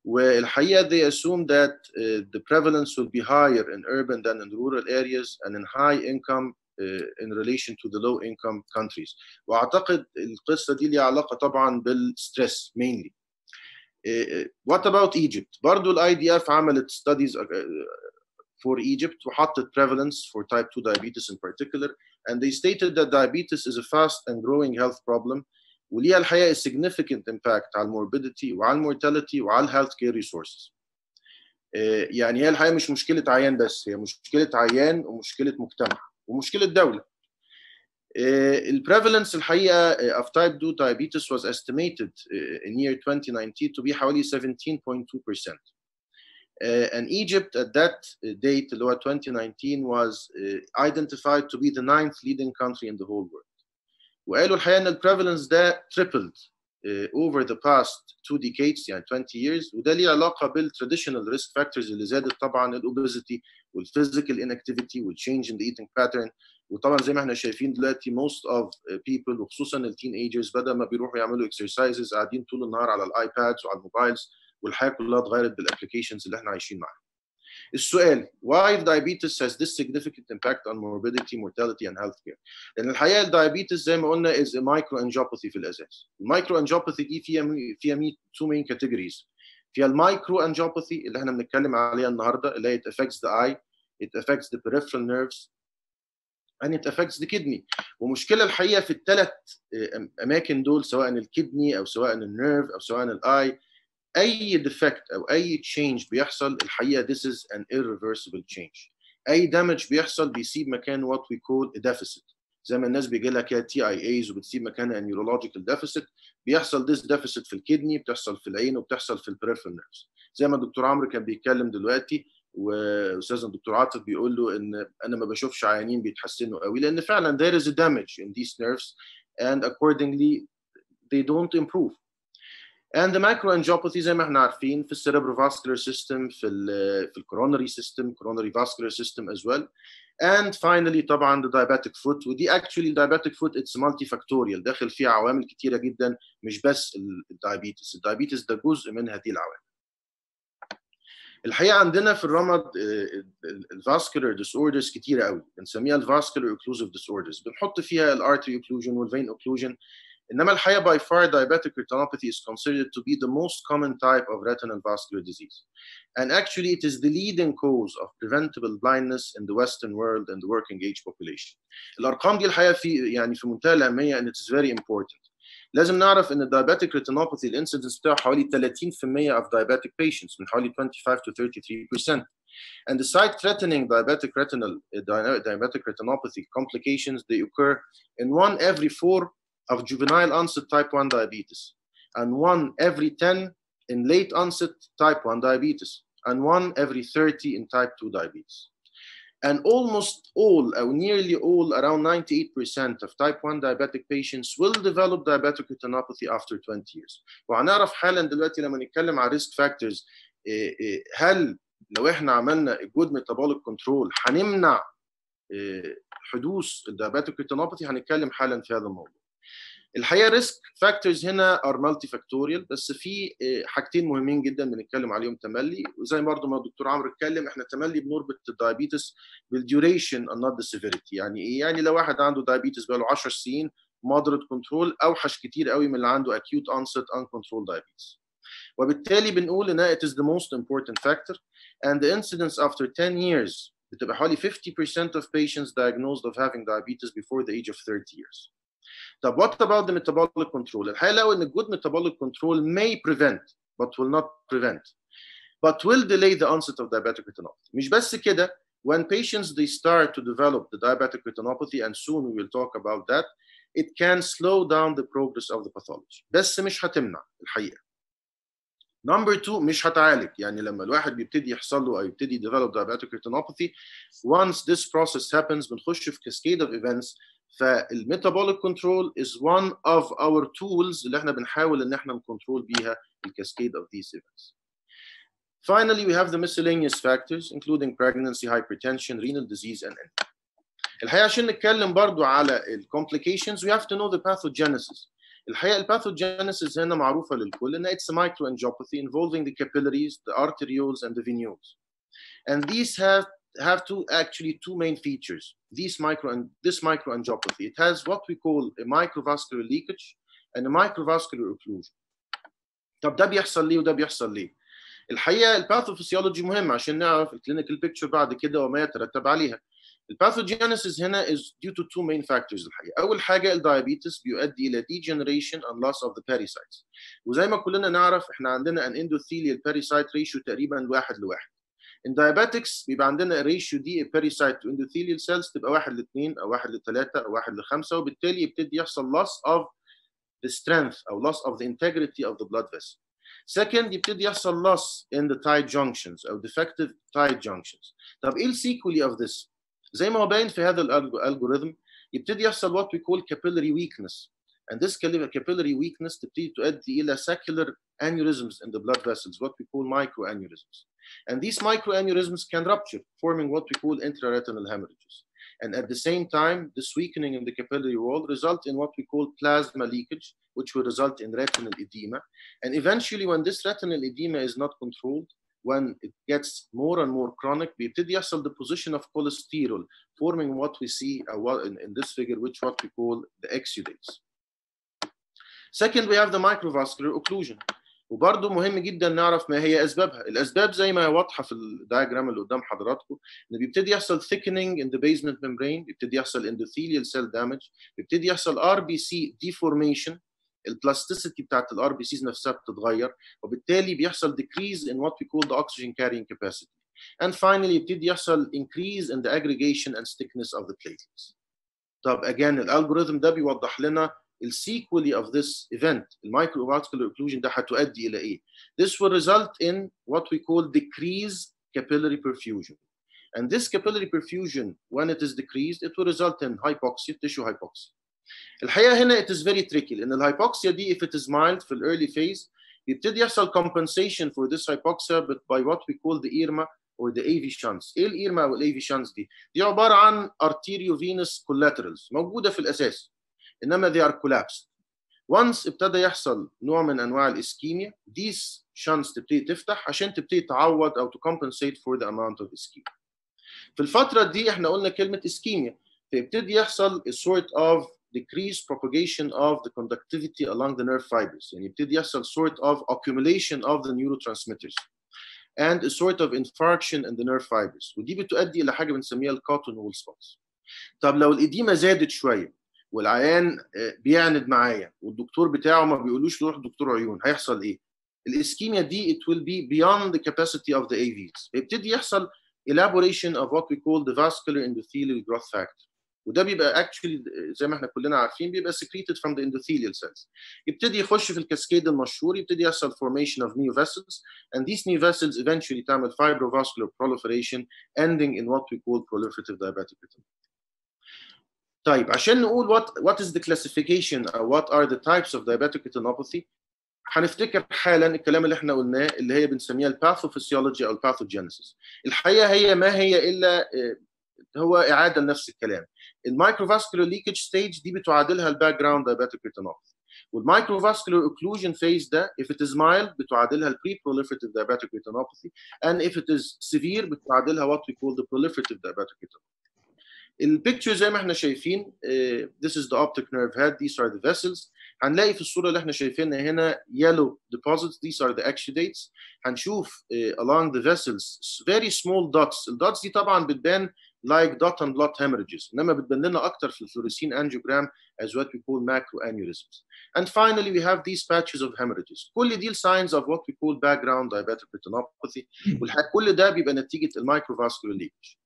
والحقيقه they assume that uh, the prevalence will be higher in urban than in rural areas and in high income uh, in relation to the low income countries واعتقد القصه دي ليها علاقه طبعا بالستريس mainly Uh, what about Egypt برضو ال IDF عملت studies for Egypt وحطت prevalence for type 2 diabetes in particular and they stated that diabetes is a fast and growing health problem وليها الحقيقة significant impact على ال morbidity وعلى ال mortality وعلى ال health care resources يعني هي الحقيقة مش مشكله عيان بس هي مشكله عيان ومشكله مجتمع ومشكله دوله البريفالنس الحقيقه of type 2 diabetes was estimated in year 2019 to be حوالي 17.2% Uh, and Egypt at that date, اللي هو 2019, was uh, identified to be the ninth leading country in the whole world. وقالوا الحقيقه ان البريفالنس ده tripled uh, over the past two decades يعني 20 years وده ليه علاقه بالتراديشنال ريسك فاكتورز اللي زادت طبعا الاوبيزيتي والفيزيكال inactivity والتشينج in the eating pattern وطبعا زي ما إحنا شايفين دلوقتي most of people وخصوصا ال teenagers بدل ما بيروحوا يعملوا exercises قاعدين طول النهار على ال iPads وعلى ال mobiles والحياة كلها اتغيرت بال applications اللي إحنا عايشين معاها. السؤال why diabetes has this significant impact on morbidity, mortality and health care؟ لأن الحقيقة ال diabetes زي ما قلنا is a microangiopathy في الأساس. ال microangiopathy دي فيها فيها two main categories. فيها ال microangiopathy اللي إحنا بنتكلم عليها النهارده اللي هي it affects the eye, it affects the peripheral nerves affects the kidney. ومشكلة الحقيقة في الثلاث أماكن دول سواء ال kidney أو سواء ال nerve أو سواء ال eye أي defect أو أي change بيحصل الحقيقة this is an irreversible change. أي damage بيحصل بيسيب مكان what we call a deficit. زي ما الناس بيجي كده TIAs وبتسيب مكانها neurological deficit بيحصل this deficit في ال kidney بتحصل في العين وبتحصل في ال peripheral nerves زي ما الدكتور عمرو كان بيتكلم دلوقتي وأستاذنا الدكتور عاطف بيقول له إن أنا ما بشوفش عيانين بيتحسنوا قوي لأن فعلا there is a damage in these nerves and accordingly they don't improve. And the microangiopathy زي ما إحنا عارفين في ال cerebrovascular system في الـ في ال coronary system coronary vascular system as well. And finally طبعا the diabetic foot ودي actually the diabetic foot it's multifactorial داخل فيها عوامل كتيرة جدا مش بس الدايبيتس الدايبيتس ده جزء من هذه العوامل. الحقيقة عندنا في الرمد الفاسكولار disorders كتيره قوي بنسميها الفاسكولار occlusive disorders بنحط فيها الارتري occlusion والفين occlusion انما الحقيقة by far diabetic retinopathy is considered to be the most common type of retinal vascular disease and actually it is the leading cause of preventable blindness in the western world and the working age population الارقام دي الحقيقة في يعني في منتهى الاهميه and it is very important لازم نعرف ان diabetic retinopathy الانسيدنس بتاعه حوالي 30% of diabetic patients من حوالي 25 to 33% and the sight-threatening diabetic retinal diabetic retinopathy complications they occur in one every four of juvenile onset type 1 diabetes, and one every 10 in late onset type 1 diabetes, and one every 30 in type 2 diabetes. And almost all, or nearly all, around 98% of type 1 diabetic patients will develop diabetic retinopathy after 20 years. وهنعرف حالا دلوقتي لما نتكلم على risk factors هل لو احنا عملنا good metabolic control هنمنع حدوث الدايابيتيك ريتينوباثي هنتكلم حالا في هذا الموضوع. الحقيقة risk factors هنا are multifactorial بس في حاجتين مهمين جدا بنتكلم عليهم تملي وزي برضه ما الدكتور عمرو اتكلم إحنا تملي بنربط ال diabetes بالديوريشن not the severity يعني إيه؟ يعني لو واحد عنده دايابيتس بقاله 10 سنين moderate control أوحش كتير قوي من اللي عنده acute onset uncontrolled diabetes وبالتالي بنقول إن it is the most important factor and the incidence after 10 years بتبقى حوالي 50% of patients diagnosed of having diabetes before the age of 30 years. طب what about the metabolic control؟ الحقيقة لقوا ان good metabolic control may prevent but will not prevent but will delay the onset of diabetic retinopathy. مش بس كده when patients they start to develop the diabetic retinopathy and soon we will talk about that it can slow down the progress of the pathology بس مش هتمنع الحقيقة نمبر 2 مش هتعالج يعني لما الواحد بيبتدي يحصل له أو يبتدي develop diabetic retinopathy once this process happens بنخش في cascade of events فالميتابوليك كنترول is one of our tools اللي احنا بنحاول ان احنا نكنترول بيها الكاسكيد of these events. Finally, we have the miscellaneous factors including pregnancy, hypertension, renal disease and anything. الحقيقه عشان نتكلم برضو على الكومبليكيشنز we have to know the pathogenesis. الحقيقه الباثوجينيسيس هنا معروفه للكل ان it's a microangiopathy involving the capillaries, the arterioles and the venules. And these have have two actually two main features. These micro this microangiopathy it has what we call a microvascular leakage and a microvascular occlusion. طب ده بيحصل ليه وده بيحصل ليه؟ الحقيقه الباثوفيسيولوجي مهم عشان نعرف الكلينيكال بيكتشر بعد كده وما يترتب عليها. الباثوجينيسيس هنا is due to two main factors الحقيقه. اول حاجه الدايابيتس بيؤدي الى degeneration and loss of the pericytes. وزي ما كلنا نعرف احنا عندنا an endothelial pericyte ratio تقريبا واحد لواحد. In diabetics بيبقى عندنا الريشيو دي pericyte to endothelial cells تبقى واحد لاثنين او واحد لثلاثه او واحد لخمسه وبالتالي يبتدي يحصل loss of the strength او loss of the integrity of the blood vessel. Second يبتدي يحصل loss in the tight junctions او defective tight junctions. طب ايه السيكولي of this؟ زي ما هو باين في هذا الالجوريثم يبتدي يحصل what we call capillary weakness. And this capillary weakness تبتدي تؤدي إلى saccular aneurysms in the blood vessels, what we call microaneurysms. And these microaneurysms can rupture, forming what we call intraretinal hemorrhages. And at the same time, this weakening in the capillary wall result in what we call plasma leakage, which will result in retinal edema. And eventually, when this retinal edema is not controlled, when it gets more and more chronic, the deposition of cholesterol, forming what we see uh, in this figure, which what we call the exudates. Second, we have the microvascular occlusion. وبرضه مهم جدا نعرف ما هي أسبابها، الأسباب زي ما هي واضحة في الدايجرام اللي قدام حضراتكم إن بيبتدي يحصل thickening in the basement membrane، بيبتدي يحصل endothelial cell damage، بيبتدي يحصل RBC deformation، ال plasticity بتاعت ال RBCs نفسها بتتغير وبالتالي بيحصل decrease in what we call the oxygen carrying capacity. And finally يبتدي يحصل increase in the aggregation and thickness of the platelets. طب again ال algorithm ده بيوضح لنا السيكولي of this event المايكروفاسكولار occlusion ده هتؤدي الى ايه؟ This will result in what we call decreased capillary perfusion. And this capillary perfusion, when it is decreased, it will result in hypoxia, tissue hypoxia. الحقيقه هنا it is very tricky لان الهايبوكسيا دي if it is mild في early phase يبتدي يحصل compensation for this hypoxia by what we call the IRMA or the AV shunts. ايه الإيرما او الاي في shunts دي؟ دي عباره عن arteriovenous collaterals موجوده في الاساس انما they are collapsed. once ابتدى يحصل نوع من انواع الاسكيميا these shunts تبتدي تفتح عشان تبتدي تعوض او to compensate for the amount of ischemia. في الفتره دي احنا قلنا كلمه اسكيميا فيبتدي يحصل a sort of decreased propagation of the conductivity along the nerve fibers يعني يبتدي يحصل sort of accumulation of the neurotransmitters and a sort of infarction in the nerve fibers ودي بتؤدي الى حاجه بنسميها الكوتون وول سبوتس طب لو الاديمه زادت شويه والعيان بيعند معايا والدكتور بتاعه ما بيقولوش روح دكتور عيون هيحصل إيه الاسكيميا دي it will be beyond the capacity of the AVs فيبتدي يحصل elaboration of what we call the vascular endothelial growth factor وده بيبقى actually زي ما إحنا كلنا عارفين بيبقى secreted from the endothelial cells يبتدي يخش في الكاسكيد المشهور يبتدي يحصل formation of new vessels and these new vessels eventually تعمل fibrovascular proliferation ending in what we call proliferative diabetic retinopathy طيب عشان نقول what what is the classification or what are the types of diabetic retinopathy هنفتكر حالا الكلام اللي إحنا قلناه اللي هي بنسميها ال pathophysiology أو ال pathogenesis الحقيقة هي ما هي إلا آه، هو إعادة لنفس الكلام. ال microvascular leakage stage دي بتعادلها ال background diabetic retinopathy وال microvascular occlusion phase ده if it is mild بتعادلها ال preproliferative diabetic retinopathy and if it is severe بتعادلها وات we call the proliferative diabetic retinopathy. البيكتشر زي ما احنا شايفين uh, this is the optic nerve head these are the vessels هنلاقي في الصوره اللي احنا شايفينها هنا yellow deposits these are the exudates هنشوف uh, along the vessels very small dots الدوتس دي طبعا بتبان like dot and blot hemorrhages انما بتبان لنا اكتر في الفلوريسين angiogram as what we call macroaneurysms and finally we have these patches of hemorrhages كل دي signs of what we call background diabetic retinopathy كل ده بيبقى نتيجه المايكروفاسكولار leakage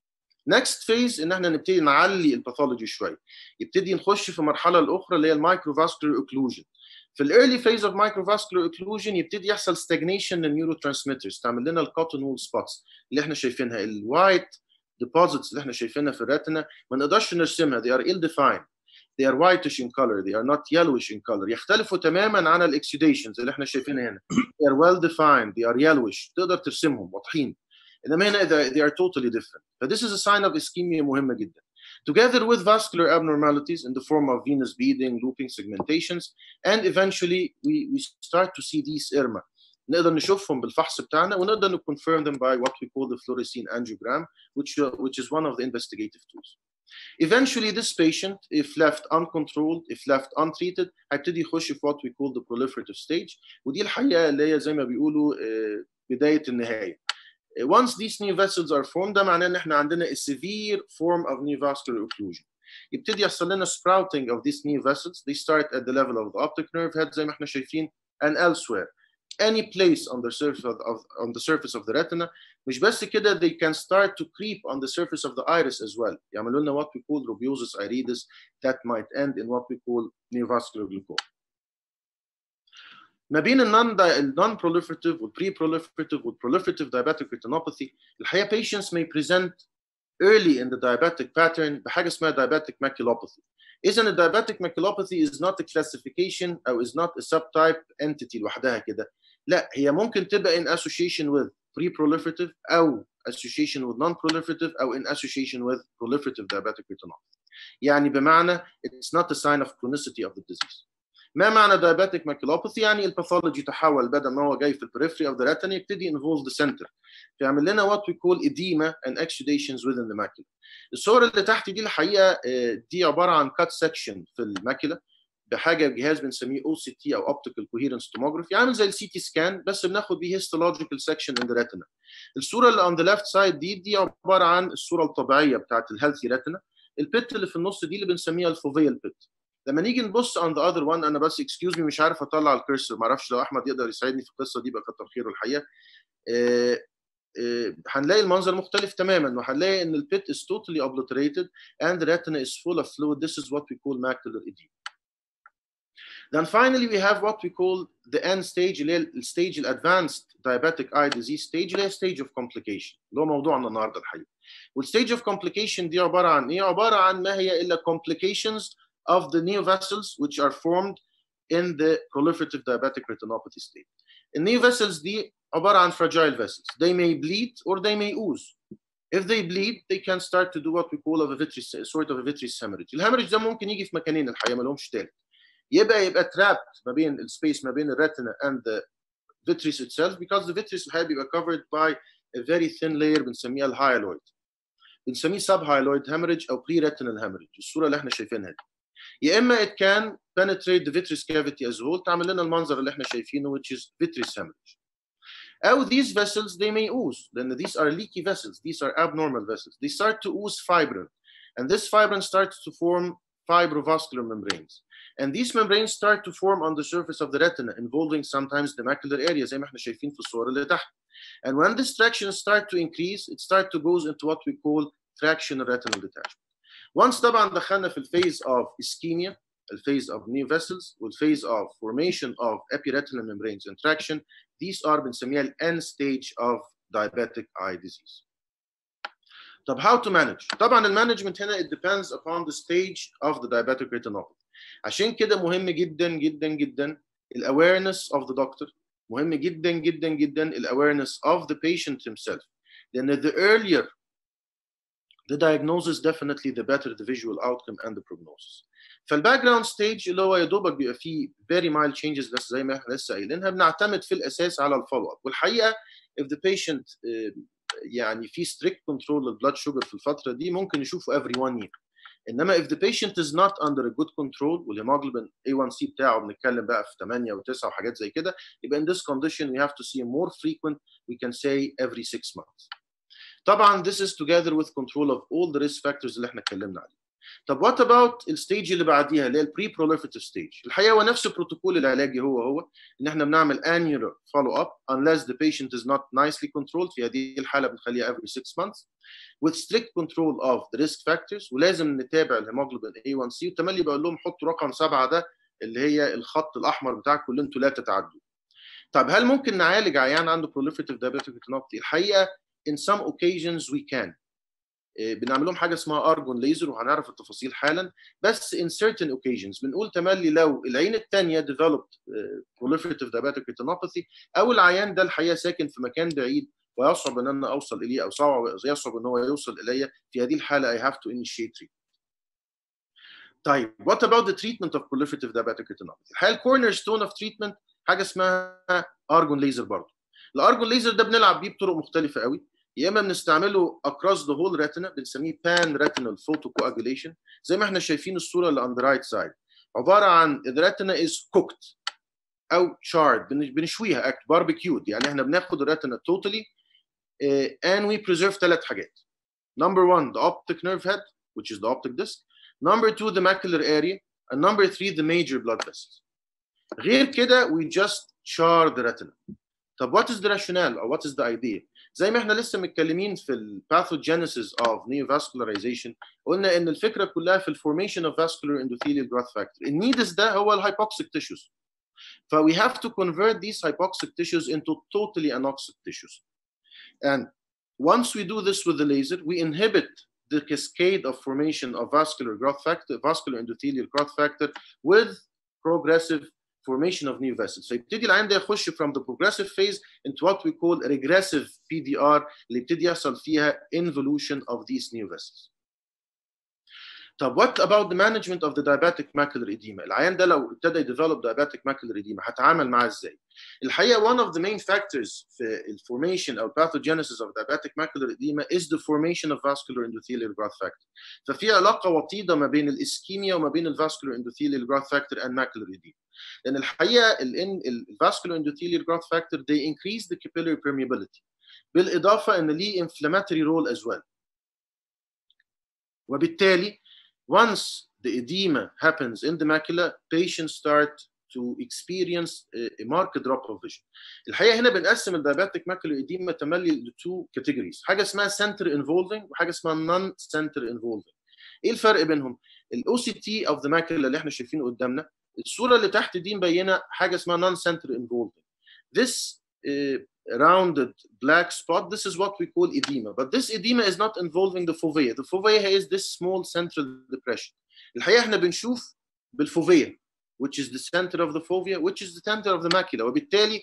Next phase إن إحنا نبتدي نعلي ال pathology شوية يبتدي نخش في المرحله الأخرى اللي هي ال microvascular occlusion في ال early phase of microvascular occlusion يبتدي يحصل stagnation لل neurotransmitters تعمل لنا ال cotton wool spots اللي إحنا شايفينها ال white deposits اللي إحنا شايفينها في ال retina ما نقدرش نرسمها they are ill defined they are whitish in color they are not yellowish in color. يختلفوا تماما عن ال exudations اللي إحنا شايفينها هنا. They are well defined they are yellowish. تقدر ترسمهم واضحين. انما هنا they are totally different ف this is a sign of ischemia مهمه جدا together with vascular abnormalities in the form of venous beading looping segmentations and eventually we, we start to see these irma نقدر نشوفهم بالفحص بتاعنا ونقدر confirm them by what we call the fluorescein angiogram which, uh, which is one of the investigative tools. Eventually this patient if left uncontrolled if left untreated هيبتدي يخش في what we call the proliferative stage ودي الحقيقه اللي هي زي ما بيقولوا بدايه النهايه. Once these new vessels are formed ده معناه ان احنا عندنا a severe form of neovascular occlusion. يبتدي يحصل لنا sprouting of these new vessels they start at the level of the optic nerve head زي ما احنا شايفين and elsewhere any place on the surface of, of, on the surface of the retina مش بس كده they can start to creep on the surface of the iris as well يعملوا لنا what we call rubeosis iridis that might end in what we call neovascular glaucoma ما بين النون النون proliferative والبري proliferative والproliferative diabetic retinopathy الحقيقه patients may present early in the diabetic pattern بحاجه اسمها diabetic maculopathy اذا ال diabetic maculopathy is not a classification او is not a subtype entity لوحدها كده لا هي ممكن تبقى in association with pre-proliferative او association with non-proliferative او in association with proliferative diabetic retinopathy يعني بمعنى it's not a sign of chronicity of the disease ما معنى diabetic maculopathy يعني ال pathology تحول بدل ما هو جاي في ال periphery of the retina يبتدي involve the center. فيعمل لنا what we call edema and exudations within the macula. الصور اللي تحت دي الحقيقة دي عبارة عن cut section في ال macula بحاجة جهاز بنسميه OCT أو optical coherence tomography عامل زي ال CT scan بس بناخد بيه histological section in the retina الصورة اللي on the left side دي دي عبارة عن الصورة الطبيعية بتاعت ال healthy retina ال pit اللي في النص دي اللي بنسميها ال foveal pit لما نيجي نبص on the other one أنا بس excuse me مش عارف أطلع ال cursor ما أعرفش لو أحمد يقدر يساعدني في القصة دي بقى كتر خيره الحقيقة. آه هنلاقي المنظر مختلف تماما وهنلاقي إن ال pit is totally obliterated and the retina is full of fluid. This is what we call macular edema. Then finally we have what we call the end stage اللي هي ال stage ال advanced diabetic eye disease. Stage اللي هي stage of complication اللي هو موضوعنا النهارده الحقيقة. والstage of complication دي عبارة عن إيه؟ عبارة عن ما هي إلا complications of the neovessels which are formed in the proliferative diabetic retinopathy state. النيوفيسلز دي عباره عن fragile vessels. They may bleed or they may ooze. If they bleed, they can start to do what we call of a vitreous, sort of a vitreous hemorrhage. الهemorrhage ده ممكن يجي في مكانين الحقيقه ما لهمش تالت. يبقى يبقى trapped ما بين السبيس ما بين الريتنا and the vitreous itself because the vitreous الحقيقه بيبقى covered by a very thin layer بنسميها الهايلويد. بنسميه subhyaloid hemorrhage او pre-retinal hemorrhage الصوره اللي احنا شايفينها دي. يا اما it can penetrate the vitreous cavity as a whole تعمل لنا المنظر اللي احنا شايفينه which is vitreous hemorrhage. أو these vessels they may ooze then these are leaky vessels these are abnormal vessels they start to ooze fibrin and this fibrin starts to form fibrovascular membranes and these membranes start to form on the surface of the retina involving sometimes the macular area زي ما احنا شايفين في الصور اللي تحت and when this traction start to increase it start to goes into what we call tractional retinal detachment once طبعا دخلنا في الفيز of ischemia الفيز of new vessels والفيز of formation of epiretinal membranes and traction these are بنسميها ال end stage of diabetic eye disease. طب how to manage؟ طبعا المانجمنت هنا it depends upon the stage of the diabetic retinopathy. عشان كده مهم جدا جدا جدا ال awareness of the doctor مهم جدا جدا جدا ال awareness of the patient himself. لأن the earlier the diagnosis definitely the better the visual outcome and the prognosis فالباك جراوند ستيج اللي هو يا دوبك بيبقى فيه very mild changes بس زي ما احنا لسه قايلينها بنعتمد في الاساس على الفولو اب والحقيقه if the patient uh, يعني في strict control للبلاد شوجر في الفتره دي ممكن نشوفه every one year انما if the patient is not under a good control والهيموجلوبين A1C بتاعه بنتكلم بقى في 8 و9 وحاجات زي كده يبقى in this condition we have to see more frequent we can say every 6 months طبعا this is together with control of all the risk factors اللي إحنا اتكلمنا عليه طب what about ال stage اللي بعديها اللي هي ال pre-proliferative stage الحقيقة هو نفس البروتوكول العلاجي هو هو إن إحنا بنعمل annual follow up unless the patient is not nicely controlled. في هذه الحالة بنخليها every 6 months with strict control of the risk factors. ولازم نتابع ال hemoglobin A1C وتملي بقول لهم حطوا رقم سبعة ده اللي هي الخط الأحمر بتاعكم اللي أنتوا لا تتعدوا. طب هل ممكن نعالج عيان عنده proliferative diabetic retinopathy الحقيقة in some occasions we can بنعمل لهم حاجة اسمها ارجون ليزر وهنعرف التفاصيل حالا بس in certain occasions بنقول تملي لو العين الثانية developed proliferative diabetic retinopathy أو العيان ده الحقيقة ساكن في مكان بعيد ويصعب إن أنا أوصل إليه أو صعب يصعب إن هو يوصل الي في هذه الحالة I have to initiate treatment. طيب what about the treatment of proliferative diabetic retinopathy؟ الحقيقة ال corner stone of treatment حاجة اسمها argon laser برضه. ال argon laser ده بنلعب بيه بطرق مختلفة قوي يا اما بنستعمله across the whole retina بنسميه pan retinal photocoagulation زي ما إحنا شايفين الصورة اللي on the right side عباره عن the retina is cooked أو charred بنشويها exactly barbecued يعني إحنا بناخد ال retina totally uh, and we preserve ثلاث حاجات number one the optic nerve head which is the optic disc number two the macular area and number three the major blood vessels غير كده we just char the retina طب what is the rationale or what is the idea زي ما احنا لسه متكلمين في الباثوجينيسيس اوف neovascularization قلنا ان الفكره كلها في الفورميشن اوف vascular endothelial growth factor النيدس ده هو الهايبوكسيك tissues ف we have to convert these hypoxic tissues into totally anoxic tissues and once we do this with the laser we inhibit the cascade of formation of vascular growth factor vascular endothelial growth factor with progressive formation of new vessels فيبتدي العين ده يخش from the progressive phase into what we call regressive PDR اللي يبتدي يحصل فيها involution of these new vessels. طب what about the management of the diabetic macular edema؟ العيان ده لو ابتدى يديفلوب diabetic macular edema هتعامل معاه إزاي؟ الحقيقة one of the main factors في الفورميشن أو pathogenesis of diabetic macular edema is the formation of vascular endothelial growth factor. ففي علاقه وطيده ما بين الاسكيميا وما بين الفاسكولار endothelial growth factor and macular edema. لأن الحقيقة الفاسكولار endothelial growth factor they increase the capillary permeability بالاضافه ان ليه inflammatory role as well. وبالتالي once the edema happens in the macula patients start to experience a marked drop of vision. الحقيقة هنا بنقسم ال diabetic macular edema تملي ل two categories حاجة اسمها center involving وحاجة اسمها non center involving. إيه الفرق بينهم؟ OCT of the macula اللي إحنا شايفينه قدامنا الصورة اللي تحت دي مبينة حاجة اسمها non center involving. This uh, rounded black spot this is what we call edema but this edema is not involving the fovea the fovea is this small central depression الحقيقه احنا بنشوف بالفوفيا which is the center of the fovea which is the center of the macula وبالتالي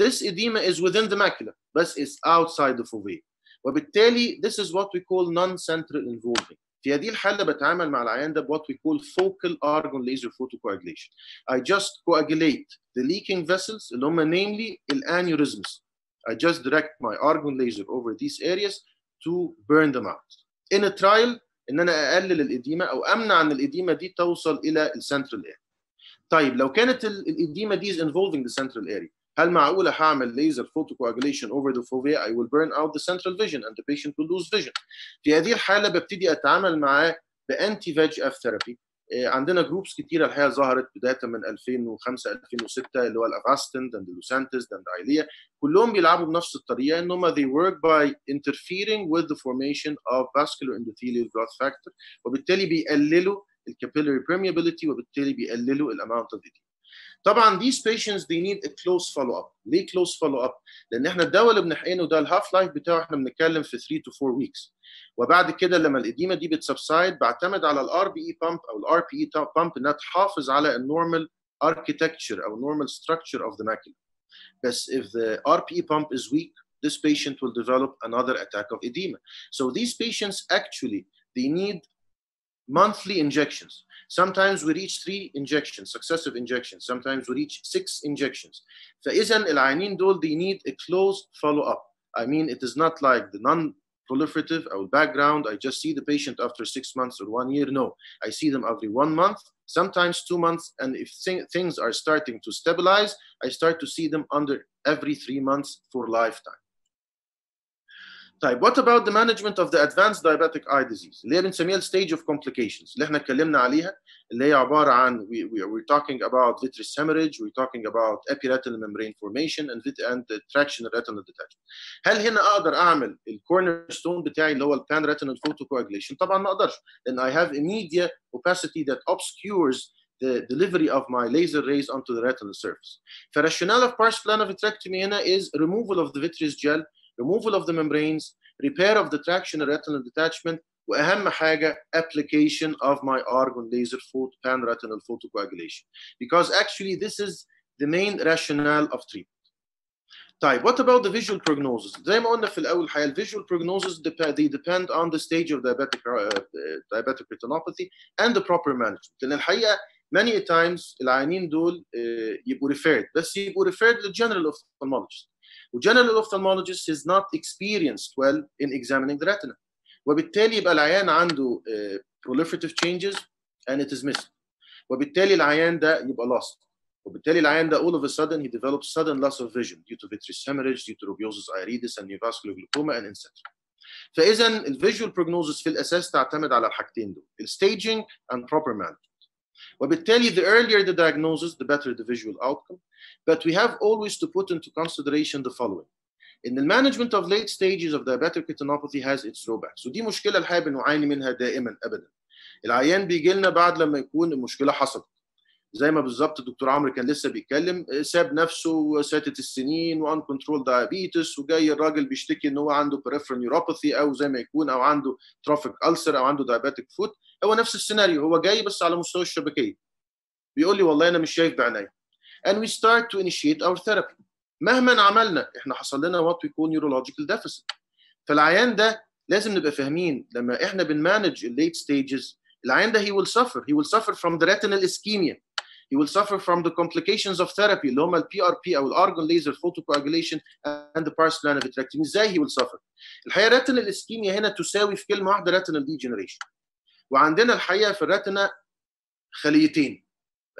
this edema is within the macula بس is outside the fovea وبالتالي this is what we call non-central involving في هذه الحالة بتعامل مع العيان ده what we call focal argon laser photocoagulation. I just coagulate the leaking vessels اللي هم namely الانيوريزمز. I just direct my argon laser over these areas to burn them out. In a trial ان انا اقلل الاديمه او امنع ان الاديمه دي توصل الى السنترال اريا. طيب لو كانت الاديمه دي is involving the central area هل معقوله هعمل laser photocoagulation over the fovea I will burn out the central vision and the patient will lose vision. في هذه الحاله ببتدي اتعامل معاه بانتي فيج اف ثيرابي عندنا groups كتيره الحقيقة ظهرت بداية من 2005 2006 اللي هو ال Avastin and Lucentis and Eylea كلهم بيلعبوا بنفس الطريقة إن هم they work by interfering with the formation of vascular endothelial growth factor وبالتالي بيقللوا ال capillary permeability وبالتالي بيقللوا ال amount of. طبعا these patients they need a close follow up ليه close follow up لان احنا الدواء اللي بنحقنه ده الهاف لايف بتاعه احنا بنتكلم في 3 to 4 weeks وبعد كده لما الاديمه دي بتسبسايد بعتمد على الار بي اي بامب او الار بي اي بامب انها تحافظ على النورمال architecture او normal structure of the macula بس if the RPE pump is weak this patient will develop another attack of edema. So these patients actually they need monthly injections. Sometimes we reach three injections, successive injections. Sometimes we reach six injections. فإذا العيانين دول they need a close follow-up. I mean, it is not like the non-proliferative or background. I just see the patient after six months or one year. No, I see them every one month, sometimes two months. And if th- things are starting to stabilize, I start to see them under every three months for lifetime. طيب what about the management of the advanced diabetic eye disease اللي هي بنسميها stage of complications اللي احنا اتكلمنا عليها اللي هي عباره عن we, we, we're talking about vitreous hemorrhage we're talking about epiretinal membrane formation and vit and traction retinal detachment هل هنا اقدر اعمل الكورنر ستون بتاعي اللي هو البان retinal photocoagulation طبعا ما اقدرش لان I have a media opacity that obscures the delivery of my laser rays onto the retinal surface. The rationale of pars plana vitrectomy هنا is removal of the vitreous gel removal of the membranes, repair of the traction retinal detachment, واهم حاجه application of my argon laser photo pan retinal photocoagulation because actually this is the main rationale of treatment. طيب what about the visual prognosis؟ زي ما قلنا في الاول الحقيقه ال visual prognosis dep- they depend on the stage of diabetic uh, diabetic retinopathy and the proper management لان الحقيقه many times العيانين دول uh, يبقوا referred بس يبقوا referred للجنرال ophthalmologist وجنرال ophthalmologist is not experienced well in examining the retina وبالتالي يبقى العيان عنده uh, proliferative changes and it is missed وبالتالي العيان ده يبقى lost وبالتالي العيان ده all of a sudden he develops sudden loss of vision due to vitreous hemorrhage due to rubeosis iridis and neovascular glaucoma and etc. فاذا الفيجوال prognosis في الاساس تعتمد على الحاجتين دول الستaging and proper management وبالتالي the earlier the diagnosis the better the visual outcome but we have always to put into consideration the following ان المانجمنت of late stages of diabetic retinopathy has its drawbacks ودي مشكله الحقيقه بنعاني منها دائما ابدا العيان بيجي لنا بعد لما يكون المشكله حصلت زي ما بالظبط الدكتور عمرو كان لسه بيتكلم ساب نفسه ساتت السنين و uncontrolled diabetes وجاي الراجل بيشتكي إن هو عنده peripheral neuropathy أو زي ما يكون أو عنده trophic ulcer أو عنده diabetic foot. هو نفس السيناريو هو جاي بس على مستوى الشبكية. بيقول لي والله أنا مش شايف بعيني and we start to initiate our therapy. مهما عملنا إحنا حصل لنا what we call neurological deficit. فالعيان ده لازم نبقى فاهمين لما إحنا بن manage ال late stages العيان ده he will suffer. He will suffer from the retinal ischemia. He will suffer from the complications of therapy اللي هم PRP أو ال argon laser photocoagulation and the pars plana vitrectomy إزاي he will suffer الحقيقة retinal ischemia هنا تساوي في كلمة واحدة retinal degeneration. وعندنا الحقيقة في ال retina خليتين.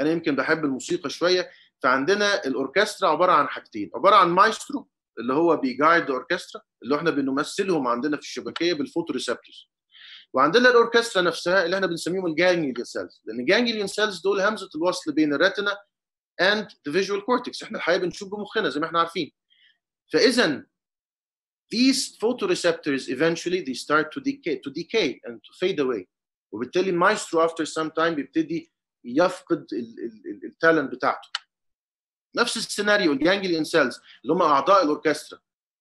أنا يمكن بحب الموسيقى شوية. فعندنا الأوركسترا عبارة عن حاجتين. عبارة عن مايسترو اللي هو بي guide اوركسترا اللي إحنا بنمثلهم عندنا في الشبكيه بال photoreceptors وعندنا الأوركسترا نفسها اللي إحنا بنسميهم ال ganglion cells لأن ال ganglion cells دول همزة الوصل بين ال retina and the visual cortex. إحنا الحقيقة بنشوف بمخنا زي ما إحنا عارفين. فاذا these photoreceptors eventually they start to decay to decay and to fade away. وبالتالي المايسترو after some time بيبتدي يفقد ال talent بتاعته. نفس السيناريو ال ganglion cells اللي هم أعضاء الأوركسترا.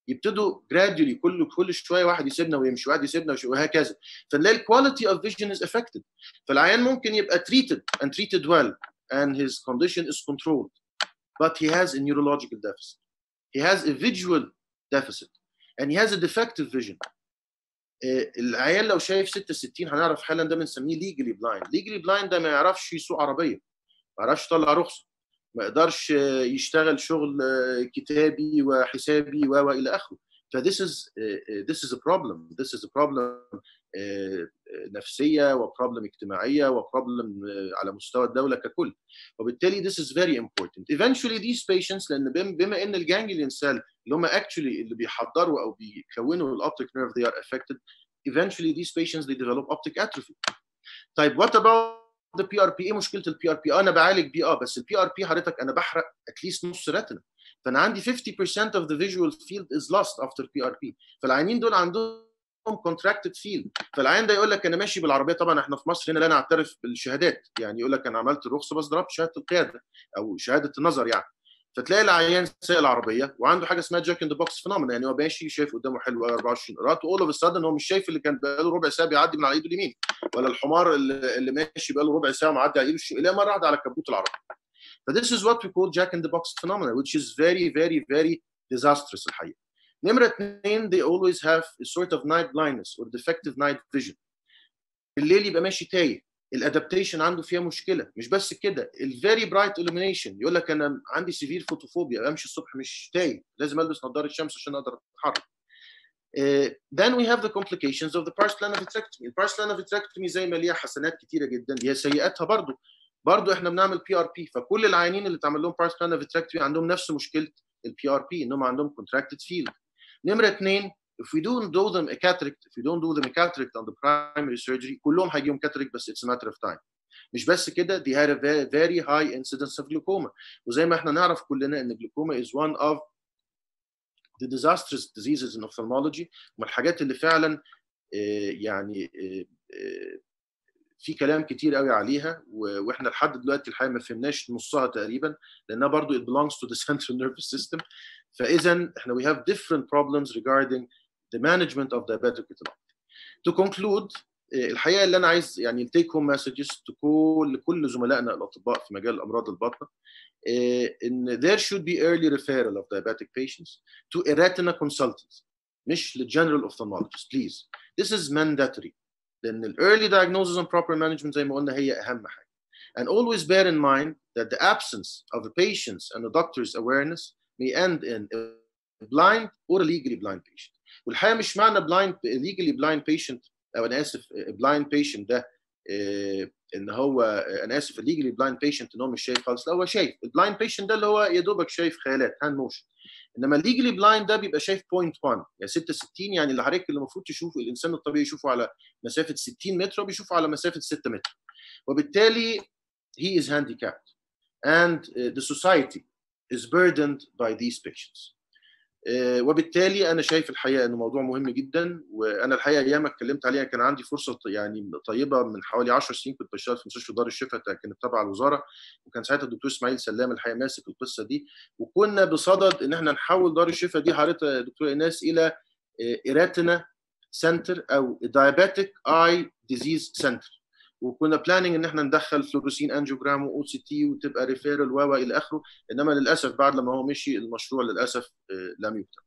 يبتدوا gradually كل كل شوية واحد يسيبنا ويمشي واحد يسيبنا وهكذا. فنلاقي ال quality of vision is affected فالعيان ممكن يبقى treated and treated well and his condition is controlled. But he has a neurological deficit. He has a visual deficit. And he has a defective vision. العيان لو شايف 66 هنعرف حالا ده بنسميه legally blind. Legally blind ده ما يعرفش يسوق عربية ما يعرفش يطلع رخصة. ما يقدرش يشتغل شغل كتابي وحسابي و إلى اخره ف this is this is a problem this is a problem نفسيه و problem اجتماعيه و problem على مستوى الدولة ككل وبالتالي this is very important eventually these patients لأن بما ان ال ganglion cell اللي هم actually اللي بيحضروا أو بيكونوا ال optic nerve they are affected eventually these patients they develop optic atrophy طيب what about the PRP إيه مشكلة ال PRP؟ أنا بعالج بيه آه بس ال PRP حضرتك أنا بحرق at least نص retina فأنا عندي 50% of the visual field is lost after PRP فالعيانين دول عندهم contracted field. فالعيان ده يقول لك أنا ماشي بالعربية. طبعا إحنا في مصر هنا لا نعترف بالشهادات. يعني يقول لك أنا عملت الرخصه بس ضربت شهادة القيادة أو شهادة النظر يعني. فتلاقي العيان سايق العربية وعنده حاجة اسمها jack in the box phenomena يعني هو ماشي شايف قدامه حلو 24 قرات و all of a sudden هو مش شايف اللي كان بقاله ربع ساعة بيعدي من على إيده اليمين ولا الحمار اللي, اللي ماشي بقاله ربع ساعة معدي على إيده الشمال مرة واحدة على كبوت العربية. ف this is what we call jack in the box phenomena which is very very very disastrous الحقيقة. نمرة اثنين they always have a sort of night blindness or defective night vision. بالليل يبقى ماشي تايه. ال adaptation عنده فيها مشكلة مش بس كده ال very bright illumination يقول لك أنا عندي severe photophobia امشي الصبح مش تايه لازم ألبس نظارة شمس عشان أقدر أتحرك Uh, then we have the complications of the pars plana vitrectomy. ال pars plana vitrectomy زي ما ليها حسنات كتيرة جدا ليها سيئاتها برضو برضو إحنا بنعمل PRP فكل العيانين اللي اتعمل لهم pars plana vitrectomy عندهم نفس مشكلة ال PRP إنهم عندهم contracted field. نمرة اثنين if we don't do them a cataract if we don't do them a cataract on the primary surgery كلهم هيجيهم cataract بس it's a matter of time. مش بس كده they had a very, very high incidence of glaucoma وزي ما إحنا نعرف كلنا ان glaucoma is one of the disastrous diseases in ophthalmology ومن الحاجات اللي فعلا يعني في كلام كتير قوي عليها وإحنا لحد دلوقتي الحقيقة ما فهمناش نصها تقريبا لانها برضو it belongs to the central nervous system فاذا إحنا we have different problems regarding the management of diabetic retinopathy. To conclude الحقيقه اللي انا عايز يعني التيك هوم مسجز لكل كل زملائنا الاطباء في مجال امراض البطنه ان there should be early referral of diabetic patients to a retina consultant مش للجنرال ophthalmologist please this is mandatory لان ال early diagnosis and proper management زي ما قلنا هي اهم حاجه and always bear in mind that the absence of a patient's and a doctor's awareness may end in a blind or a legally blind patient والحقيقة مش معنى blind legally blind patient أو أنا آسف blind patient ده إن هو أنا آسف الليجلي بلايند بيشنت إن هو مش شايف خالص. لا هو شايف. البلايند بيشنت ده اللي هو يا دوبك شايف خيالات هاند موشن إنما الليجلي بلايند ده بيبقى شايف 0.1 يعني 66 يعني اللي حضرتك اللي المفروض تشوفه الإنسان الطبيعي يشوفه على مسافة 60 متر وبيشوفه على مسافة 6 متر. وبالتالي he is handicapped. And the society is burdened by these patients. وبالتالي أنا شايف الحقيقة إنه موضوع مهم جدا وأنا الحقيقة أيام اتكلمت عليها كان عندي فرصة يعني طيبة من حوالي 10 سنين كنت بشتغل في مستشفى دار الشفاء كانت تبع الوزارة وكان ساعتها الدكتور إسماعيل سلام الحقيقة ماسك القصة دي. وكنا بصدد إن إحنا نحول دار الشفاء دي حضرتك يا دكتور إيناس إلى eye retina center أو diabetic eye disease center وكنا planning إن إحنا ندخل fluorescein angiogram و OCT وتبقى referral و إلى آخره إنما للأسف بعد لما هو مشي المشروع للأسف لم يكتمل.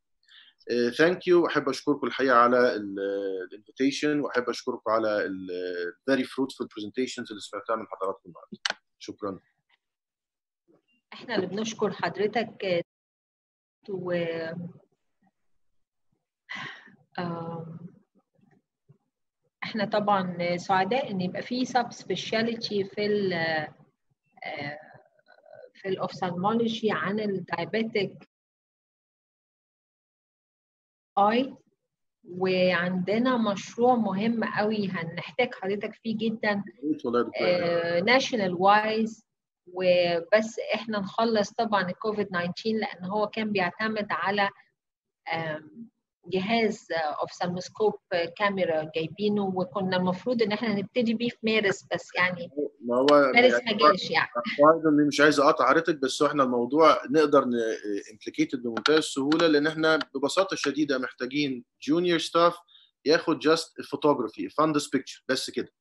thank you أحب أشكركم الحقيقة على ال invitation وأحب أشكركم على ال very fruitful presentations اللي سمعتها من حضراتكم النهارده. شكرا. إحنا اللي بنشكر حضرتك و إحنا طبعا سعداء إن يبقى في sub specialty في ال في ال ophthalmology عن ال diabetic eye وعندنا مشروع مهم قوي هنحتاج حضرتك فيه جدا national wise وبس إحنا نخلص طبعا الكوفيد 19 لأن هو كان بيعتمد على جهاز ophthalmoscope camera جايبينه وكنا المفروض إن إحنا نبتدي بيه في مارس بس يعني ما هو مارس ما جاش يعني. مش عايز اقطع حضرتك بس إحنا الموضوع نقدر implicate it بمنتهى السهوله لأن إحنا ببساطة شديدة محتاجين junior staff ياخد just photography fundus picture بس كده.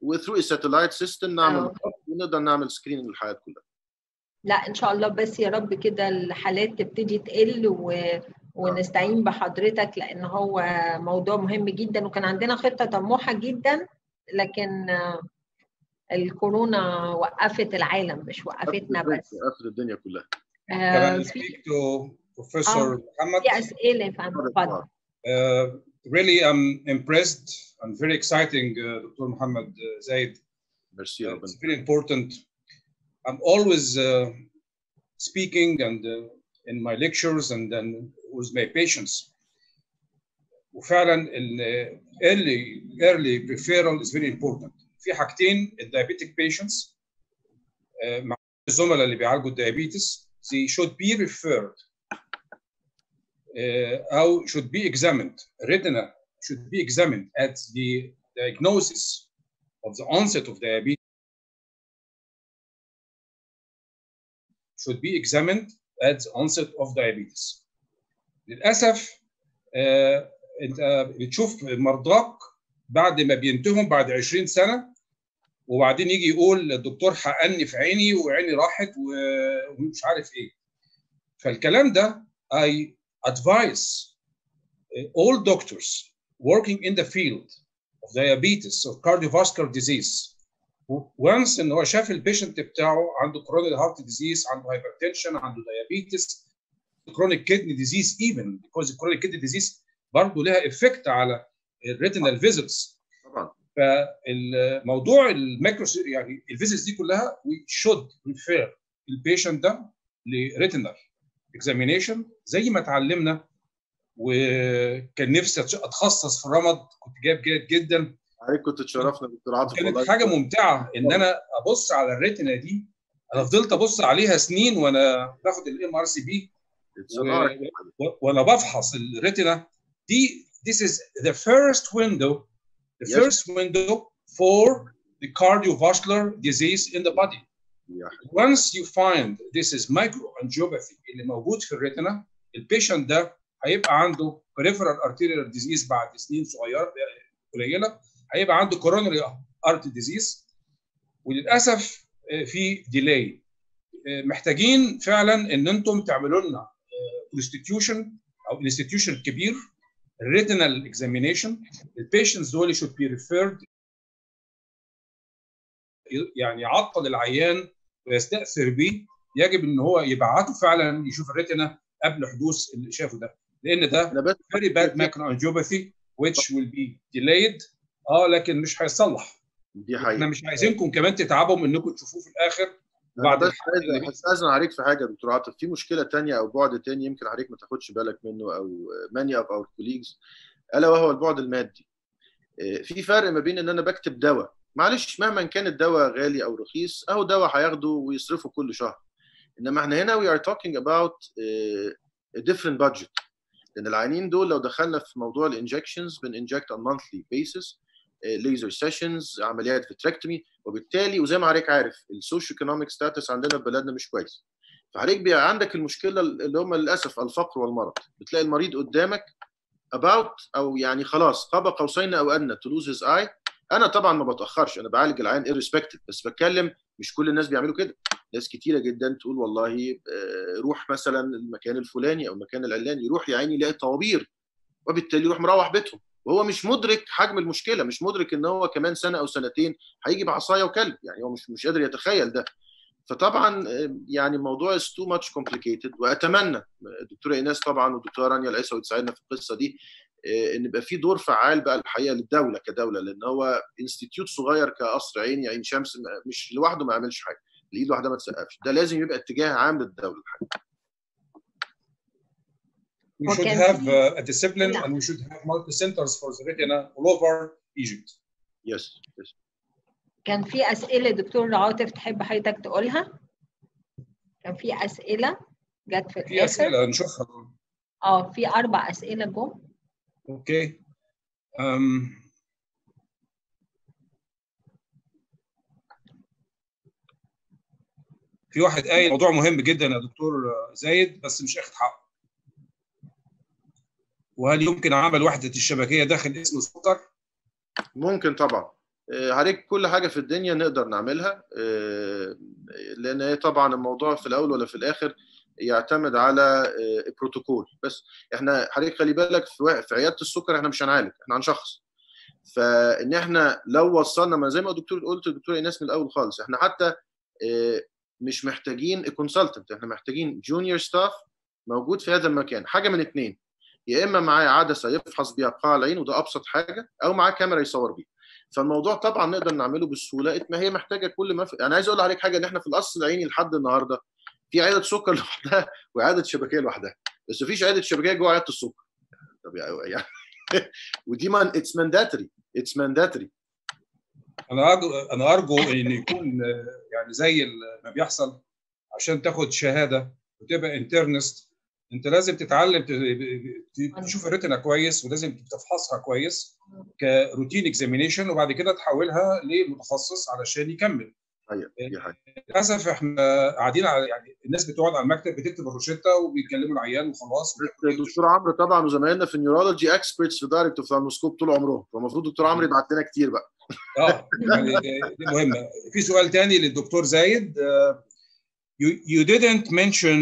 و through ال satellite system نعمل ونقدر نعمل screen للحياة كلها. لا إن شاء الله بس يا رب كده الحالات تبتدي تقل و... ونستعين بحضرتك لأن هو موضوع مهم جدا وكان عندنا خطه طموحه جدا لكن الكورونا وقفت العالم مش وقفتنا بس وقفت الدنيا كلها Can I speak to Professor Muhammad? في اتفضل Uh, really, I'm impressed and very exciting, uh, Dr. Muhammad uh, Zaid. ميرسي Uh, it's very important. I'm always uh, speaking and uh, in my lectures and then with my patients. وفعلا ال early early referral is very important. في حاجتين الدايابيتك patients uh, مع الزملاء اللي بيعالجوا الدايابيتس they should be referred uh, أو should be examined. Retina should be examined at the diagnosis of the onset of diabetes should be examined at the onset of diabetes. للأسف آه، انت بتشوف مرضاك بعد ما بينتهوا بعد 20 سنة وبعدين يجي يقول الدكتور حقني في عيني وعيني راحت ومش عارف إيه. فالكلام ده I advise all doctors working in the field of diabetes or cardiovascular disease once إن هو شاف البيشنت بتاعه عنده coronary heart disease عنده hypertension عنده diabetes chronic kidney disease even because chronic kidney disease برضه لها افكت على ال retinal visits طبعا. فالموضوع ال macro يعني ال visits دي كلها we should refer ال patient ده ل retinal examination زي ما اتعلمنا وكان نفسي أتخصص في الرمد كنت جايب جيد جدا. عليك كنت تشرفنا دكتور عاطف كانت حاجة ممتعة إن أنا أبص على ال retina دي. أنا فضلت أبص عليها سنين وأنا باخد ال MRCP وأنا بفحص الريتنا دي this is the first window the Yes. first window for the cardiovascular disease in the body once you find this is microangiopathy اللي موجود في الريتنا البيشنت ده هيبقى عنده peripheral arterial disease بعد سنين صغيره قليله هيبقى عنده coronary artery disease وللاسف آه، في ديلاي محتاجين فعلا ان أنتم تعملوا لنا institution أو institution كبير retinal examination ال patients دول should be referred يعني يعطل العيان ويستأثر بيه. يجب إن هو يبعته فعلا يشوف ال retina قبل حدوث اللي شافه ده. لأن ده very bad macroangiopathy which will be delayed. آه لكن مش هيصلح. دي إحنا حقيقه مش عايزينكم كمان تتعبوا من إنكم تشوفوه في الآخر. بعد عايز هستاذن عليك في حاجة يا دكتور عاطف. في مشكلة تانية أو بعد تاني يمكن عليك ما تاخدش بالك منه أو many of our colleagues ألا وهو البعد المادي. إيه، في فرق ما بين إن أنا بكتب دواء. معلش مهما كان الدواء غالي أو رخيص أهو دواء هياخده ويصرفه كل شهر. إنما إحنا هنا talking about إيه، a different budget. لأن العيانين دول لو دخلنا في موضوع ال injections بن inject on monthly basis ليزر sessions عمليات vitrectomy وبالتالي وزي ما حضرتك عارف ال socioeconomic status عندنا في بلدنا مش كويس. فحضرتك بيبقى عندك المشكلة اللي هم للأسف الفقر والمرض. بتلاقي المريض قدامك about أو يعني خلاص قاب قوسين أو أدنى to lose his eye. أنا طبعا ما بتأخرش أنا بعالج العيان irrespective بس بتكلم مش كل الناس بيعملوا كده. ناس كتيرة جدا تقول والله آه، روح مثلا المكان الفلاني أو المكان العلاني يروح يا عيني يلاقي طوابير. وبالتالي يروح مروح بيتهم. وهو مش مدرك حجم المشكلة مش مدرك إن هو كمان سنة أو سنتين هيجي بعصاية وكلب يعني هو مش مش قادر يتخيل ده. فطبعا يعني الموضوع is too much complicated وأتمنى الدكتوره إيناس طبعا والدكتوره رانيا العيسوي تساعدنا في القصة دي آه، إن يبقى في دور فعال بقى الحقيقة للدولة كدولة لأن هو انستيتيوت صغير كقصر عين شمس ما- مش لوحده ما يعملش حاجة الايد لوحدها ما تسقفش. ده لازم يبقى اتجاه عام للدولة الحقيقة. We should have في- uh, a discipline and we should have multi centers for the retina all over Egypt. yes yes كان في أسئلة دكتور عاطف تحب حضرتك تقولها؟ كان في أسئلة جت في في أسئلة نشوفها. آه في أربع أسئلة جم. okay. um, في واحد قايل موضوع مهم جدا يا دكتور زايد بس مش اخد حقه وهل يمكن عمل وحدة الشبكية داخل اسم السكر؟ ممكن طبعا. آه، عليك كل حاجة في الدنيا نقدر نعملها. آه، لأن هي طبعا الموضوع في الأول ولا في الآخر يعتمد على آه، بروتوكول بس إحنا حضرتك خلي بالك في عيادة السكر إحنا مش هنعالج إحنا هنشخص. فإن إحنا لو وصلنا ما زي ما الدكتور قلت الدكتور إيناس من الأول خالص إحنا حتى آه، مش محتاجين consultant إحنا محتاجين junior staff موجود في هذا المكان. حاجة من اتنين. يا إما معاه عدسه يفحص بيها قاع العين وده أبسط حاجة أو معاه كاميرا يصور بيها. فالموضوع طبعا نقدر نعمله بسهولة ما هي محتاجة كل ما في... أنا عايز أقول لحضرتك حاجة إن إحنا في القصر العيني لحد النهارده في عياده سكر لوحدها وعياده شبكية لوحدها بس مفيش عياده شبكية جوه عيادة السكر. طب يعني ودي من it's mandatory it's mandatory أنا ارجو أنا أرجو إن يكون يعني زي ما بيحصل عشان تاخد شهادة وتبقى internist انت لازم تتعلم ت- ت- تشوف ال retina كويس ولازم تفحصها كويس ك routine examination وبعد كده تحولها لمتخصص علشان يكمل. حقيقة دي حاجة. للأسف إحنا قاعدين على يعني الناس بتقعد على المكتب بتكتب الروشتة وبيكلموا العيان وخلاص. دكتور عمرو طبعا وزمايلنا في ال neurology experts في direct ophthalmoscope طول عمرهم. فالمفروض دكتور عمرو يبعت لنا كتير بقى. آه يعني دي مهمة. في سؤال تاني للدكتور زايد. you, you didn't mention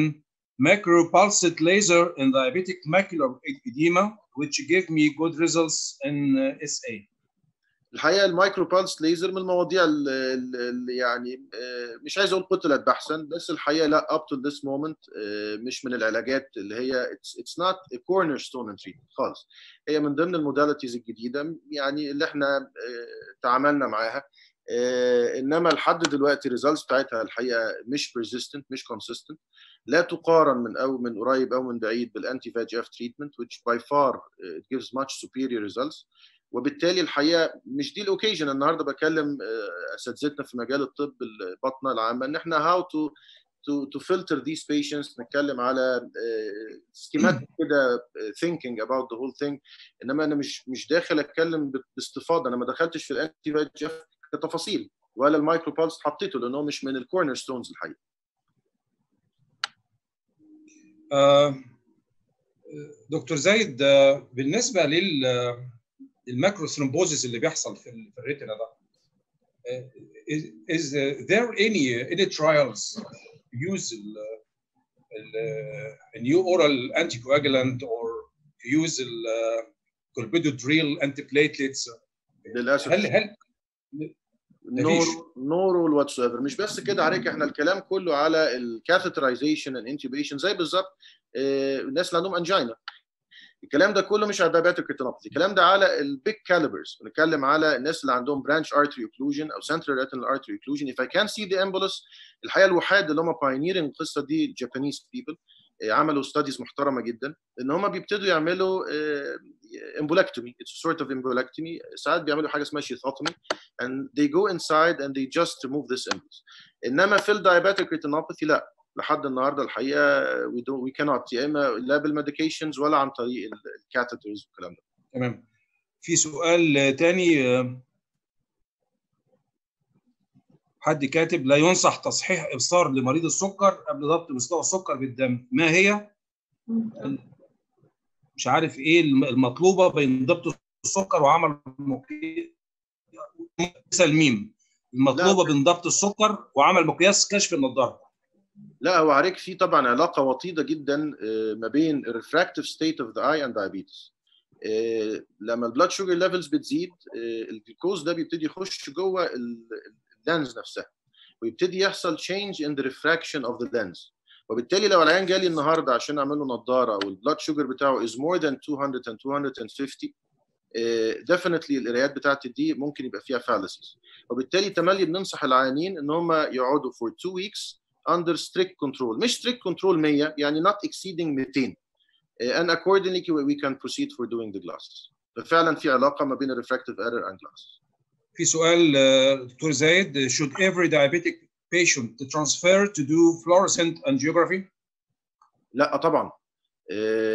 micropulse laser in diabetic macular edema which gave me good results in uh, SA. الحقيقة ال micro pulse laser من المواضيع اللي يعني مش عايز أقول قتلت بحثا بس الحقيقة لا up to this moment مش من العلاجات اللي هي it's not cornerstone in treatment خالص. هي من ضمن ال modalities الجديدة يعني اللي إحنا تعاملنا معاها. إنما لحد دلوقتي ال results بتاعتها الحقيقة مش persistent مش consistent. لا تقارن من أو من قريب أو من بعيد بال anti VEGF treatment which by far it gives much superior results. وبالتالي الحقيقة مش دي ال occasion النهارده بكلم اساتذتنا في مجال الطب الباطنه العامة إن إحنا how to to to filter these patients. نتكلم على schemat كده thinking about the whole thing. إنما أنا مش مش داخل أتكلم باستفاضة. أنا ما دخلتش في ال anti VEGF كتفاصيل ولا ال micro pulse حطيته لأنه مش من ال cornerstones الحقيقة آه دكتور زايد بالنسبة لل ال micro thrombosis اللي بيحصل في ال retina ده is, is there any any trials use ال, ال, a new oral anticoagulant or use ال clopidogrel antiplatelets للاسف هل هل no no whatsoever مش بس كده عليك إحنا الكلام كله على ال catheterization and intubation زي بالظبط الناس اللي عندهم angina الكلام ده كله مش على diabetic retinopathy الكلام ده على ال big calibers بنتكلم على الناس اللي عندهم branch artery occlusion أو central retinal artery occlusion if I can see the embolus الحقيقة الوحاد اللي هم pioneering القصة دي Japanese people عملوا studies محترمة جدا إن هم بيبتدوا يعملوا embolectomy it's sort of embolectomy ساعات بيعملوا حاجة اسمها sheathotomy and they go inside and they just remove this embolus إنما في ال diabetic retinopathy لا. لحد النهارده الحقيقة we don't we cannot. يا إما لا بال medications ولا عن طريق ال catheters والكلام ده. تمام. في سؤال تاني حد كاتب لا ينصح تصحيح إبصار لمريض السكر قبل ضبط مستوى السكر بالدم. ما هي؟ مش عارف إيه المطلوبة بين ضبط السكر وعمل مقياس. الميم. المطلوبة بين ضبط السكر وعمل مقياس كشف النضارة. لا هو عليك في طبعا علاقة وطيدة جدا ما بين ال refractive state of the eye and diabetes. لما ال blood sugar levels بتزيد الجلوكوز ده بيبتدي يخش جوه ال lens نفسها. ويبتدي يحصل change in the refraction of the lens. وبالتالي لو العيان جالي النهارده عشان اعمل له نظاره وال blood sugar بتاعه is more than 200 and 250 definitely القرايات بتاعتي دي ممكن يبقى فيها fallacies. وبالتالي تملي بننصح العيانين إن هم يقعدوا for two weeks under strict control. مش strict control 100 يعني not exceeding 200 and accordingly we can proceed for doing the glasses. ففعلا في علاقة ما بين refractive error and glasses. في سؤال دكتور زايد should every diabetic patient transfer to do fluorescent angiography لا طبعا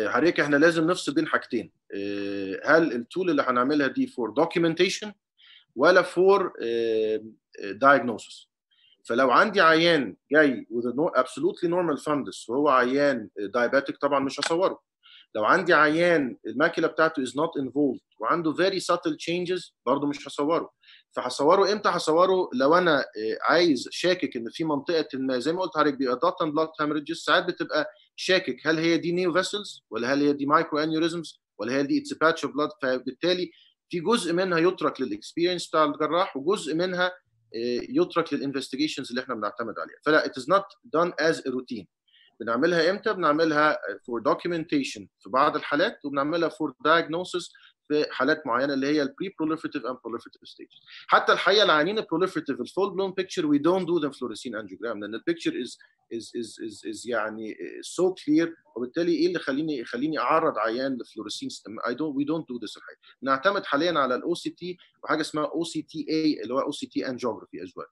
حضرتك إحنا لازم نفصل بين حاجتين هل التول اللي هنعملها دي for documentation ولا for diagnosis فلو عندي عيان جاي with absolutely normal fundus وهو عيان diabetic طبعا مش هصوره لو عندي عيان ال macula بتاعته is not involved وعنده very subtle changes برضه مش هصوره فهصوره إمتى؟ هصوره لو أنا عايز شاكك إن في منطقة ما زي ما قلت حضرتك بيبقى dot and blot hemorrhages ساعات بتبقى شاكك هل هي دي new vessels ولا هل هي دي microaneurysms ولا هي دي it's patch of blood فبالتالي في جزء منها يترك لل experience بتاع الجراح وجزء منها يترك لل investigations اللي إحنا بنعتمد عليها. فلا not done as a routine. بنعملها إمتى؟ بنعملها for documentation في بعض الحالات وبنعملها for diagnosis في حالات معينة اللي هي ال pre proliferative and proliferative stages. حتى الحقيقة العيانين ال proliferative ال full blown picture we don't do them fluorescein angiogram. لأن ال picture is is is is is يعني so clear. وبالتالي إيه اللي خليني يخليني أعرض عيان ل fluorescein I don't we don't do this الحقيقة. نعتمد حاليا على ال OCT وحاجة اسمها OCTA اللي هو OCT angiography as well.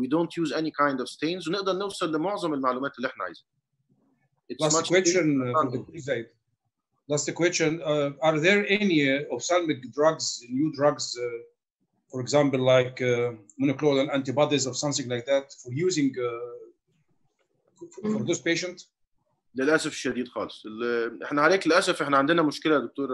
We don't use any kind of stains. ونقدر نوصل لمعظم المعلومات اللي إحنا عايزينها. Last question Doctor Zaid. Last question. Uh, are there any uh, ophthalmic drugs, new drugs, uh, for example, like monoclonal antibodies or something like that, for using for those patients? للأسف الشديد خالص إحنا عليك للأسف إحنا عندنا مشكلة يا دكتور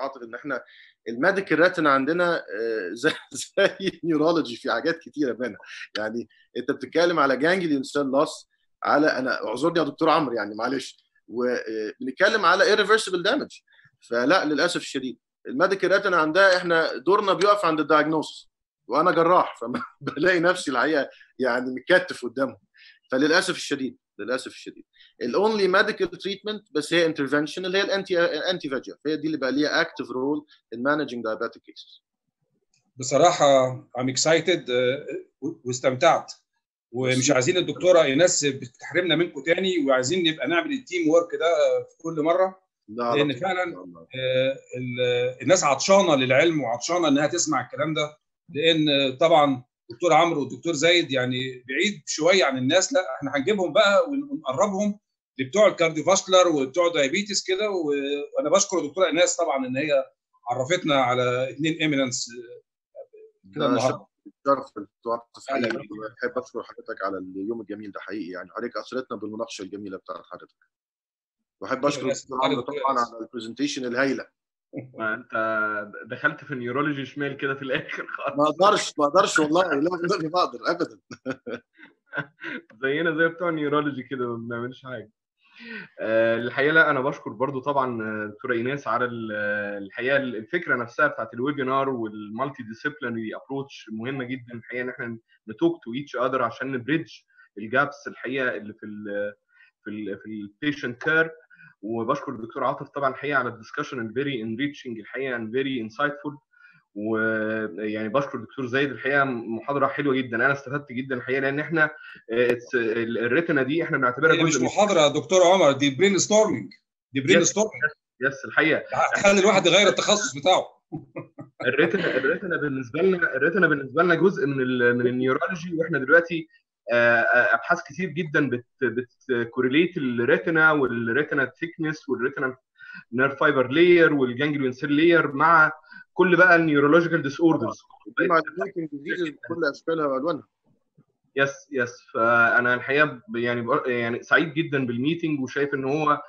عاطف إن إحنا ال medical retina عندنا زي زي neurology في حاجات كتيرة منها يعني أنت بتتكلم على ganglion cell loss على أنا اعذرني يا دكتور عمرو يعني معلش وبنتكلم على irreversible damage. فلا للأسف الشديد. ال medical retina عندها إحنا دورنا بيقف عند ال diagnose وأنا جراح فبلاقي نفسي الحقيقة يعني متكتف قدامهم. فللأسف الشديد للأسف الشديد. ال only medical treatment بس هي intervention اللي هي ال anti anti-VEGF هي دي اللي بقى ليها active role in managing diabetic cases بصراحة I'm excited واستمتعت. ومش عايزين الدكتورة ايناس بتحرمنا منكم تاني وعايزين نبقى نعمل ال team work ده في كل مرة. لأن فعلا الناس عطشانة للعلم وعطشانة إنها تسمع الكلام ده. لأن طبعا دكتور عمرو والدكتور زايد يعني بعيد شوية عن الناس لا إحنا هنجيبهم بقى ونقربهم لبتوع ال cardiovascular وبتوع diabetes كده وأنا بشكر الدكتورة ايناس طبعا إن هي عرفتنا على اثنين eminence كده النهارده. شرف بحب أشكر حضرتك على اليوم الجميل ده حقيقي يعني. حضرتك أثريتنا بالمناقشة الجميلة بتاعت حضرتك. وأحب أشكر الدكتور عمرو طبعا على ال presentation الهايلة. ما أنت دخلت في ال neurology شمال كده في الآخر خالص. ما أقدرش ما أقدرش والله. لا ما أقدر ابدا. زينا زي بتوع ال neurology كده ما بنعملش حاجة. الحقيقة لا أنا بشكر برضو طبعا دكتورة إيناس على الحقيقة الفكرة نفسها بتاعت ال webinar وال multidisciplinary approach مهمة جدا. الحقيقة إن إحنا ن talk to each other عشان ن bridge ال gaps الحقيقة اللي في ال في ال في ال patient care وبشكر الدكتور عاطف طبعا الحقيقة على ال discussion ال very enriching الحقيقة and very insightful ويعني بشكر الدكتور زايد الحقيقة محاضرة حلوة جدا. أنا استفدت جدا الحقيقة لأن إحنا ال retina دي إحنا بنعتبرها جزء مش محاضرة يا دكتور عمر دي brainstorming دي brainstorming yes الحقيقة. خلي الواحد يغير التخصص بتاعه. ال retina ال retina بالنسبة لنا ال retina بالنسبة لنا جزء من ال من ال neurology وإحنا دلوقتي أبحاث كتير جدا بت بتكوريليت الريتنا والريتنا ثيكنس والريتنا نير فايبر لاير والجانجليون سيل لاير مع كل بقى ال neurological disorders بكل أشكالها وألوانها. yes yes فأنا الحقيقة يعني يعني سعيد جدا بال meeting وشايف إن هو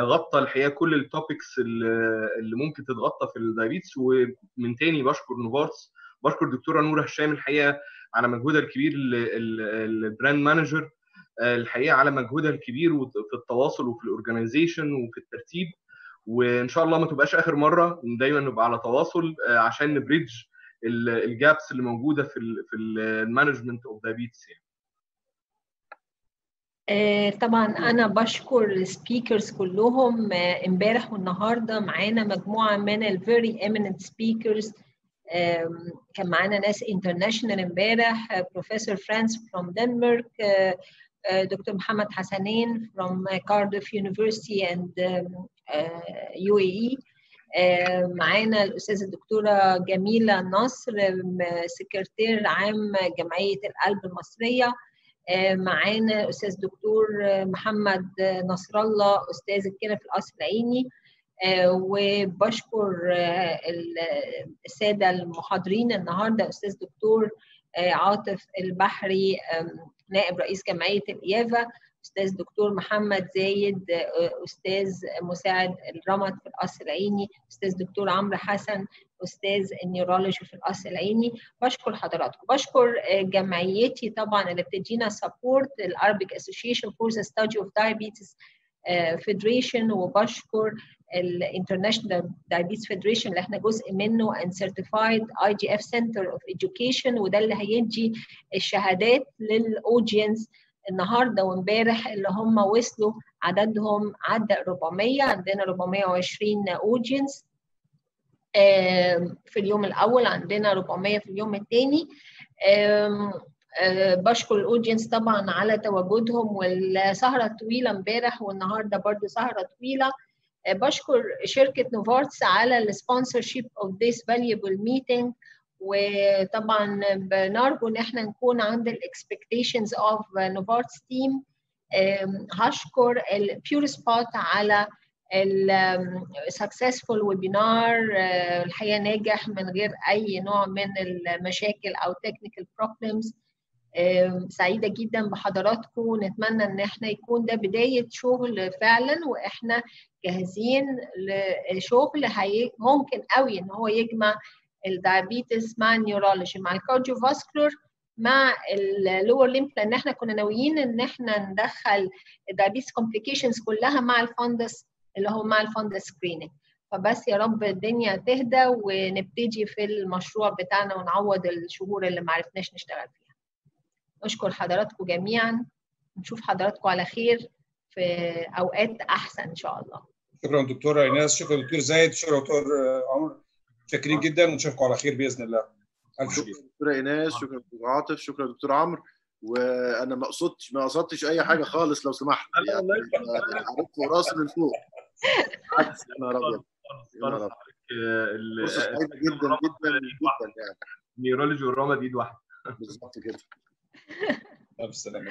غطى الحقيقة كل ال topics اللي ممكن تتغطى في ال diabetes ومن تاني بشكر نوفارتس بشكر الدكتوره نورة هشام الحقيقة على مجهودها الكبير ال brand manager الحقيقة على مجهودها الكبير في التواصل وفي ال organization وفي الترتيب. وإن شاء الله ما تبقاش آخر مرة دايما نبقى على تواصل عشان ن bridge ال gaps اللي موجودة في ال في ال management of diabetes يعني. طبعا أنا بشكر ال speakers كلهم امبارح والنهاردة معانا مجموعة من ال very eminent speakers كان معانا ناس international امبارح بروفيسور فرانس from Denmark دكتور محمد حسنين from Cardiff University and UAE معانا الأستاذة الدكتورة جميلة نصر سكرتير عام جمعية القلب المصرية. معانا الأستاذ دكتور محمد نصر الله أستاذ الكلى في القصر العيني. وبشكر السادة المحاضرين النهاردة أستاذ دكتور عاطف البحري نائب رئيس جمعية الإيافا أستاذ دكتور محمد زايد أستاذ مساعد الرمد في القصر العيني أستاذ دكتور عمرو حسن أستاذ ال neurology في القصر العيني. بشكر حضراتكم. بشكر جمعيتي طبعا اللي بتدينا support ال Arabic Association for the Study of Diabetes federation وبشكر ال International Diabetes Federation اللي إحنا جزء منه and certified IDF Center of Education وده اللي هيدي الشهادات لل audience النهارده وامبارح اللي هم وصلوا عددهم عدى 400 عندنا 420 audience في اليوم الأول عندنا 400 في اليوم الثاني بشكر ال audience طبعا على تواجدهم والسهرة الطويله امبارح والنهاردة برضو سهرة طويلة. بشكر شركة نوفارتس على ال sponsorship of this valuable meeting. وطبعا بنرجو إن إحنا نكون عند ال expectations of Novartis team هشكر البيور سبوت على ال successful webinar الحقيقة ناجح من غير أي نوع من المشاكل أو technical problems سعيدة جدا بحضراتكم. ونتمنى إن إحنا يكون ده بداية شغل فعلا وإحنا جاهزين لشغل هي ممكن قوي إن هو يجمع الدايابيتس مع النيورولوجي مع الكارديوفاسكولار مع اللور ليمف لأن إحنا كنا ناويين إن إحنا ندخل ال diabetes complications كلها مع ال fundus اللي هو مع ال fundus screening فبس يا رب الدنيا تهدى ونبتدي في المشروع بتاعنا ونعوض الشهور اللي ما عرفناش نشتغل فيها. أشكر حضراتكم جميعا. نشوف حضراتكم على خير. في أوقات أحسن إن شاء الله شكرا دكتوره ايناس شكرا دكتور زايد شكرا دكتور عمر شاكرين جدا ونشوفكم على خير باذن الله الف شكر شكرا دكتوره ايناس شكرا دكتور عاطف شكرا دكتور عمرو وأنا ما قصدتش ما قصدتش اي حاجة خالص لو سمحت يعني عرفت راسي من فوق عكس نهار أبيض. فرصه سعيده جدا جدا جدا يعني النيورولوجي والروما دي ايد واحدة بالظبط كده الف سلامه